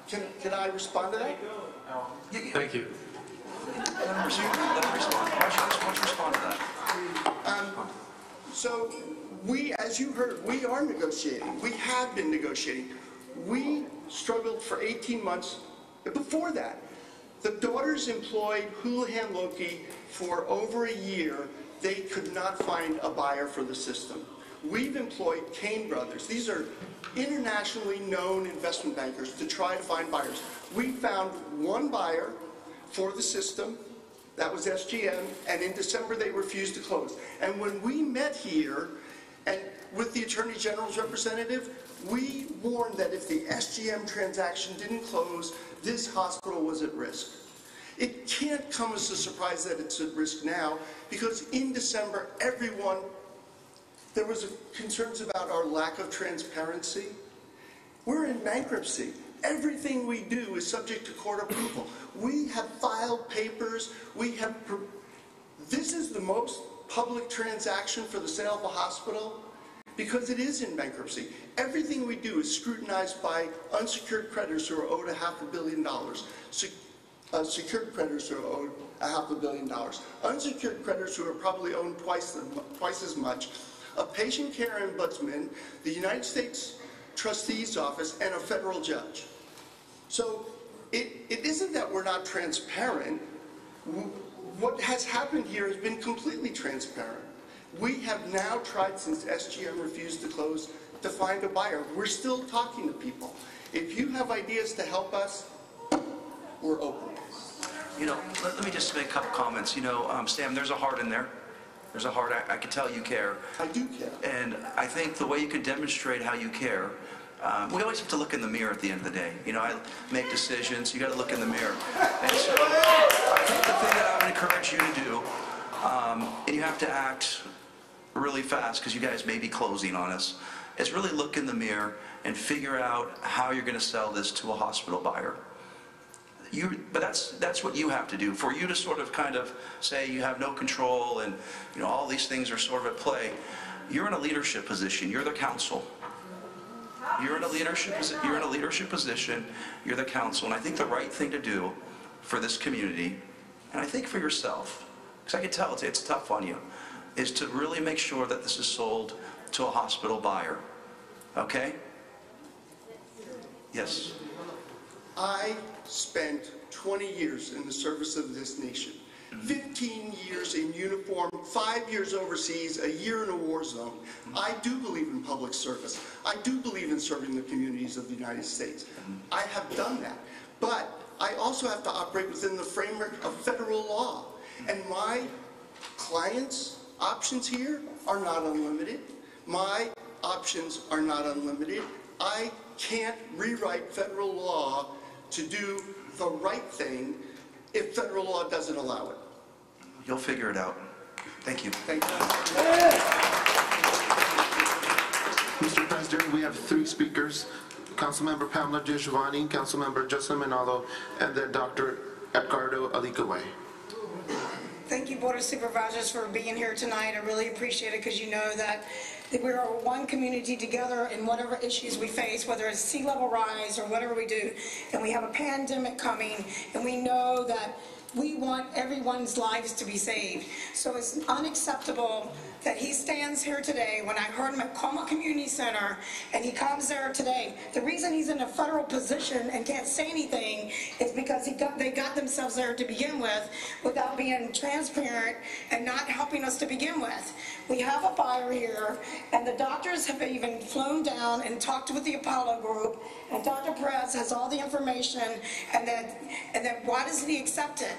can, can I respond to that? Thank you. Let him respond. Let him respond. Why don't you respond to that? Um, so we, as you heard, we are negotiating. We have been negotiating. We struggled for 18 months before that. The daughters employed Houlihan Lokey for over a year. They could not find a buyer for the system. We've employed Cain Brothers. These are internationally known investment bankers to try to find buyers. We found one buyer for the system that was SGM, and in December, they refused to close. And when we met here, and with the Attorney General's representative, we warned that if the SGM transaction didn't close, this hospital was at risk. It can't come as a surprise that it's at risk now, because in December, everyone, there was concerns about our lack of transparency. We're in bankruptcy. Everything we do is subject to court approval. We have filed papers, we have, this is the most public transaction for the sale of a hospital because it is in bankruptcy. Everything we do is scrutinized by unsecured creditors who are owed a half a billion dollars. Uh, secured creditors who are owed a half a billion dollars. Unsecured creditors who are probably owed twice, the, twice as much. A patient care ombudsman, the United States trustee's office, and a federal judge. So it, it isn't that we're not transparent. What has happened here has been completely transparent. We have now tried since SGM refused to close to find a buyer. We're still talking to people. If you have ideas to help us, we're open. You know, let, let me just make a couple comments. You know, um, Sam, there's a heart in there. There's a heart. I, I can tell you care. I do care. And I think the way you can demonstrate how you care, um, we always have to look in the mirror at the end of the day. You know, I make decisions. You got to look in the mirror. And so, I think the thing that I would encourage you to do, um, and you have to act really fast because you guys may be closing on us, is really look in the mirror and figure out how you're going to sell this to a hospital buyer. You, but that's that's what you have to do. For you to sort of kind of say you have no control and you know all these things are sort of at play. You're in a leadership position. You're the council. You're in a leadership. You're in a leadership position. You're the council, and I think the right thing to do for this community, and I think for yourself, because I can tell it's, it's tough on you, is to really make sure that this is sold to a hospital buyer. Okay? Yes. I spent 20 years in the service of this nation. 15 years in uniform, five years overseas, a year in a war zone. I do believe in public service. I do believe in serving the communities of the United States. I have done that. But I also have to operate within the framework of federal law. And my clients' options here are not unlimited. My options are not unlimited. I can't rewrite federal law to do the right thing if federal law doesn't allow it. You'll figure it out. Thank you. Thank you. Mr. President, we have three speakers. Councilmember Pamela DiGiovanni, Councilmember Juslyn Manalo, and then Dr. Edgardo Alikaway. Thank you, Board of Supervisors, for being here tonight. I really appreciate it because you know that that we are one community together in whatever issues we face, whether it's sea level rise or whatever we do. And we have a pandemic coming, and we know that we want everyone's lives to be saved. So it's unacceptable that he stands here today, when I heard him at Colma Community Center, and he comes there today. The reason he's in a federal position and can't say anything is because he got, they got themselves there to begin with without being transparent and not helping us to begin with. We have a buyer here, and the doctors have even flown down and talked with the Apollo Group, and Dr. Perez has all the information, and then, and then why doesn't he accept it?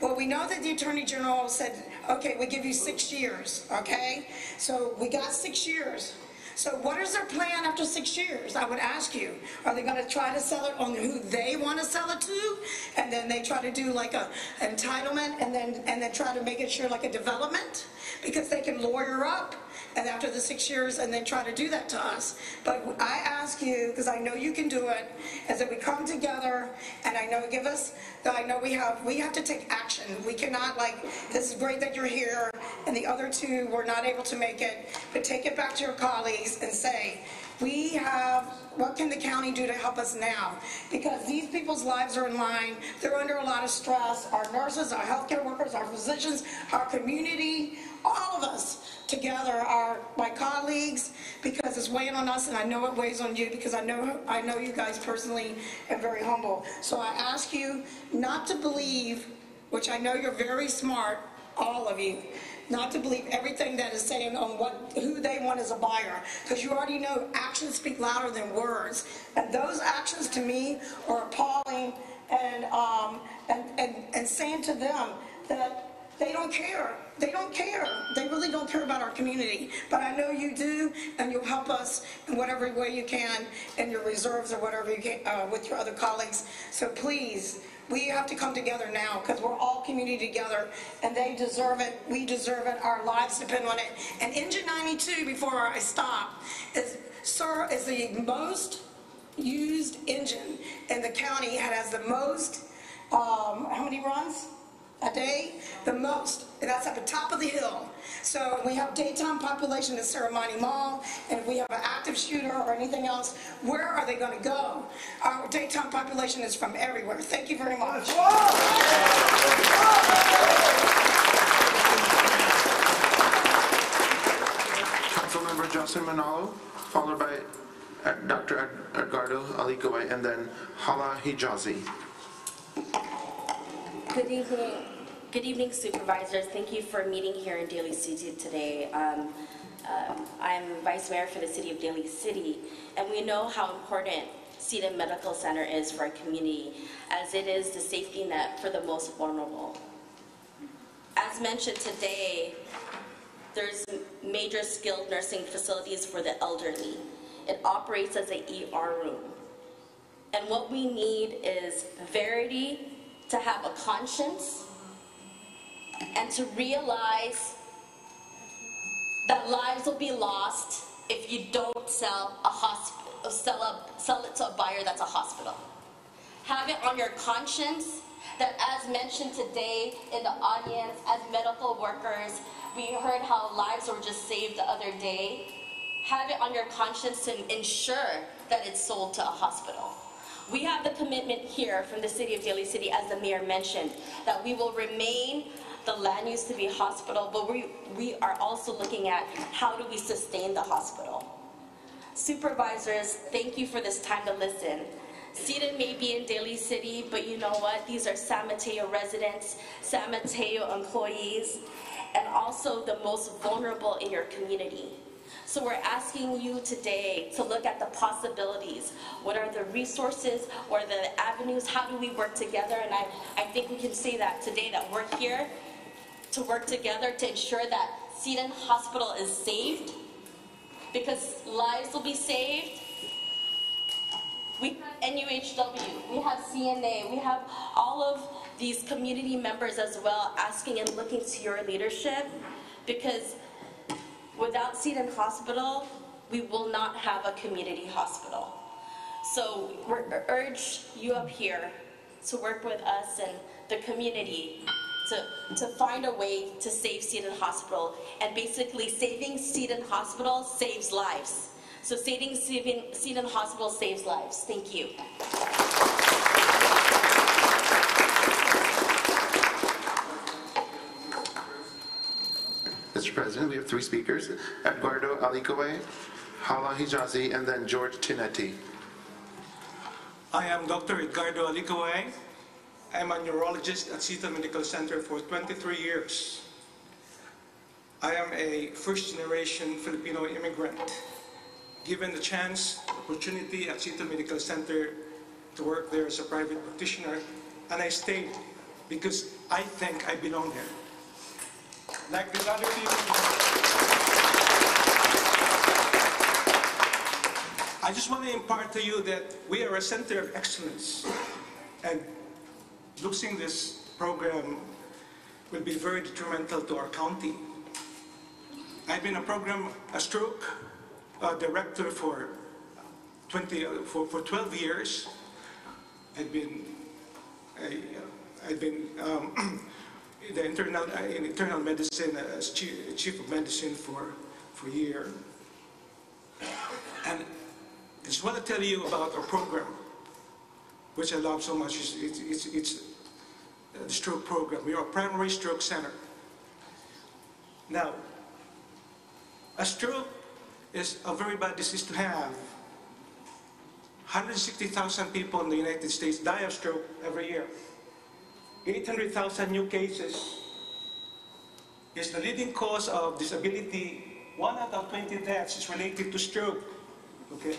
Well, we know that the Attorney General said, okay, we give you six years, okay? So we got six years. So what is their plan after six years? I would ask you. Are they going to try to sell it on who they want to sell it to? And then they try to do like a entitlement and then, and then try to make it sure like a development? Because they can lawyer up and after the six years and they try to do that to us. But I ask you, because I know you can do it, is that we come together and I know, give us, I know we have, we have to take action. We cannot like, this is great that you're here and the other two were not able to make it, but take it back to your colleagues and say, we have, what can the county do to help us now? Because these people's lives are in line, they're under a lot of stress, our nurses, our healthcare workers, our physicians, our community, all of us together are my colleagues because it's weighing on us and I know it weighs on you because I know I know you guys personally and very humble. So I ask you not to believe, which I know you're very smart, all of you, not to believe everything that is saying on what who they want as a buyer because you already know actions speak louder than words and those actions to me are appalling and um, and, and and saying to them that they don't care. They don't care. They really don't care about our community. But I know you do, and you'll help us in whatever way you can, in your reserves or whatever you can, uh, with your other colleagues. So please, we have to come together now, because we're all community together, and they deserve it, we deserve it, our lives depend on it. And Engine 92, before I stop, is, sir, is the most used engine in the county. It has the most, um, how many runs? A day, the most, and that's at the top of the hill. So we have daytime population at Serramonte Mall, and if we have an active shooter or anything else, where are they going to go? Our daytime population is from everywhere. Thank you very much. Councilmember Juslyn Manalo, followed by uh, Dr. Ed- Edgardo Alikoway, and then Hala Hijazi. Good evening, good evening supervisors. Thank you for meeting here in Daly City today. Um, um, I'm Vice Mayor for the City of Daly City, and we know how important Seton Medical Center is for our community, as it is the safety net for the most vulnerable. As mentioned today, there's major skilled nursing facilities for the elderly. It operates as a ER room. And what we need is Verity to have a conscience and to realize that lives will be lost if you don't sell a hospital, sell, a, sell it to a buyer that's a hospital. Have it on your conscience that as mentioned today in the audience, as medical workers, we heard how lives were just saved the other day. Have it on your conscience to ensure that it's sold to a hospital. We have the commitment here from the City of Daly City, as the mayor mentioned, that we will remain the land used to be hospital, but we, we are also looking at how do we sustain the hospital. Supervisors, thank you for this time to listen. Seton may be in Daly City, but you know what? These are San Mateo residents, San Mateo employees, and also the most vulnerable in your community. So we're asking you today to look at the possibilities. What are the resources? Are the avenues? How do we work together? And I, I think we can say that today that we're here to work together to ensure that Seton Hospital is saved because lives will be saved. We have NUHW, we have CNA, we have all of these community members as well asking and looking to your leadership because without Seton Hospital, we will not have a community hospital. So we urge you up here to work with us and the community to, to find a way to save Seton Hospital. And basically, saving Seton Hospital saves lives. So saving Seton, Seton Hospital saves lives. Thank you. Mr. President, we have three speakers, Eduardo Alikoway, Hala Hijazi, and then George Tinetti. I am Dr. Edgardo Alicaway. I'm a neurologist at Seton Medical Center for 23 years. I am a first-generation Filipino immigrant. Given the chance, opportunity at Seton Medical Center to work there as a private practitioner, and I stayed because I think I belong here. Like these other people. I just want to impart to you that we are a center of excellence. And losing this program will be very detrimental to our county. I've been a program, a stroke uh, director for 20, uh, for, for 12 years. I've been, I, uh, I've been um, *clears throat* the internal, uh, in internal medicine uh, as chief, chief of medicine for, for a year. And I just want to tell you about our program, which I love so much. It's, it's, it's, it's the stroke program. We are a primary stroke center. Now, a stroke is a very bad disease to have. 160,000 people in the United States die of stroke every year. 800,000 new cases is the leading cause of disability. One out of 20 deaths is related to stroke. Okay?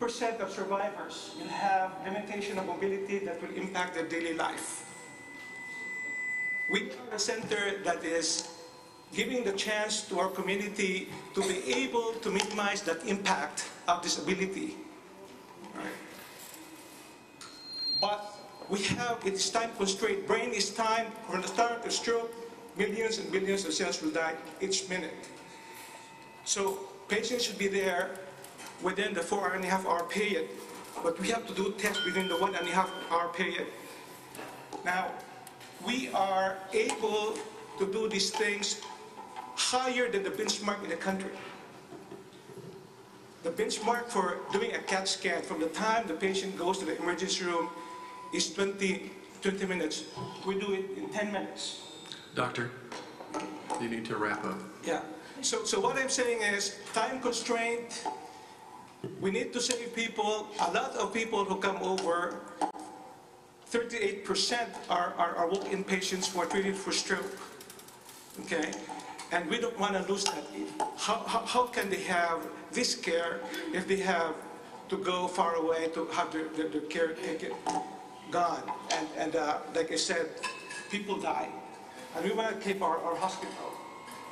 50% of survivors will have limitation of mobility that will impact their daily life. We are a center that is giving the chance to our community to be able to minimize that impact of disability. But we have, it is time constraint. Brain is time from the start of stroke, millions and millions of cells will die each minute. So patients should be there within the four and a half hour period, but we have to do tests within the one and a half hour period. Now, we are able to do these things higher than the benchmark in the country. The benchmark for doing a CAT scan from the time the patient goes to the emergency room is 20, 20 minutes. We do it in 10 minutes. Doctor, you need to wrap up. Yeah. So, so what I'm saying is time constraint. We need to save people. A lot of people who come over, 38% are, are, are walk-in patients who are treated for stroke. Okay? And we don't want to lose that. How, how, how can they have this care if they have to go far away to have their, their, their care taken gone? And, and uh, like I said, people die. And we want to keep our, our hospital.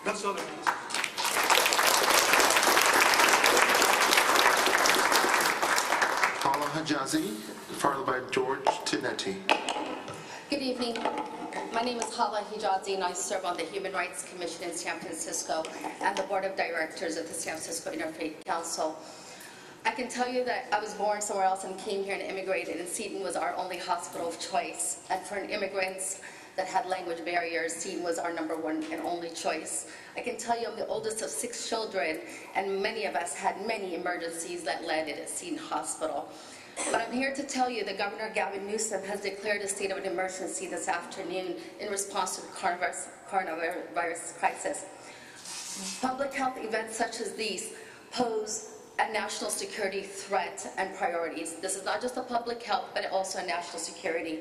That's all I'm asking. Hijazi, followed by George Tinetti. Good evening. My name is Hala Hijazi, and I serve on the Human Rights Commission in San Francisco and the Board of Directors of the San Francisco Interfaith Council. I can tell you that I was born somewhere else and came here and immigrated, and Seton was our only hospital of choice. And for immigrants that had language barriers, Seton was our number one and only choice. I can tell you I'm the oldest of six children, and many of us had many emergencies that landed at Seton Hospital. But I'm here to tell you that Governor Gavin Newsom has declared a state of an emergency this afternoon in response to the coronavirus, crisis. Public health events such as these pose a national security threat and priorities. This is not just a public health, but also a national security.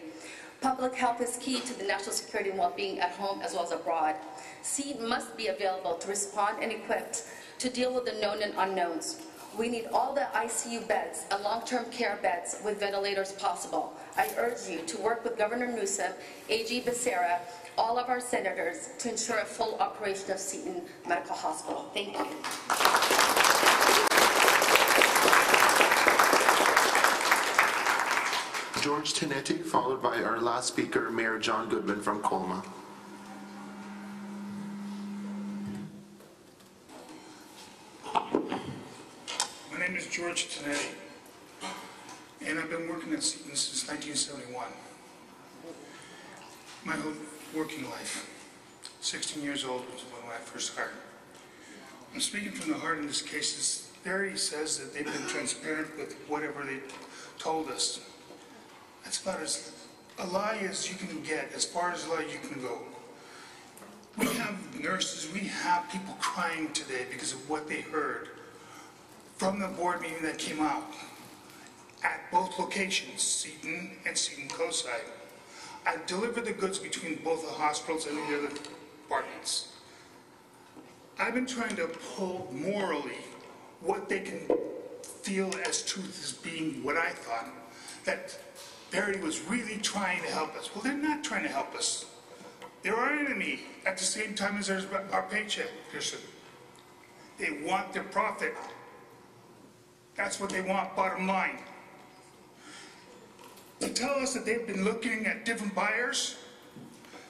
Public health is key to the national security and well-being at home as well as abroad. SEED must be available to respond and equipped to deal with the known and unknowns. We need all the ICU beds and long-term care beds with ventilators possible. I urge you to work with Governor Newsom, AG Becerra, all of our senators to ensure a full operation of Seton Medical Hospital. Thank you. George Tinetti, followed by our last speaker, Mayor John Goodwin from Colma. My name is George Tinetti, and I've been working at Seton since 1971. My whole working life. 16 years old was when I first hired. I'm speaking from the heart in this case. This Verity says that they've been transparent with whatever they told us. That's about as a lie as you can get, as far as a lie you can go. We have nurses, we have people crying today because of what they heard from the board meeting that came out at both locations, Seton and Seton Coastside. I delivered the goods between both the hospitals and the other departments. I've been trying to uphold morally what they can feel as truth as being what I thought, that Verity was really trying to help us. Well, they're not trying to help us. They're our enemy at the same time as our, paycheck, Pearson. They want their profit. That's what they want, bottom line. They tell us that they've been looking at different buyers.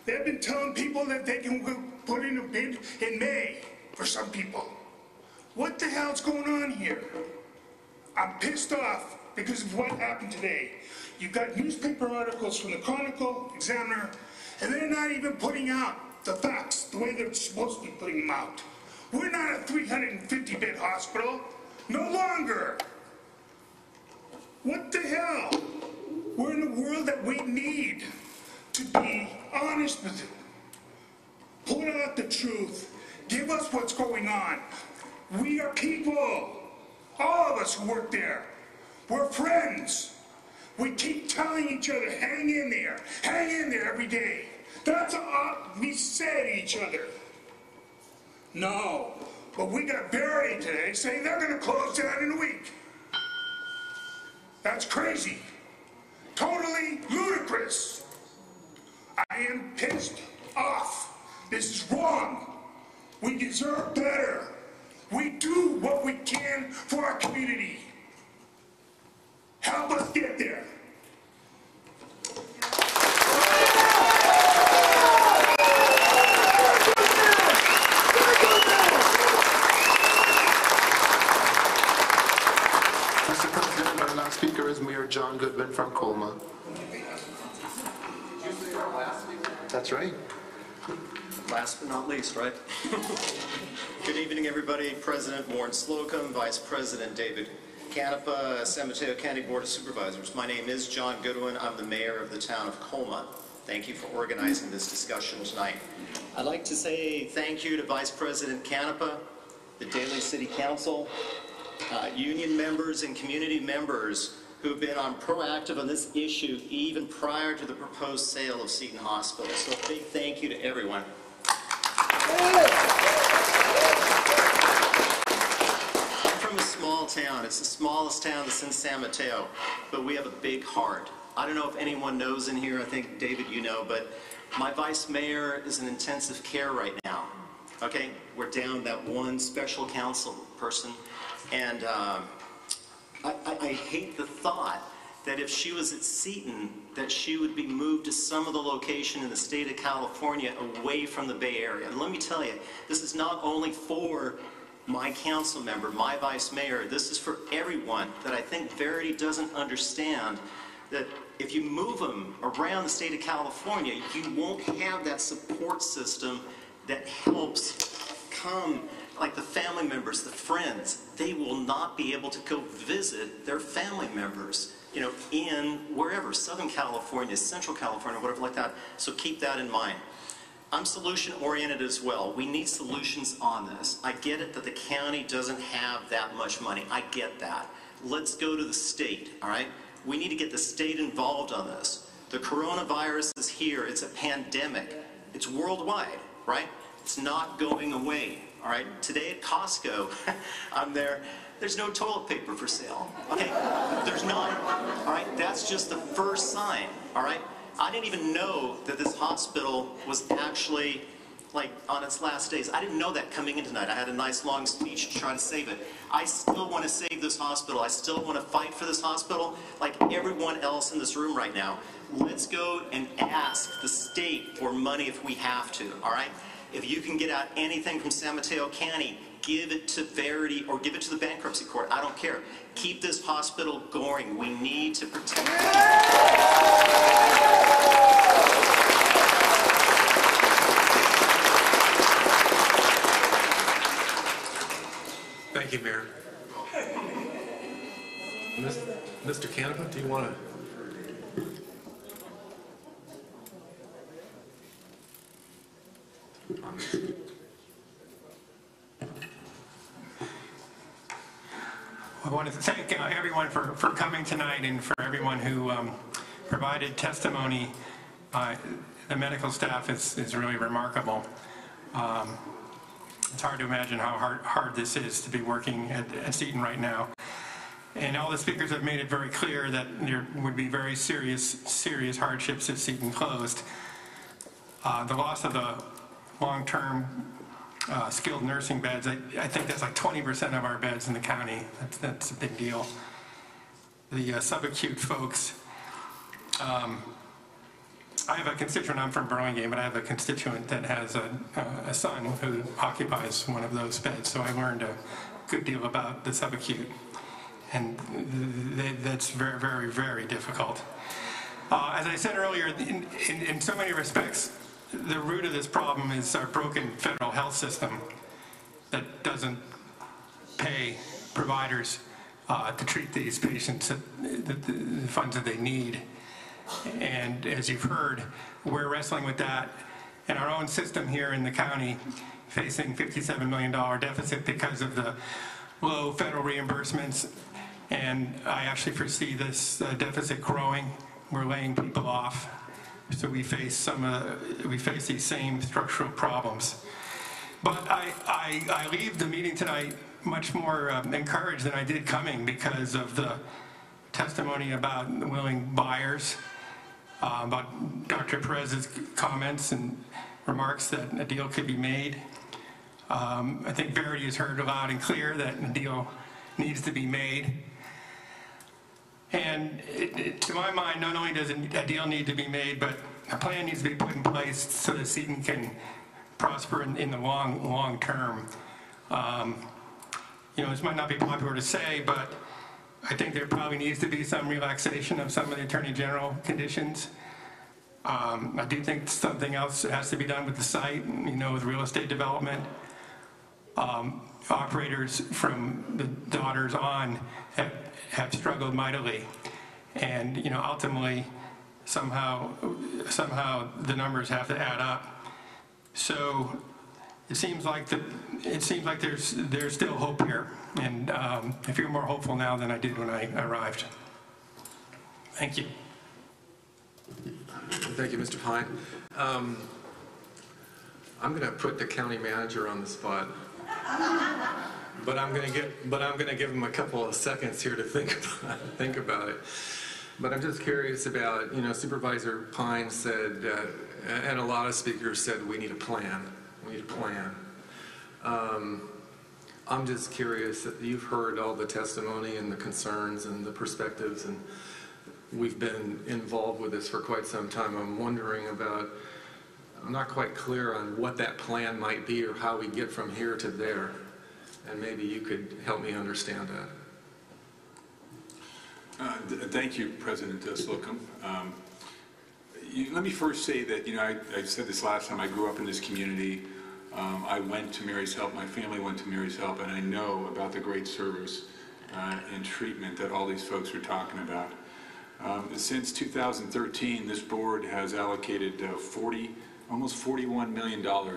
They've been telling people that they can put in a bid in May for some people. What the hell's going on here? I'm pissed off because of what happened today. You've got newspaper articles from the Chronicle, Examiner, and they're not even putting out the facts the way they're supposed to be putting them out. We're not a 350-bed hospital. No longer. What the hell? We're in a world that we need to be honest with you. Put out the truth. Give us what's going on. We are people. All of us who work there. We're friends. We keep telling each other, hang in there, hang in there every day. That's what we say to each other. No, but we got Verity today saying they're going to close down in a week. That's crazy. Totally ludicrous. I am pissed off. This is wrong. We deserve better. We do what we can for our community. Help us get there. Is Mayor John Goodwin from Colma. That's right. Last but not least, right? *laughs* Good evening, everybody. President Warren Slocum, Vice President David Canepa, San Mateo County Board of Supervisors. My name is John Goodwin. I'm the mayor of the town of Colma. Thank you for organizing this discussion tonight. I'd like to say thank you to Vice President Canepa, the Daly City Council, uh, union members and community members who've been on proactive on this issue even prior to the proposed sale of Seton Hospital. So a big thank you to everyone. I'm from a small town. It's the smallest town that's in San Mateo, but we have a big heart. I don't know if anyone knows in here, I think, David, you know, but my vice mayor is in intensive care right now. Okay? We're down that one special counsel person, and um, I, I, hate the thought that if she was at Seton, that she would be moved to some of the location in the state of California away from the Bay Area. And let me tell you, this is not only for my council member, my vice mayor, this is for everyone that I think Verity doesn't understand that if you move them around the state of California, you won't have that support system that helps come like the family members, the friends, they will not be able to go visit their family members, you know, in wherever, Southern California, Central California, whatever like that. So keep that in mind. I'm solution oriented as well. We need solutions on this. I get it that the county doesn't have that much money. I get that. Let's go to the state, all right? We need to get the state involved on this. The coronavirus is here. It's a pandemic. It's worldwide, right? It's not going away. All right, today at Costco, *laughs* I'm there. There's no toilet paper for sale. Okay, there's none. All right, that's just the first sign. All right, I didn't even know that this hospital was actually like on its last days. I didn't know that coming in tonight. I had a nice long speech to try to save it. I still want to save this hospital. I still want to fight for this hospital like everyone else in this room right now. Let's go and ask the state for money if we have to, all right? If you can get out anything from San Mateo County, give it to Verity or give it to the bankruptcy court. I don't care. Keep this hospital going. We need to protect Thank you, Mayor. Mr. Canepa, do you want to? I want to thank uh, everyone for, for coming tonight and for everyone who um, provided testimony. Uh, The medical staff is, is really remarkable. Um, It's hard to imagine how hard, hard this is to be working at, at Seton right now. And all the speakers have made it very clear that there would be very serious, serious hardships if Seton closed. Uh, The loss of the long-term uh, skilled nursing beds, I, I think that's like 20% of our beds in the county. That's, that's a big deal. The uh, subacute folks, um, I have a constituent, I'm from Burlingame, but I have a constituent that has a, a son who occupies one of those beds, so I learned a good deal about the subacute. And th- that's very, very, very difficult. Uh, as I said earlier, in, in, in so many respects, the root of this problem is our broken federal health system that doesn't pay providers uh, to treat these patients at the, the, the funds that they need. And as you've heard, we're wrestling with that in our own system here in the county, facing $57 million deficit because of the low federal reimbursements. And I actually foresee this uh, deficit growing. We're laying people off. So we face some, uh, we face these same structural problems. But I, I, I leave the meeting tonight much more um, encouraged than I did coming because of the testimony about willing buyers, uh, about Dr. Perez's comments, and remarks that a deal could be made. Um, I think Verity has heard loud and clear that a deal needs to be made. And it, it, to my mind, not only does a deal need to be made, but a plan needs to be put in place so that Seton can prosper in, in the long, long term. Um, you know, this might not be popular to say, but I think there probably needs to be some relaxation of some of the Attorney General conditions. Um, I do think something else has to be done with the site, you know, with real estate development. Um, operators from the daughters on have, have struggled mightily. And, you know, ultimately, somehow, somehow the numbers have to add up. So it seems like the, it seems like there's, there's still hope here. And um, I feel more hopeful now than I did when I arrived. Thank you. Thank you, Mr. Pine. Um, I'm going to put the county manager on the spot. But I'm going to give, but I'm to give him a couple of seconds here to think *laughs* about, think about it. But I'm just curious about, you know, Supervisor Pine said, uh, and a lot of speakers said, we need a plan. We need a plan. Um, I'm just curious, you've heard all the testimony and the concerns and the perspectives, and we've been involved with this for quite some time. I'm wondering about, I'm not quite clear on what that plan might be or how we get from here to there. And maybe you could help me understand that. Uh, th- Thank you, President uh, Slocum. Um, you- Let me first say that, you know, I I said this last time, I grew up in this community. Um, I went to Mary's Help, my family went to Mary's Help, and I know about the great service uh, and treatment that all these folks are talking about. Um, Since 2013, this board has allocated uh, 40, almost $41 million uh,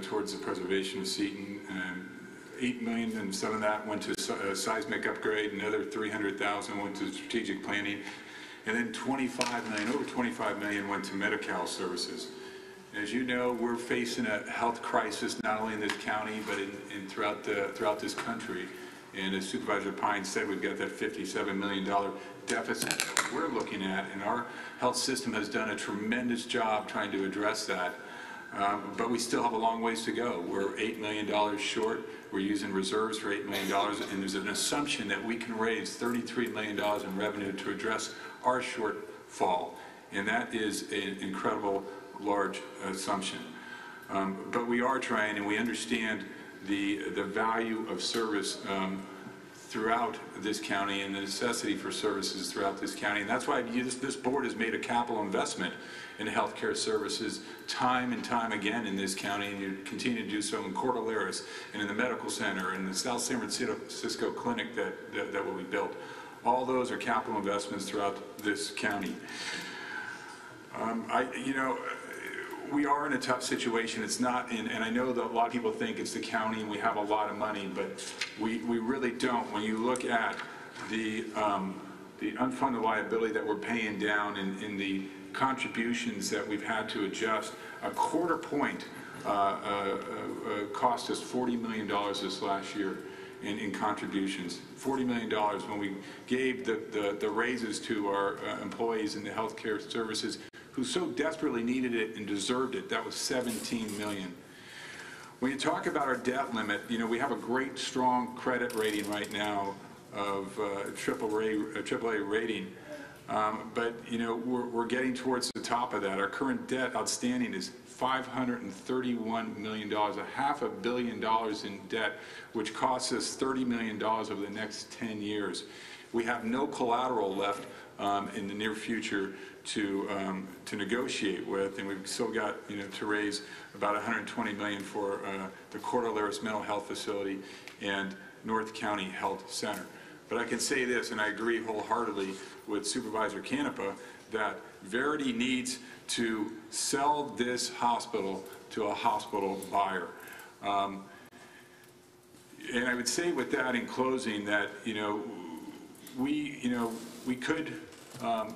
towards the preservation of Seton. 8 million and some of that went to uh, seismic upgrade, another 300,000 went to strategic planning, and then 25 million, over 25 million went to Medi-Cal services. As you know, we're facing a health crisis not only in this county, but in, in throughout the, throughout this country. And as Supervisor Pine said, we've got that $57 million deficit that we're looking at, and our health system has done a tremendous job trying to address that. Um, But we still have a long ways to go. We're $8 million short. We're using reserves for $8 million, and there's an assumption that we can raise $33 million in revenue to address our shortfall. And that is an incredible, large assumption. Um, But we are trying, and we understand the, the value of service um, throughout this county and the necessity for services throughout this county. And that's why this, this board has made a capital investment in healthcare services time and time again in this county, and you continue to do so in Cordilleras and in the medical center and the South San Francisco clinic that, that, that will be built. All those are capital investments throughout this county. Um, I, you know, we are in a tough situation. It's not, and, and I know that a lot of people think it's the county and we have a lot of money, but we, we really don't. When you look at the, um, the unfunded liability that we're paying down in, in the contributions that we've had to adjust, a quarter point uh, uh, uh, cost us $40 million this last year in, in contributions. $40 million when we gave the, the, the raises to our uh, employees in the healthcare services who so desperately needed it and deserved it. That was 17 million. When you talk about our debt limit, you know, we have a great, strong credit rating right now of uh, triple A, uh, AAA rating. Um, But, you know, we're, we're getting towards the top of that. Our current debt outstanding is $531 million, a half a billion dollars in debt, which costs us $30 million over the next 10 years. We have no collateral left um, in the near future to, um, to negotiate with, and we've still got, you know, to raise about 120 million for uh, the Cordilleras Mental Health Facility and North County Health Center. But I can say this, and I agree wholeheartedly with Supervisor Canepa, that Verity needs to sell this hospital to a hospital buyer. Um, and I would say with that in closing that, you know, we, you know, we could um,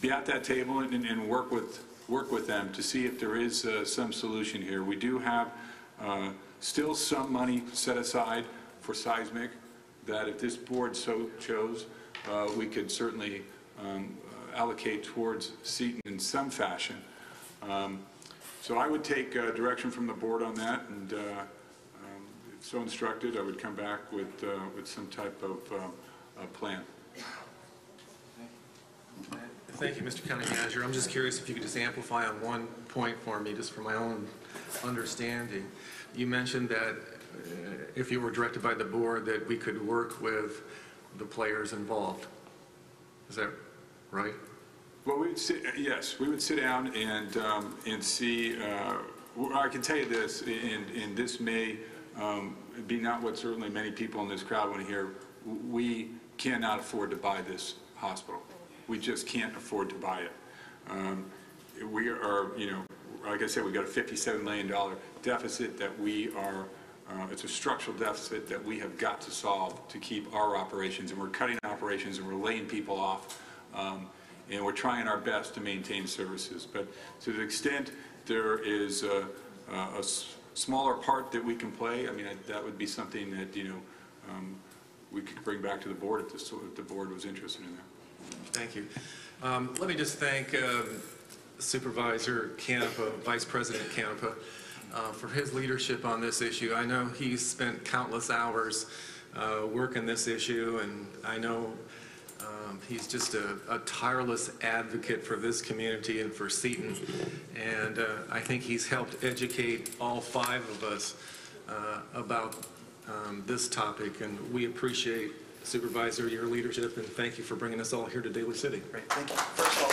be at that table and, and work with, work with them to see if there is uh, some solution here. We do have uh, still some money set aside for seismic that if this board so chose, uh, we could certainly um, allocate towards Seton in some fashion. Um, So I would take uh, direction from the board on that, and uh, um, if so instructed, I would come back with, uh, with some type of uh, plan. Thank you, Mr. County Manager. I'm just curious if you could just amplify on one point for me, just for my own understanding. You mentioned that uh, if you were directed by the board, that we could work with the players involved. Is that right? Well, we would sit, yes, we would sit down and, um, and see, uh, I can tell you this, and, and this may um, be not what certainly many people in this crowd want to hear. We cannot afford to buy this hospital. We just can't afford to buy it. Um, We are, you know, like I said, we've got a $57 million deficit that we are, uh, it's a structural deficit that we have got to solve to keep our operations, and we're cutting operations and we're laying people off. Um, and we're trying our best to maintain services. But to the extent there is a smaller part that we can play, I mean, that would be something that, you know, um, we could bring back to the board if the, if the board was interested in that. Thank you. Um, Let me just thank um, Supervisor Canepa, Vice President Canepa, uh, for his leadership on this issue. I know he's spent countless hours uh, working this issue, and I know um, he's just a a tireless advocate for this community and for Seton. And uh, I think he's helped educate all five of us uh, about um, this topic, and we appreciate Supervisor, your leadership, and thank you for bringing us all here to Daly City. Great, thank you. First of all,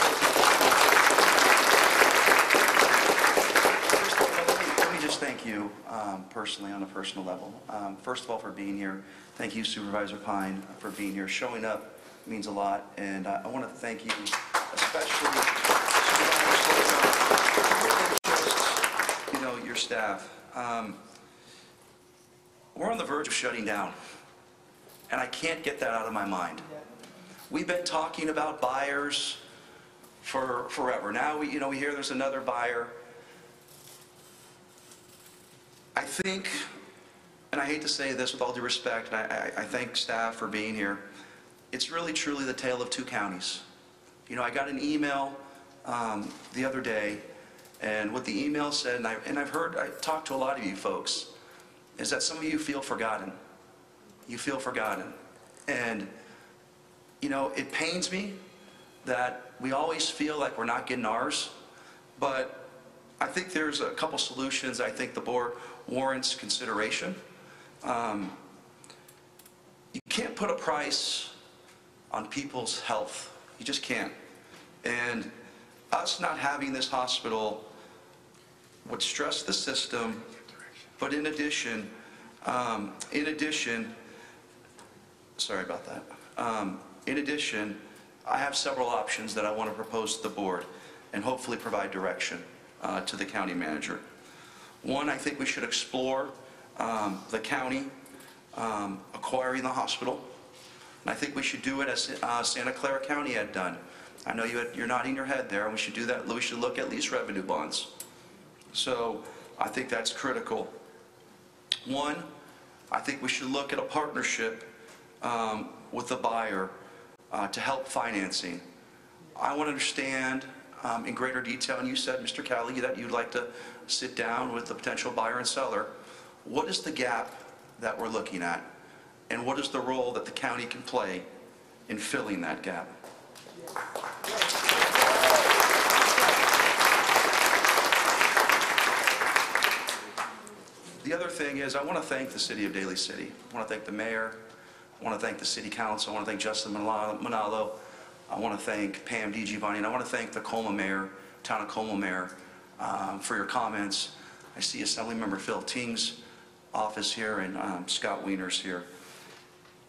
first of all, let me- let me thank you um, personally, on a personal level. Um, First of all, for being here. Thank you Supervisor Pine for being here. Showing up means a lot, and I want to thank you especially, you know, your staff. Um, We're on the verge of shutting down, and I can't get that out of my mind. We've been talking about buyers for forever. Now, we, you know, we hear there's another buyer. I think, and I hate to say this with all due respect, and I, I, I thank staff for being here, it's really truly the tale of two counties. You know, I got an email um, the other day, and what the email said, and, I, and I've heard, I talked to a lot of you folks, is that some of you feel forgotten. You feel forgotten. And, you know, it pains me that we always feel like we're not getting ours, but I think there's a couple solutions I think the board warrants consideration. Um, you can't put a price on people's health. You just can't. And us not having this hospital would stress the system, but in addition, um, in addition, sorry about that. Um, in addition, I have several options that I want to propose to the board and hopefully provide direction uh, to the county manager. One, I think we should explore um, the county um, acquiring the hospital. And I think we should do it as uh, Santa Clara County had done. I know you had, you're nodding your head there, and we should do that. We should look at lease revenue bonds. So I think that's critical. One, I think we should look at a partnership um, with the buyer uh, to help financing. I want to understand um, in greater detail, and you said, Mr. Callagy, that you'd like to sit down with the potential buyer and seller. What is the gap that we're looking at? And what is the role that the county can play in filling that gap? The other thing is, I want to thank the city of Daly City. I want to thank the mayor. I want to thank the city council. I want to thank Juslyn Manalo-. I want to thank Pam DiGiovanni. And I want to thank the Colma mayor, town of Colma mayor, um, for your comments. I see Assemblymember Phil Ting's office here and um, Scott Wiener's here.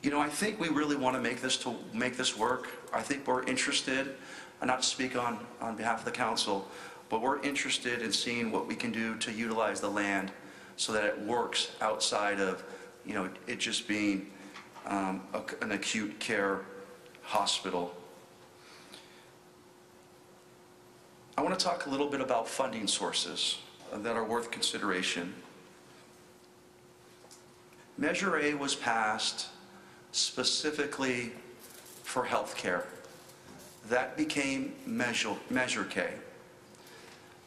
You know, I think we really want to make this to make this work. I think we're interested, and not to speak on, on behalf of the council, but we're interested in seeing what we can do to utilize the land so that it works outside of, you know, it just being um, a- an acute care hospital. I want to talk a little bit about funding sources that are worth consideration. Measure A was passed specifically for healthcare. That became Measure, Measure K.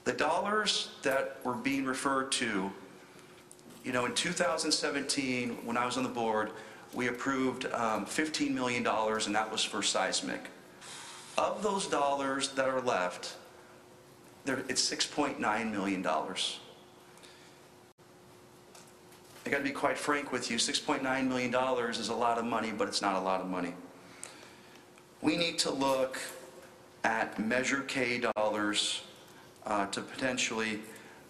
The dollars that were being referred to, you know, in 2017, when I was on the board, we approved um, $15 million, and that was for seismic. Of those dollars that are left, there, it's $6.9 million. I got to be quite frank with you, $6.9 million is a lot of money, but it's not a lot of money. We need to look at Measure K dollars uh, to potentially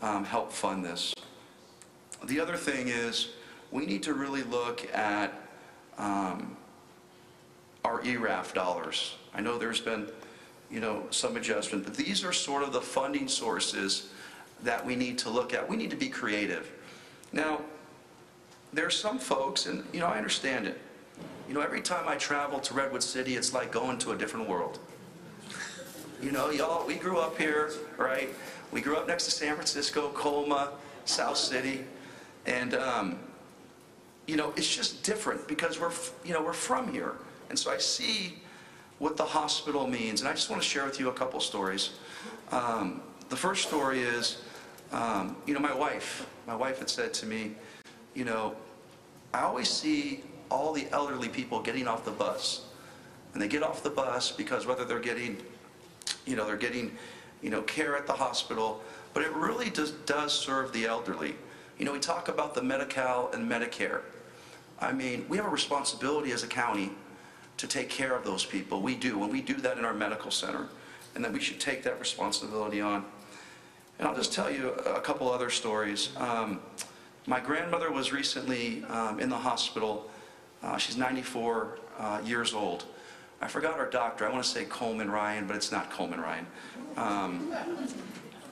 um, help fund this. The other thing is, we need to really look at um, our ERAF dollars. I know there's been, you know, some adjustment, but these are sort of the funding sources that we need to look at. We need to be creative. Now, there are some folks, and, you know, I understand it. You know, every time I travel to Redwood City, it's like going to a different world. You know, y'all, we grew up here, right? We grew up next to San Francisco, Colma, South City, and, um, you know, it's just different because we're, you know, we're from here. And so I see what the hospital means, and I just want to share with you a couple stories. Um, the first story is, um, you know, my wife, my wife had said to me, you know, I always see all the elderly people getting off the bus. And they get off the bus because whether they're getting, you know, they're getting, you know, care at the hospital, but it really does, does serve the elderly. You know, we talk about the Medi-Cal and Medicare. I mean, we have a responsibility as a county to take care of those people. We do, and we do that in our medical center. And that we should take that responsibility on. And I'll just tell you a couple other stories. Um, my grandmother was recently um, in the hospital. Uh, she's 94 uh, years old. I forgot her doctor. I want to say Coleman Ryan, but it's not Coleman Ryan. Um,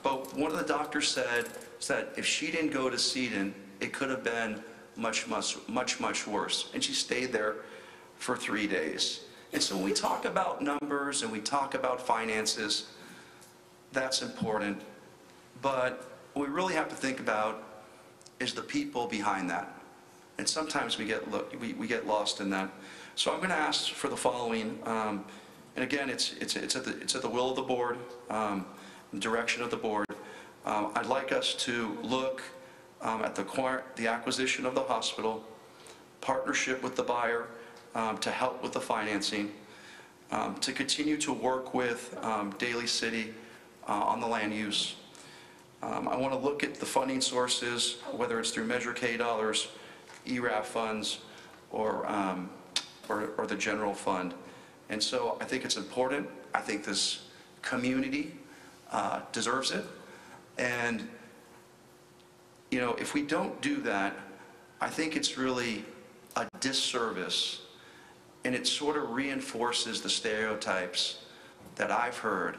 but one of the doctors said, said if she didn't go to Seton, it could have been much, much, much, much worse. And she stayed there for three days. And so when we talk about numbers and we talk about finances, that's important. But what we really have to think about is the people behind that. And sometimes we get, we, we get lost in that. So I'm going to ask for the following. Um, and again, it's, it's, it's, at the, it's at the will of the board, um, direction of the board. Um, I'd like us to look um, at the, the acquisition of the hospital, partnership with the buyer um, to help with the financing, um, to continue to work with um, Daly City uh, on the land use. Um, I want to look at the funding sources, whether it's through Measure K dollars, ERAF funds, or, um, or, or the general fund. And so I think it's important. I think this community uh, deserves it. And, you know, if we don't do that, I think it's really a disservice. And it sort of reinforces the stereotypes that I've heard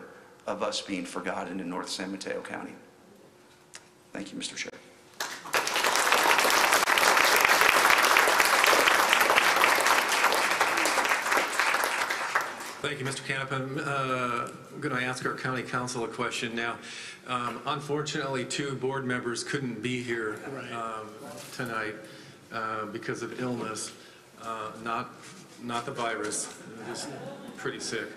of us being forgotten in North San Mateo County. Thank you, Mr. Chair. Thank you, Mr. Camp. I'm uh, going to ask our county counsel a question now. Um, Unfortunately, two board members couldn't be here um, tonight uh, because of illness, uh, not, not the virus, just pretty sick.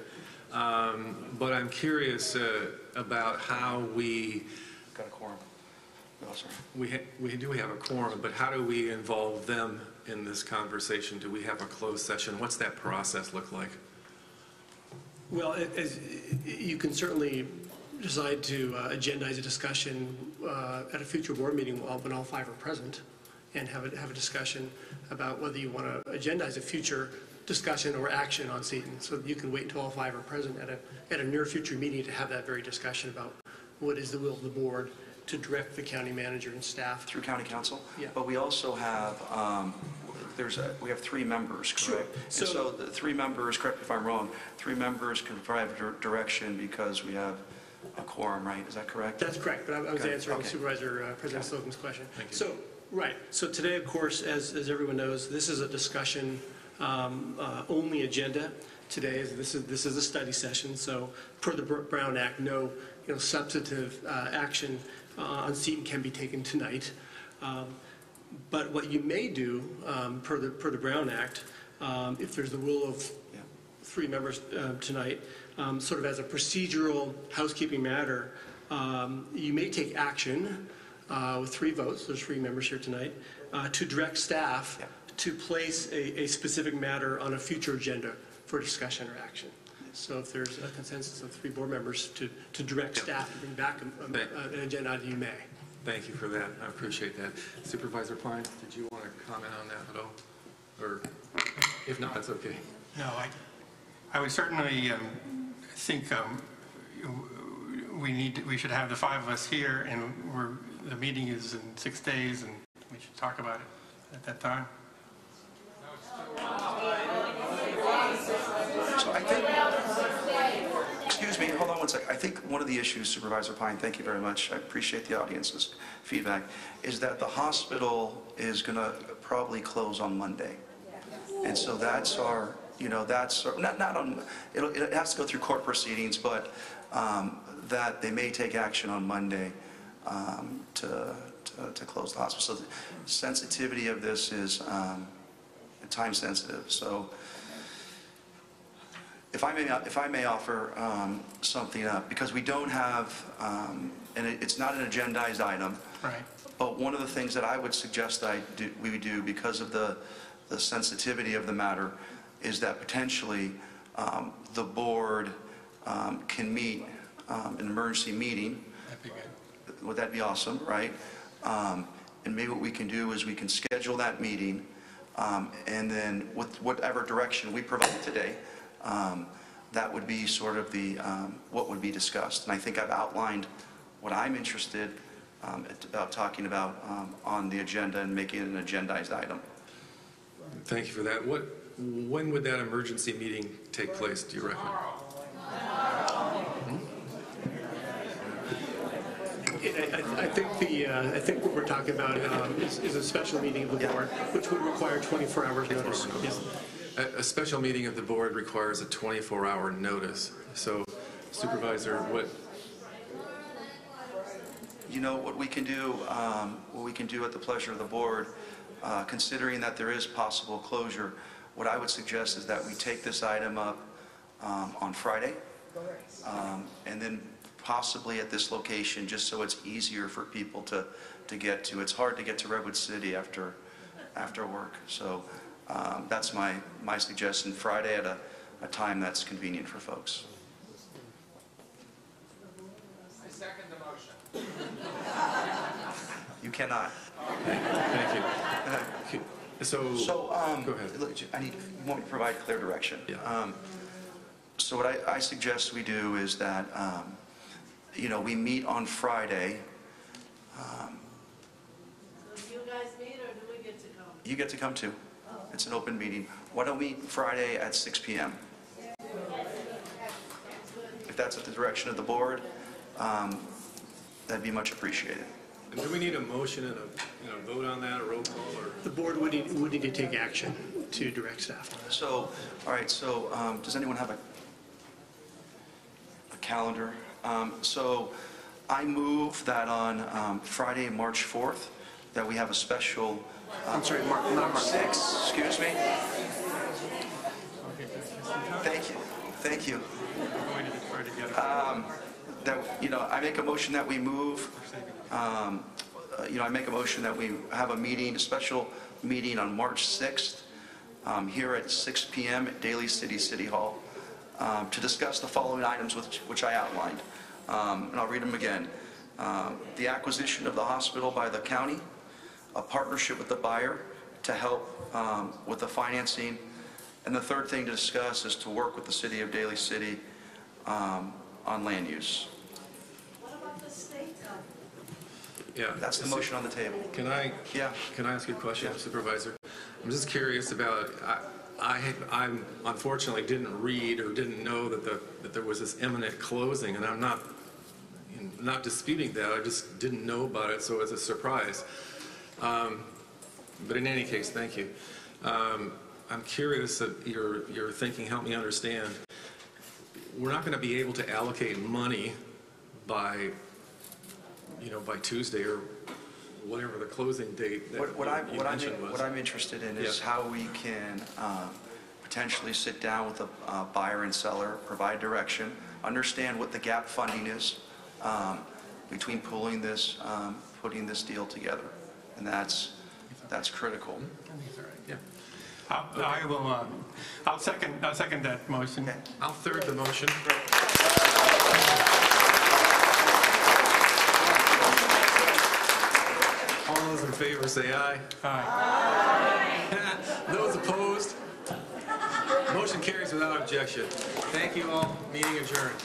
Um, But I'm curious uh, about how we, Got a quorum. No, sir. we ha- we do have a quorum, but how do we involve them in this conversation? Do we have a closed session? What's that process look like? Well, a- as, you can certainly decide to uh, agendize a discussion uh, at a future board meeting while- when all five are present and have a, have a discussion about whether you want to agendize a future discussion or action on Seton. So you can wait until all five are present at a, at a near future meeting to have that very discussion about what is the will of the board to direct the county manager and staff. Through county counsel? Yeah. But we also have, um, there's, a- we have three members, correct? And So- so the three members, correct me if I'm wrong, three members can provide dir- direction because we have a quorum, right? Is that correct? That's correct, but I I was Okay, answering okay. Supervisor uh, President Slocum's question. Thank you. So, right, so today, of course, as, as everyone knows, this is a discussion um, uh, only agenda. Today, is this is, this is a study session, so per the Brown Act, no, you know, substantive uh, action uh, on Seton can be taken tonight. Um, But what you may do, um, per the, per the Brown Act, um, if there's the will of three members uh, tonight, um, sort of as a procedural housekeeping matter, um, you may take action uh, with three votes, there's three members here tonight, uh, to direct staff to place a, a specific matter on a future agenda for discussion or action. So if there's a consensus of three board members to, to direct staff to bring back a- a- an agenda item, you may. Thank you for that. I appreciate that. Supervisor Pine, did you want to comment on that at all? Or if not, it's okay. No, I, I would certainly um, think um, we need, we should have the five of us here, and we're, the meeting is in six days, and we should talk about it at that time. So I think, excuse me, hold on one sec. I think one of the issues, Supervisor Pine, thank you very much, I appreciate the audience's feedback, is that the hospital is going to probably close on Monday. And so that's our, you know, that's, our- not, not on, it'll- it has to go through court proceedings, but um, that they may take action on Monday um, to, to to close the hospital. So the sensitivity of this is um, time sensitive, so if I may, if I may offer um, something up, because we don't have, um, and it- it's not an agendized item. Right. But one of the things that I would suggest I do, we do because of the, the sensitivity of the matter is that potentially um, the board um, can meet um, an emergency meeting. That'd be good. Would that be awesome, right? Um, And maybe what we can do is we can schedule that meeting, um, and then with whatever direction we provide today, um, that would be sort of the, um, what would be discussed. And I think I've outlined what I'm interested um, at- about talking about um, on the agenda and making it an agendized item. Thank you for that. What, when would that emergency meeting take place, do you reckon? I, I- I think the, uh, I think what we're talking about um, is, is a special meeting of the board, which would require 24 hours notice. Yes. A, a special meeting of the board requires a 24-hour notice. So Supervisor, what, You know, what we can do, um, what we can do at the pleasure of the board, uh, considering that there is possible closure, what I would suggest is that we take this item up um, on Friday, um, and then possibly at this location, just so it's easier for people to, to get to. It's hard to get to Redwood City after, after work. So um, that's my, my suggestion, Friday at a, a time that's convenient for folks. I second the motion. *laughs* You cannot. thank you. *laughs* So, So, um, go ahead. look, I need, you want me to provide clear direction? Um, So what I, I suggest we do is that, um, you know, we meet on Friday. Um, Do you guys meet or do we get to come? You get to come too. It's an open meeting. Why don't we, Friday at 6 PM? If that's at the direction of the board, um, that'd be much appreciated. and do we need a motion and a, you know, vote on that, a roll call, or? The board would need, would need to take action to direct staff. So, all right, so um, does anyone have a a calendar? Um, So I move that on um, Friday, March 4th, that we have a special... I'm sorry, March 6th, excuse me. Thank you, thank you. Um, That, you know, I make a motion that we move, um, uh, you know, I make a motion that we have a meeting, a special meeting on March 6th, um, here at 6 PM at Daly City City Hall, um, to discuss the following items which which I outlined. Um, And I'll read them again. Um, The acquisition of the hospital by the county, a partnership with the buyer to help um, with the financing, and the third thing to discuss is to work with the city of Daly City um, on land use. What about the state though? Yeah. That's the motion on the table. Can I? Yeah. Can I ask you a question, Supervisor? I'm just curious about, I, I, I'm unfortunately didn't read or didn't know that the, that there was this imminent closing, and I'm not, not disputing that, I just didn't know about it, so it's a surprise. Um, But in any case, thank you. Um, I'm curious that your, your thinking, help me understand. We're not going to be able to allocate money by, you know, by Tuesday or whatever the closing date that What what I, you what I'm, mentioned was. what I'm interested in is Yeah. how we can um, potentially sit down with a uh, buyer and seller, provide direction, understand what the gap funding is, um, between pulling this, um, putting this deal together. And that's, that's critical. I'll- I will, uh, I'll second, I'll second that motion. I'll third the motion. All those in favor say aye. Aye. *laughs* Those opposed? Motion carries without objection. Thank you all. Meeting adjourned.